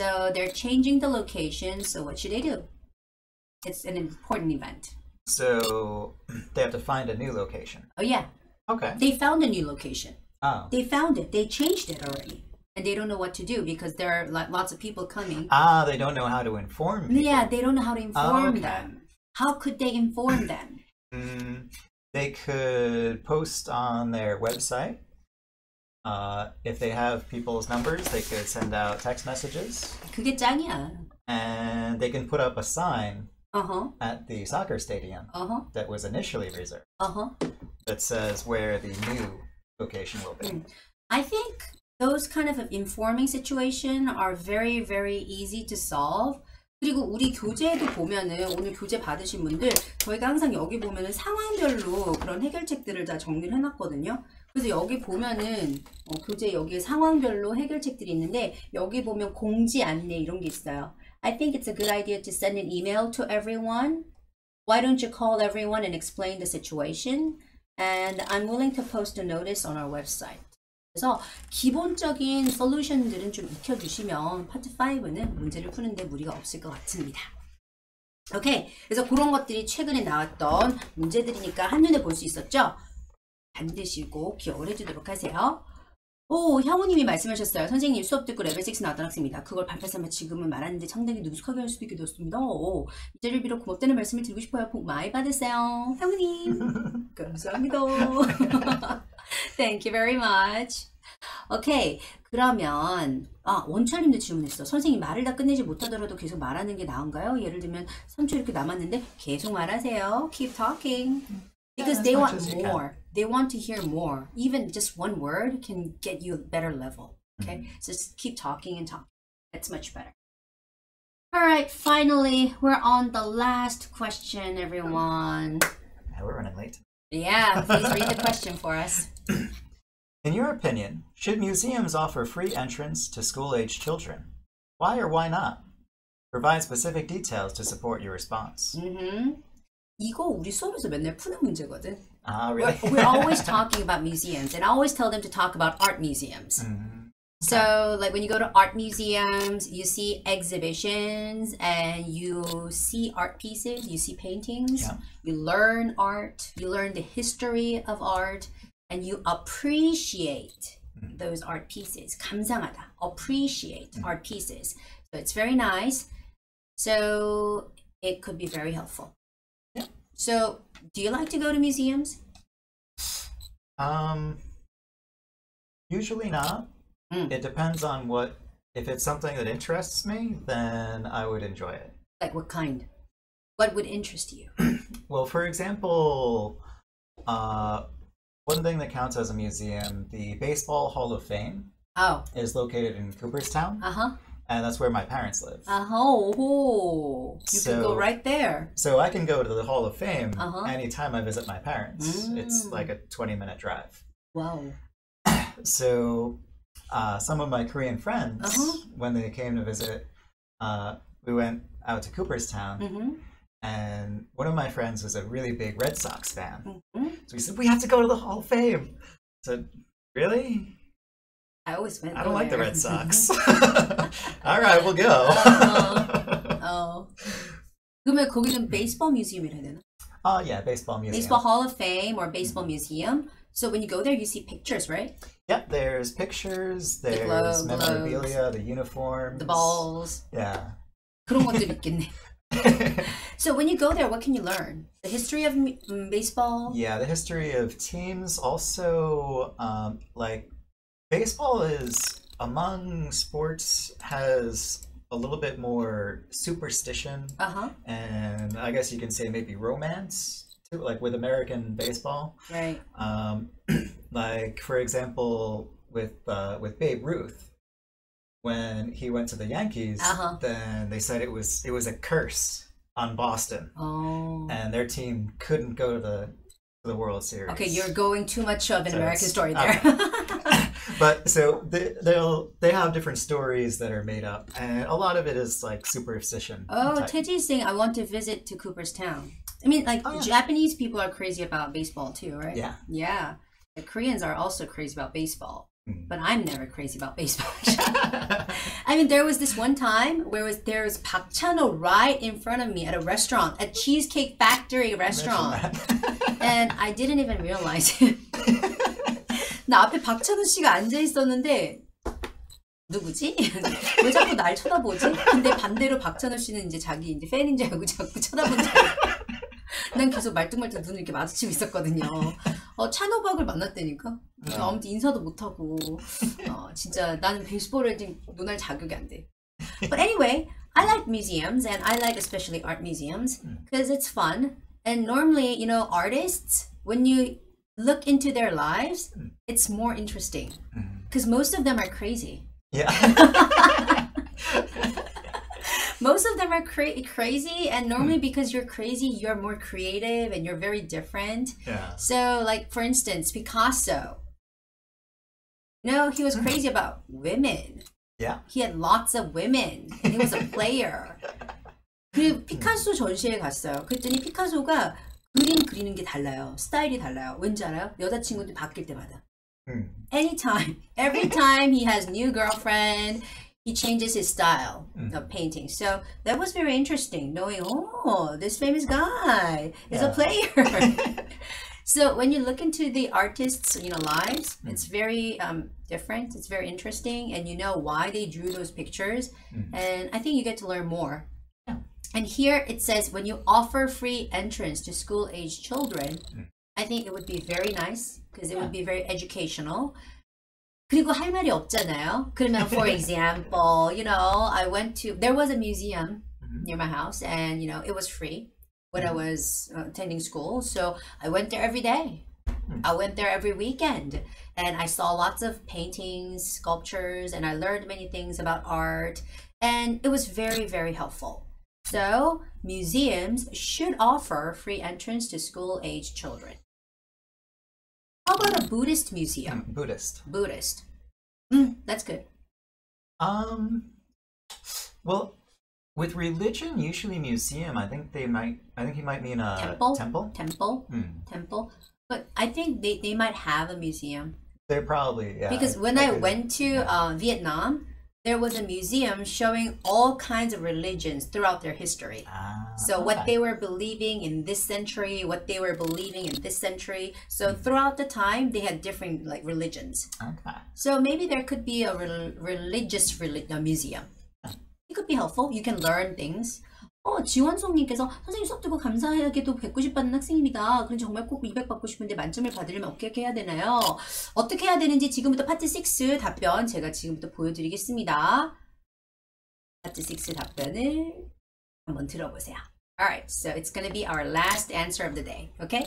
So they're changing the location. So what should they do? It's an important event. So they have to find a new location. Oh, yeah. Okay. They found a new location. Oh. They found it. They changed it already And they don't know what to do because there are like, lots of people coming. Ah, they don't know how to inform people. Yeah, they don't know how to inform okay. them. How could they inform them? Mm, they could post on their website. Uh, if they have people's numbers, they could send out text messages. 그게 짱이야. And they can put up a sign Uh-huh. at the soccer stadium Uh-huh. that was initially reserved Uh-huh. that says where the new location will be. I think those kind of informing situation are very very easy to solve. 그리고 우리 교재에도 보면은 오늘 교재 받으신 분들 저희가 항상 여기 보면은 상황별로 그런 해결책들을 다 정리를 해놨거든요. 그래서 여기 보면은 어, 교재 여기에 상황별로 해결책들이 있는데 여기 보면 공지 안내 이런 게 있어요. I think it's a good idea to send an email to everyone. Why don't you call everyone and explain the situation? And I'm willing to post a notice on our website. 그래서 기본적인 솔루션들은 좀 익혀두시면 파트 5는 문제를 푸는데 무리가 없을 것 같습니다. 오케이. 그래서 그런 것들이 최근에 나왔던 문제들이니까 한눈에 볼 수 있었죠? 반드시 꼭 기억을 해주도록 하세요. 오, 향우님이 말씀하셨어요. 선생님 수업 듣고 레벨 6 나왔던 학생입니다. 그걸 발표삼아 지금은 말하는데 상당히 능숙하게 할 수도 있게 되었습니다. 오, 이 자리를 빌어 고맙다는 말씀을 드리고 싶어요. 복 많이 받으세요. 향우님. 감사합니다. Thank you very much. 오케이. 그러면 아 원철님도 질문했어. 선생님 말을 다 끝내지 못하더라도 계속 말하는 게 나은가요? 예를 들면 3초 이렇게 남았는데 계속 말하세요. Keep talking. Because as they want as you can. more. They want to hear more. Even just one word can get you a better level. Okay, so just keep talking and talking. That's much better. All right, finally, we're on the last question, everyone. Yeah, we're running late. Yeah, please read the question for us. In your opinion, should museums offer free entrance to school aged children? Why or why not? Provide specific details to support your response. Mm-hmm. 이거 우리 수업에서 맨날 푸는 문제거든. Ah, We're, really? we're always talking about museums, and I always tell them to talk about art museums. Mhm. So, like when you go to art museums, you see exhibitions and you see art pieces, you see paintings, Yeah. you learn art, you learn the history of art, and you appreciate those art pieces. 감상하다, appreciate art pieces. So, it's very nice. So, it could be very helpful. So, do you like to go to museums? Um, usually not. Mm. It depends on what. If it's something that interests me, then I would enjoy it. Like what kind? What would interest you? Well, for example, uh, one thing that counts as a museum, the Baseball Hall of Fame, Oh, is located in Cooperstown, uh huh. And that's where my parents live. Uh huh. Oh, you can go right there. So I can go to the Hall of Fame Uh-huh. anytime I visit my parents. It's Mm. like a 20 minute drive. Wow. So uh, some of my Korean friends, Uh-huh. when they came to visit, uh, we went out to Cooperstown, Mm-hmm. and one of my friends was a really big Red Sox fan. hmm So we said, We have to go to the Hall of Fame. Said, Really? I always went. I don't like the there. Red Sox. All right, we'll go. 어. 그러면 거기는 베이스볼 뮤지엄이라 해야 되나? oh, yeah, baseball museum. Baseball Hall of Fame or Baseball Museum. So when you go there, you see pictures, right? Yep, there's pictures, there's globe- memorabilia, the uniforms. The balls. Yeah. 그런 것들 있겠네. So when you go there, what can you learn? The history of mu- mm, baseball. yeah, the history of teams. Also, um, like, baseball is among sports has a little bit more superstition, Uh huh. and I guess you can say maybe romance, too, like with American baseball. Right. Um, like for example, with uh, with Babe Ruth, when he went to the Yankees, Uh-huh. then they said it was it was a curse on Boston, Oh. and their team couldn't go to the to the World Series. Okay, you're going too much of an So American story uh, there. but so they, they'll they have different stories that are made up, and a lot of it is like superstition. oh, type. Saying I want to visit to Cooperstown. I mean, like Oh, yeah. Japanese people are crazy about baseball too, right? Yeah. Yeah. The Koreans are also crazy about baseball, Mm. but I'm never crazy about baseball. I mean, there was this one time where was there was Park Chan-ho right in front of me at a restaurant, a Cheesecake Factory restaurant, and I didn't even realize it. 나 앞에 박찬호 씨가 앉아 있었는데 누구지? 왜 자꾸 날 쳐다보지? 근데 반대로 박찬호 씨는 이제 자기 이제 팬인 줄 알고 자꾸 쳐다본 줄 알고. 난 계속 말뚝말뚝 눈을 이렇게 마주치고 있었거든요. 어, 찬호박을 만났다니까. 아무튼 인사도 못하고. 어, 진짜 나는 베이스볼을 지금 논할 자격이 안 돼. But anyway, I like museums and I like especially art museums because it's fun. And normally, you know, artists, when you look into their lives, it's more interesting because most of them are crazy. yeah. Most of them are cra- crazy, and normally because you're crazy, you're more creative and you're very different. yeah. So, like for instance, Picasso. No, he was crazy about women. Yeah. He had lots of women, and he was a player. 그리고 피카소 전시회 갔어요. 그랬더니 피카소가 그림 그리는 게 달라요. 스타일이 달라요. 왠지 알아요? 여자친구들 바뀔 때마다. Mm. anytime every time he has new girlfriend he changes his style of painting so that was very interesting knowing oh this famous guy is a Yeah. player so when you look into the artists you know lives it's very um, different it's very interesting and you know why they drew those pictures and i think you get to learn more Yeah. and here it says when you offer free entrance to school age children I think it would be very nice because it would be very educational. 그리고 할 말이 없잖아요. 그러면 for example, you know, I went to there was a museum near my house and you know, it was free when I was uh, attending school. So I went there every day. I went there every weekend and I saw lots of paintings, sculptures and I learned many things about art and it was very very helpful. So, museums should offer free entrance to school age children. How about a Buddhist museum? Buddhist. Buddhist. Mm, that's good. Um, well, with religion, usually museum. I think they might. I think he might mean a Temple? Temple. Temple. Hmm. Temple. But I think they, they might have a museum. They're probably yeah. because when I could- went to yeah. uh, Vietnam, there was a museum showing all kinds of religions throughout their history. Ah, So what okay. they were believing in this century, what they were believing in this century. So throughout the time, they had different like religions. Okay. So maybe there could be a rel- religious reli- museum. It could be helpful. You can learn things. 어, 지원송님께서 선생님 수업 듣고 감사하게도 190 받는 학생입니다. 그럼 정말 꼭 200 받고 싶은데 만점을 받으려면 어떻게 해야 되나요? 어떻게 해야 되는지 지금부터 파트 6 답변 제가 지금부터 보여드리겠습니다. 파트 6 답변을 한번 들어보세요. Alright, so it's gonna be our last answer of the day, okay?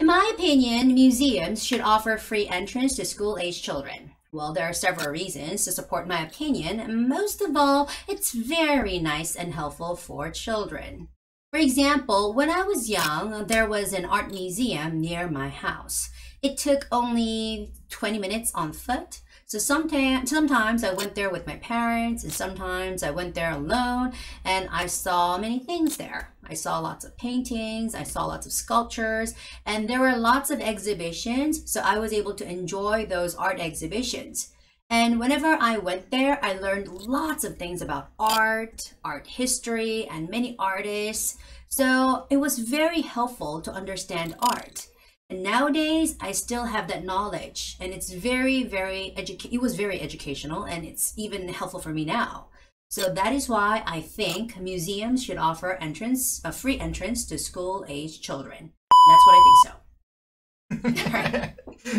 In my opinion, museums should offer free entrance to school age children. Well, there are several reasons to support my opinion, most of all, it's very nice and helpful for children. For example, when I was young, there was an art museum near my house. It took only 20 minutes on foot. So sometimes, sometimes I went there with my parents, and sometimes I went there alone, and I saw many things there. I saw lots of paintings, I saw lots of sculptures, and there were lots of exhibitions, so I was able to enjoy those art exhibitions. And whenever I went there, I learned lots of things about art, art history, and many artists. So it was very helpful to understand art. And nowadays, I still have that knowledge, and it's very, very educa- It was very educational, and it's even helpful for me now. So that is why I think museums should offer entrance, a free entrance to school-age children. That's what I think so.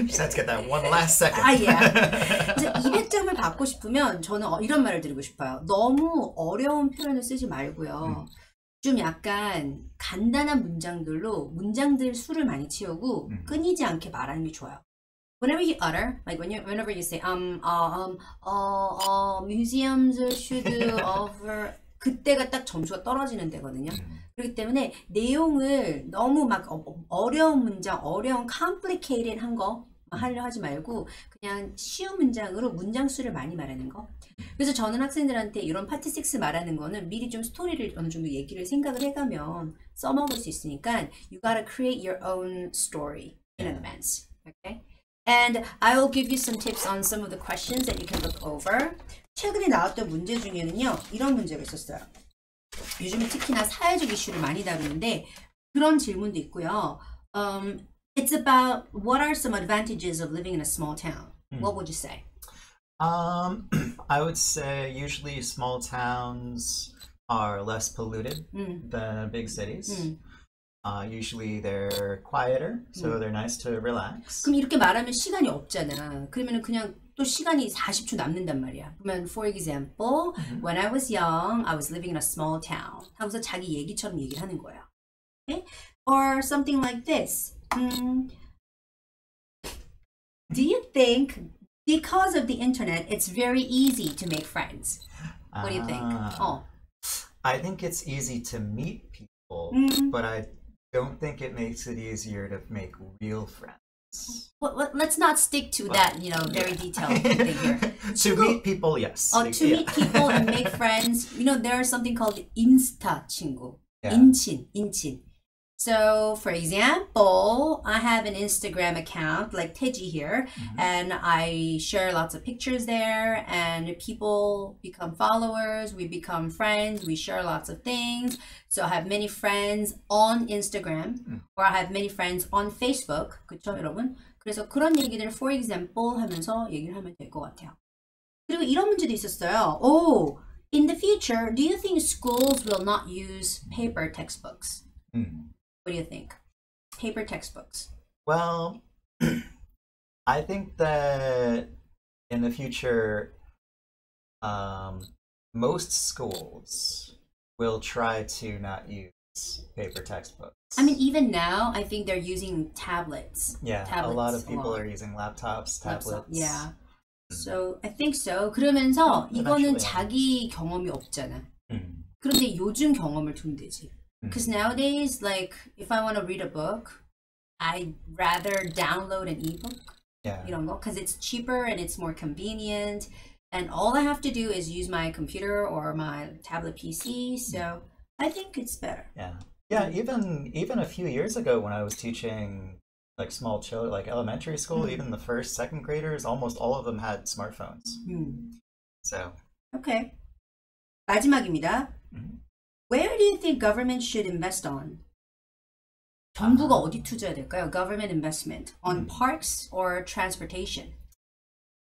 Just have to get that one last second. 아, 예. 이제 200점을 받고 싶으면 저는 어- 이런 말을 드리고 싶어요. 너무 어려운 표현을 쓰지 말고요. 좀 약간 간단한 문장들로 문장들 수를 많이 채우고 음. 끊이지 않게 말하는 게 좋아요. Whenever you utter, like when you, whenever you say, um, uh, um, uh, uh, museums should offer, 그때가 딱 점수가 떨어지는 때거든요. 음. 그렇기 때문에 내용을 너무 막 어- 어려운 문장, 어려운 complicated 한 거 하려 하지 말고 그냥 쉬운 문장으로 문장 수를 많이 말하는 거. 그래서 저는 학생들한테 이런 파트 6 말하는 거는 미리 좀 스토리를 어느 정도 얘기를 생각을 해가면 써먹을 수 있으니까 you gotta create your own story in advance. Okay? And I will give you some tips on some of the questions that you can look over. 최근에 나왔던 문제 중에는요, 이런 문제가 있었어요. 요즘에 특히나 사회적 이슈를 많이 다루는데 그런 질문도 있고요. Um, it's about what are some advantages of living in a small town? What would you say? Um, I would say usually small towns are less polluted 음, than big cities. 음. Uh, usually they're quieter, so they're nice to relax. 그럼 이렇게 말하면 시간이 없잖아. 그러면 그냥 또 시간이 40초 남는단 말이야. 그러면 for example, when I was young, I was living in a small town. 하고서 자기 얘기처럼 얘기를 하는 거야. Okay? Or something like this. 음, do you think because of the internet, it's very easy to make friends? What do you think? Ah. 어. I think it's easy to meet people, 음. but I don't think it makes it easier to make real friends. Well, let- let's not stick to that, you know, very detailed thing here. to 친구- meet people, yes. Uh, to Yeah. meet people and make friends, you know, there's something called Insta 친구. Yeah. 인친, 인친. So, for example, I have an Instagram account like Teiji here, mm-hmm. and I share lots of pictures there, and people become followers, we become friends, we share lots of things. So, I have many friends on Instagram, mm. or I have many friends on Facebook. 그쵸, 여러분? 그래서 그런 얘기들 for example 하면서 얘기를 하면 될 것 같아요. 그리고 이런 문제도 있었어요. Oh, in the future, do you think schools will not use paper textbooks? Mm. What do you think? Paper textbooks. Well, I think that in the future, um, most schools will try to not use paper textbooks. I mean, even now, I think they're using tablets. yeah, a tablets lot of a people lot. are using laptops, tablets. Laptop, Yeah. So I think so. 그러면서 이거는 eventually. 자기 경험이 없잖아. Mm. 그런데 요즘 경험을 두면 되지. Because nowadays, like, if I want to read a book, I'd rather download an ebook. Yeah. 이런 거 because it's cheaper and it's more convenient and all I have to do is use my computer or my tablet PC so I think it's better Yeah. Yeah, even even a few years ago when I was teaching like small children like elementary school, even the first, second graders, almost all of them had smartphones. 음. So Okay 마지막입니다 음. Where do you think government should invest on? 정부가 어디 투자해야 될까요? Government investment on parks or transportation?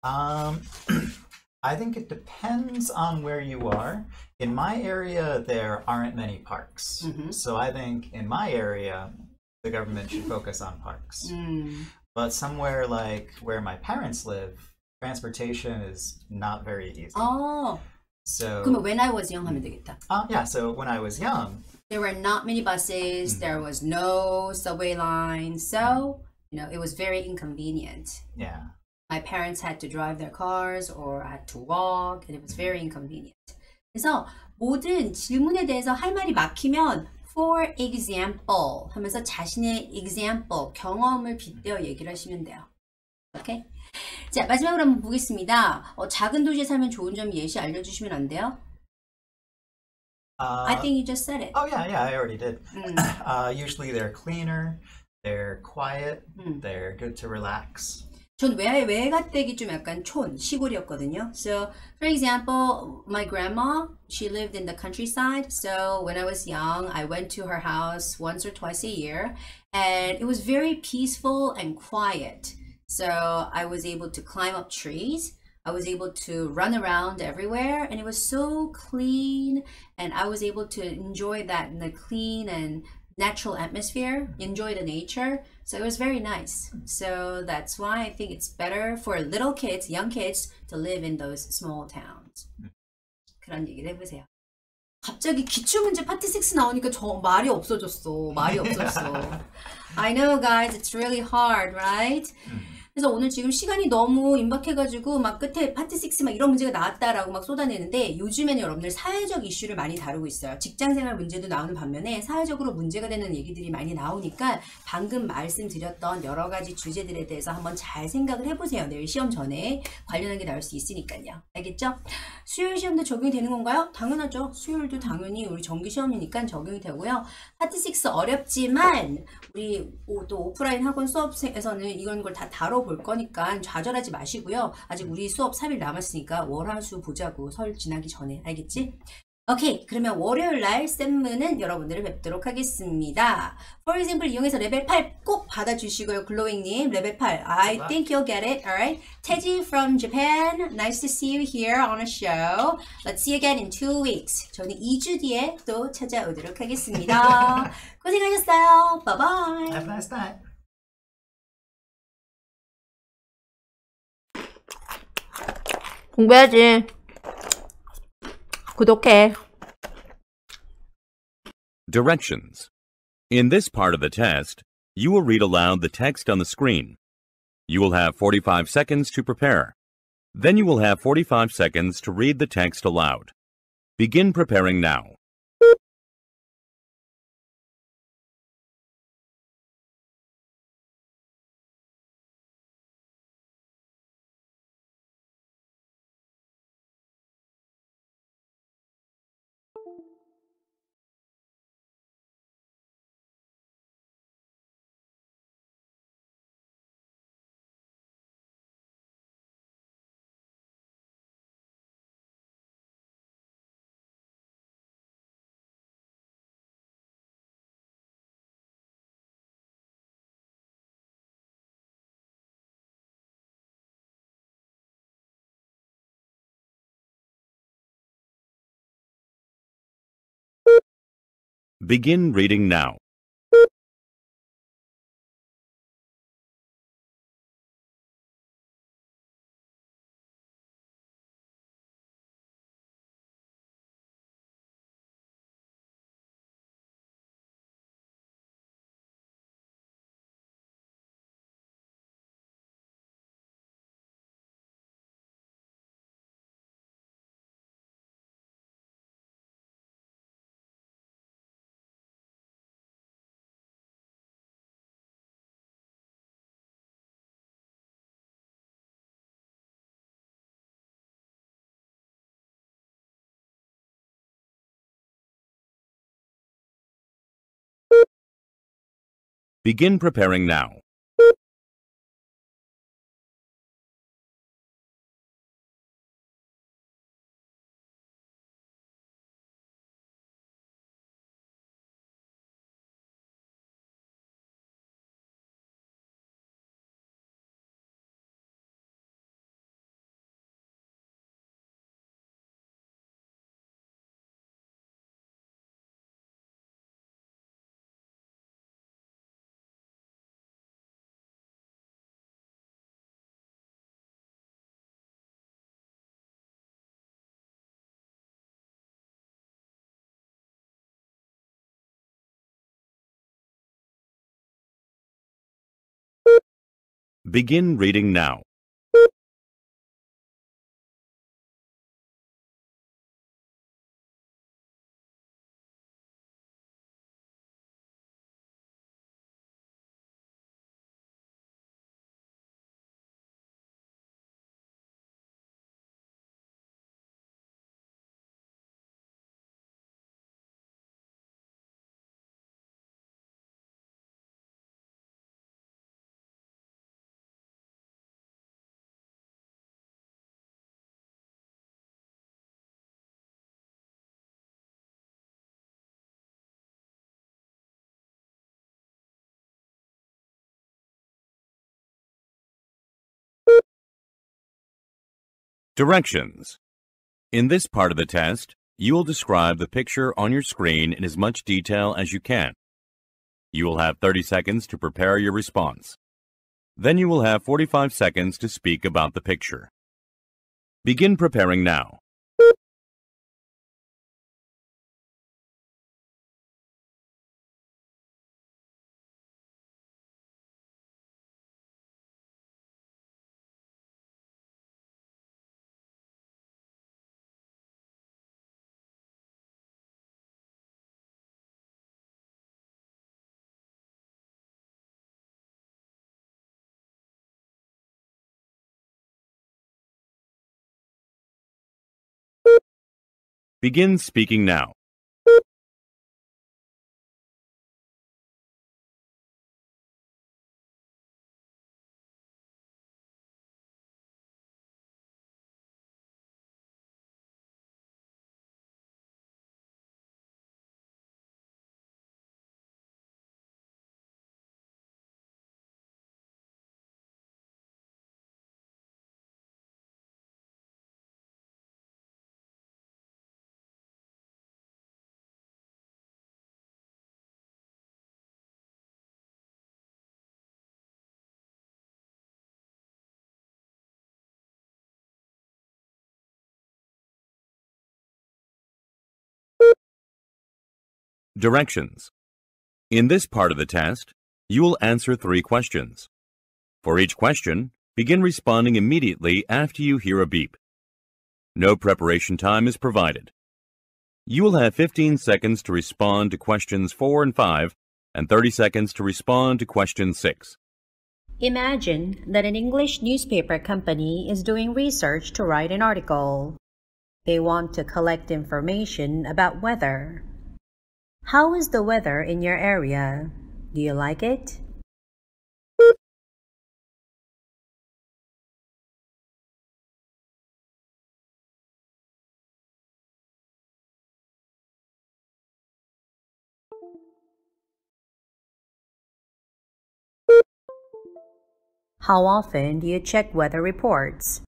um I think it depends on where you are. In my area, there aren't many parks. Mhm. So I think in my area, the government should focus on parks. 음. But somewhere like where my parents live, transportation is not very easy. 어, So, 그러면 when I was young 하면 되겠다. uh, yeah, so when I was young, There were not many buses. There was no subway line. So, you know, it was very inconvenient. yeah. My parents had to drive their cars or had to walk, and it was very inconvenient. 그래서 모든 질문에 대해서 할 말이 막히면 for example 하면서 자신의 example 경험을 빗대어 얘기를 하시면 돼요. 오케이? 자 마지막으로 한번 보겠습니다. 어, 작은 도시에 살면 좋은 점 예시 알려주시면 안 돼요? Uh, I think you just said it. oh, yeah, yeah, I already did. 음, Uh, usually they're cleaner, they're quiet, 음. they're good to relax. 전 외, 외가댁이 좀 약간 촌, 시골이었거든요. So, for example, my grandma, she lived in the countryside. So, when I was young, I went to her house once or twice a year. And it was very peaceful and quiet. So, I was able to climb up trees. I was able to run around everywhere. And it was so clean. And I was able to enjoy that the clean and natural atmosphere, enjoy the nature. So it was very nice. So that's why I think it's better for little kids, young kids, to live in those small towns. 그런 얘기를 해보세요. 갑자기 기출문제 파트 6 나오니까 저 말이 없어졌어. 말이 없었어. I know, guys, it's really hard, right? 그래서 오늘 지금 시간이 너무 임박해가지고 막 끝에 파트 6 막 이런 문제가 나왔다라고 막 쏟아내는데 요즘에는 여러분들 사회적 이슈를 많이 다루고 있어요. 직장생활 문제도 나오는 반면에 사회적으로 문제가 되는 얘기들이 많이 나오니까 방금 말씀드렸던 여러 가지 주제들에 대해서 한번 잘 생각을 해보세요. 내일 시험 전에 관련한 게 나올 수 있으니까요. 알겠죠? 수요일 시험도 적용이 되는 건가요? 당연하죠. 수요일도 당연히 우리 정기 시험이니까 적용이 되고요. 파트 6 어렵지만 우리 오- 또 오프라인 학원 수업에서는 이런 걸 다 다뤄볼 거니까 좌절하지 마시고요. 아직 우리 수업 3일 남았으니까 월화수 보자고 설 지나기 전에 알겠지? 오케이 그러면 월요일 날 쌤문은 여러분들을 뵙도록 하겠습니다. For example 이용해서 레벨 8 꼭 받아주시고요. 글로잉님 레벨 8 I think you'll get it. Alright. Teji from Japan. Nice to see you here on a show. Let's see you again in two weeks. 저는 2주 뒤에 또 찾아오도록 하겠습니다. 고생하셨어요. Bye bye. Have a nice night. 공부해야지. 구독해. Directions. In this part of the test, you will read aloud the text on the screen. You will have 45 seconds to prepare. Then you will have 45 seconds to read the text aloud. Begin preparing now. Begin reading now. Begin preparing now. Begin reading now. Directions. In this part of the test, you will describe the picture on your screen in as much detail as you can. You will have 30 seconds to prepare your response. Then you will have 45 seconds to speak about the picture. Begin preparing now. Begin speaking now. Directions. In this part of the test, you will answer three questions. For each question, begin responding immediately after you hear a beep. No preparation time is provided. You will have 15 seconds to respond to questions 4 and 5 and 30 seconds to respond to question 6. Imagine that an English newspaper company is doing research to write an article. They want to collect information about weather. How is the weather in your area? Do you like it? How often do you check weather reports?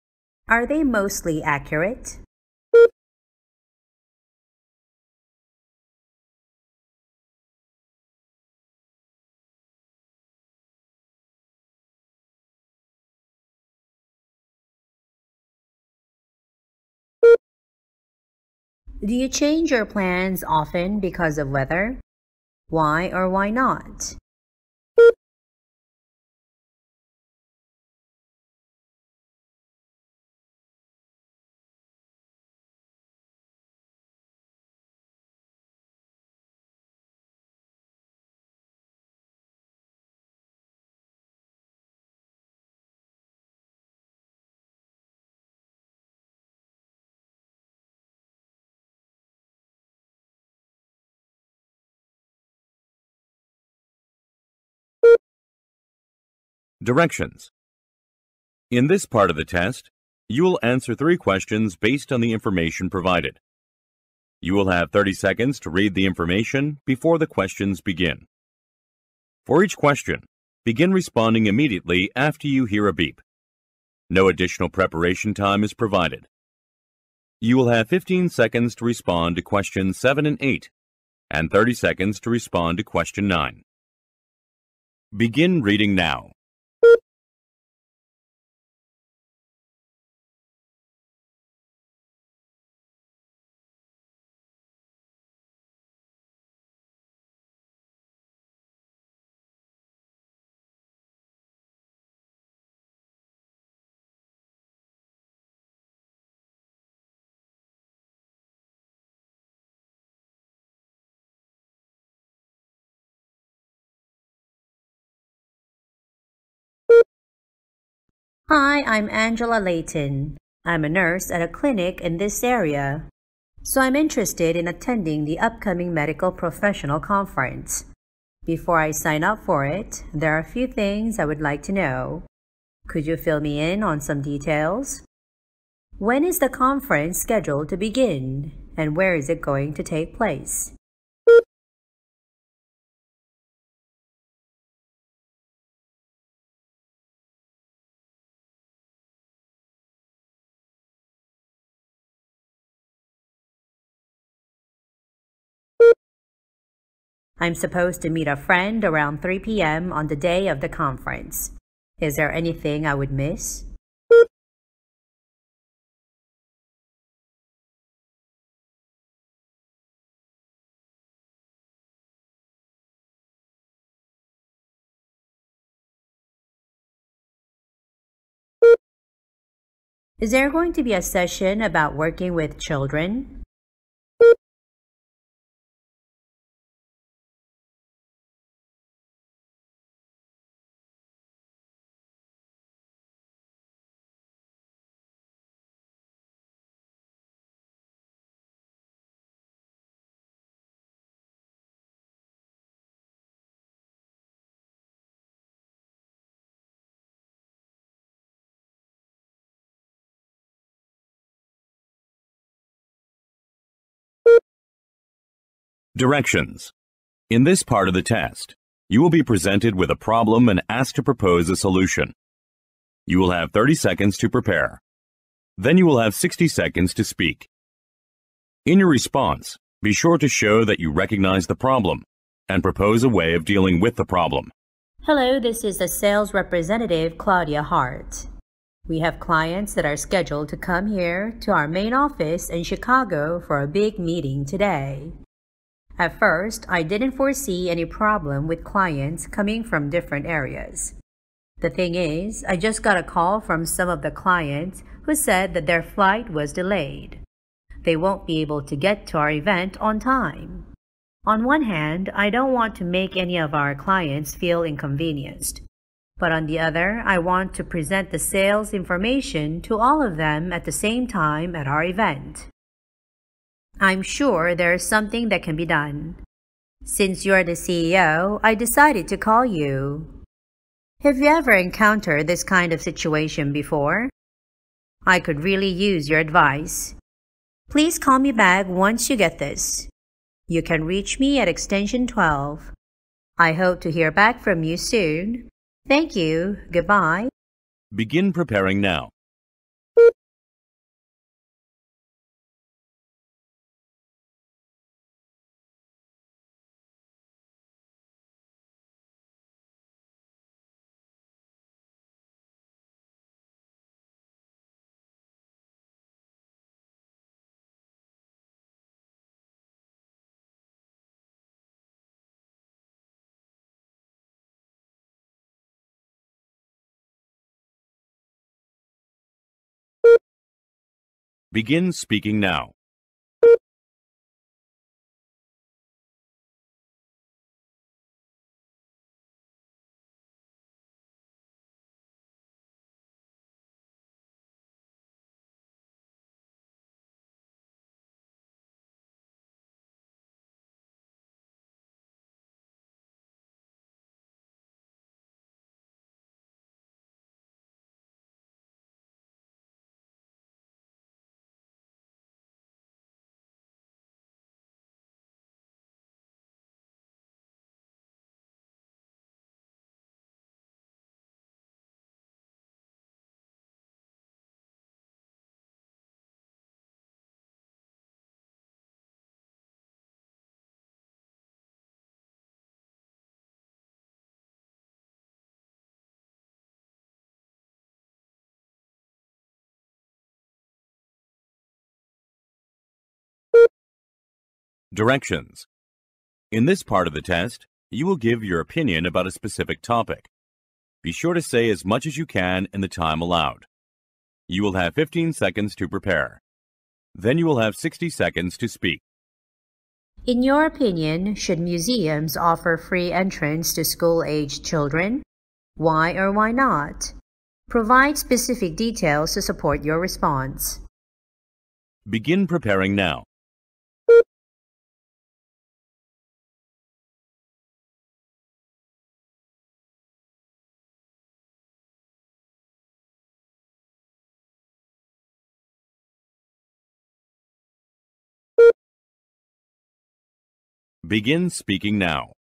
Are they mostly accurate? Do you change your plans often because of weather? Why or why not? Directions. In this part of the test, you will answer three questions based on the information provided. You will have 30 seconds to read the information before the questions begin. For each question, begin responding immediately after you hear a beep. No additional preparation time is provided. You will have 15 seconds to respond to questions 7 and 8, and 30 seconds to respond to question 9. Begin reading now. Hi, I'm Angela Layton. I'm a nurse at a clinic in this area. So I'm interested in attending the upcoming medical professional conference. Before I sign up for it, there are a few things I would like to know. Could you fill me in on some details? When is the conference scheduled to begin, and where is it going to take place? I'm supposed to meet a friend around 3 p.m. on the day of the conference. Is there anything I would miss? Is there going to be a session about working with children? Directions. In this part of the test, you will be presented with a problem and asked to propose a solution. You will have 30 seconds to prepare. Then you will have 60 seconds to speak. In your response, be sure to show that you recognize the problem and propose a way of dealing with the problem. Hello, this is the sales representative, Claudia Hart. We have clients that are scheduled to come here to our main office in Chicago for a big meeting today. At first, I didn't foresee any problem with clients coming from different areas. The thing is, I just got a call from some of the clients who said that their flight was delayed. They won't be able to get to our event on time. On one hand, I don't want to make any of our clients feel inconvenienced. But on the other, I want to present the sales information to all of them at the same time at our event. I'm sure there is something that can be done. Since you're the CEO, I decided to call you. Have you ever encountered this kind of situation before? I could really use your advice. Please call me back once you get this. You can reach me at extension 12. I hope to hear back from you soon. Thank you. Goodbye. Begin preparing now. Begin speaking now. Directions. In this part of the test, you will give your opinion about a specific topic. Be sure to say as much as you can in the time allowed. You will have 15 seconds to prepare. Then you will have 60 seconds to speak. In your opinion, should museums offer free entrance to school-aged children? Why or why not? Provide specific details to support your response. Begin preparing now. Begin speaking now.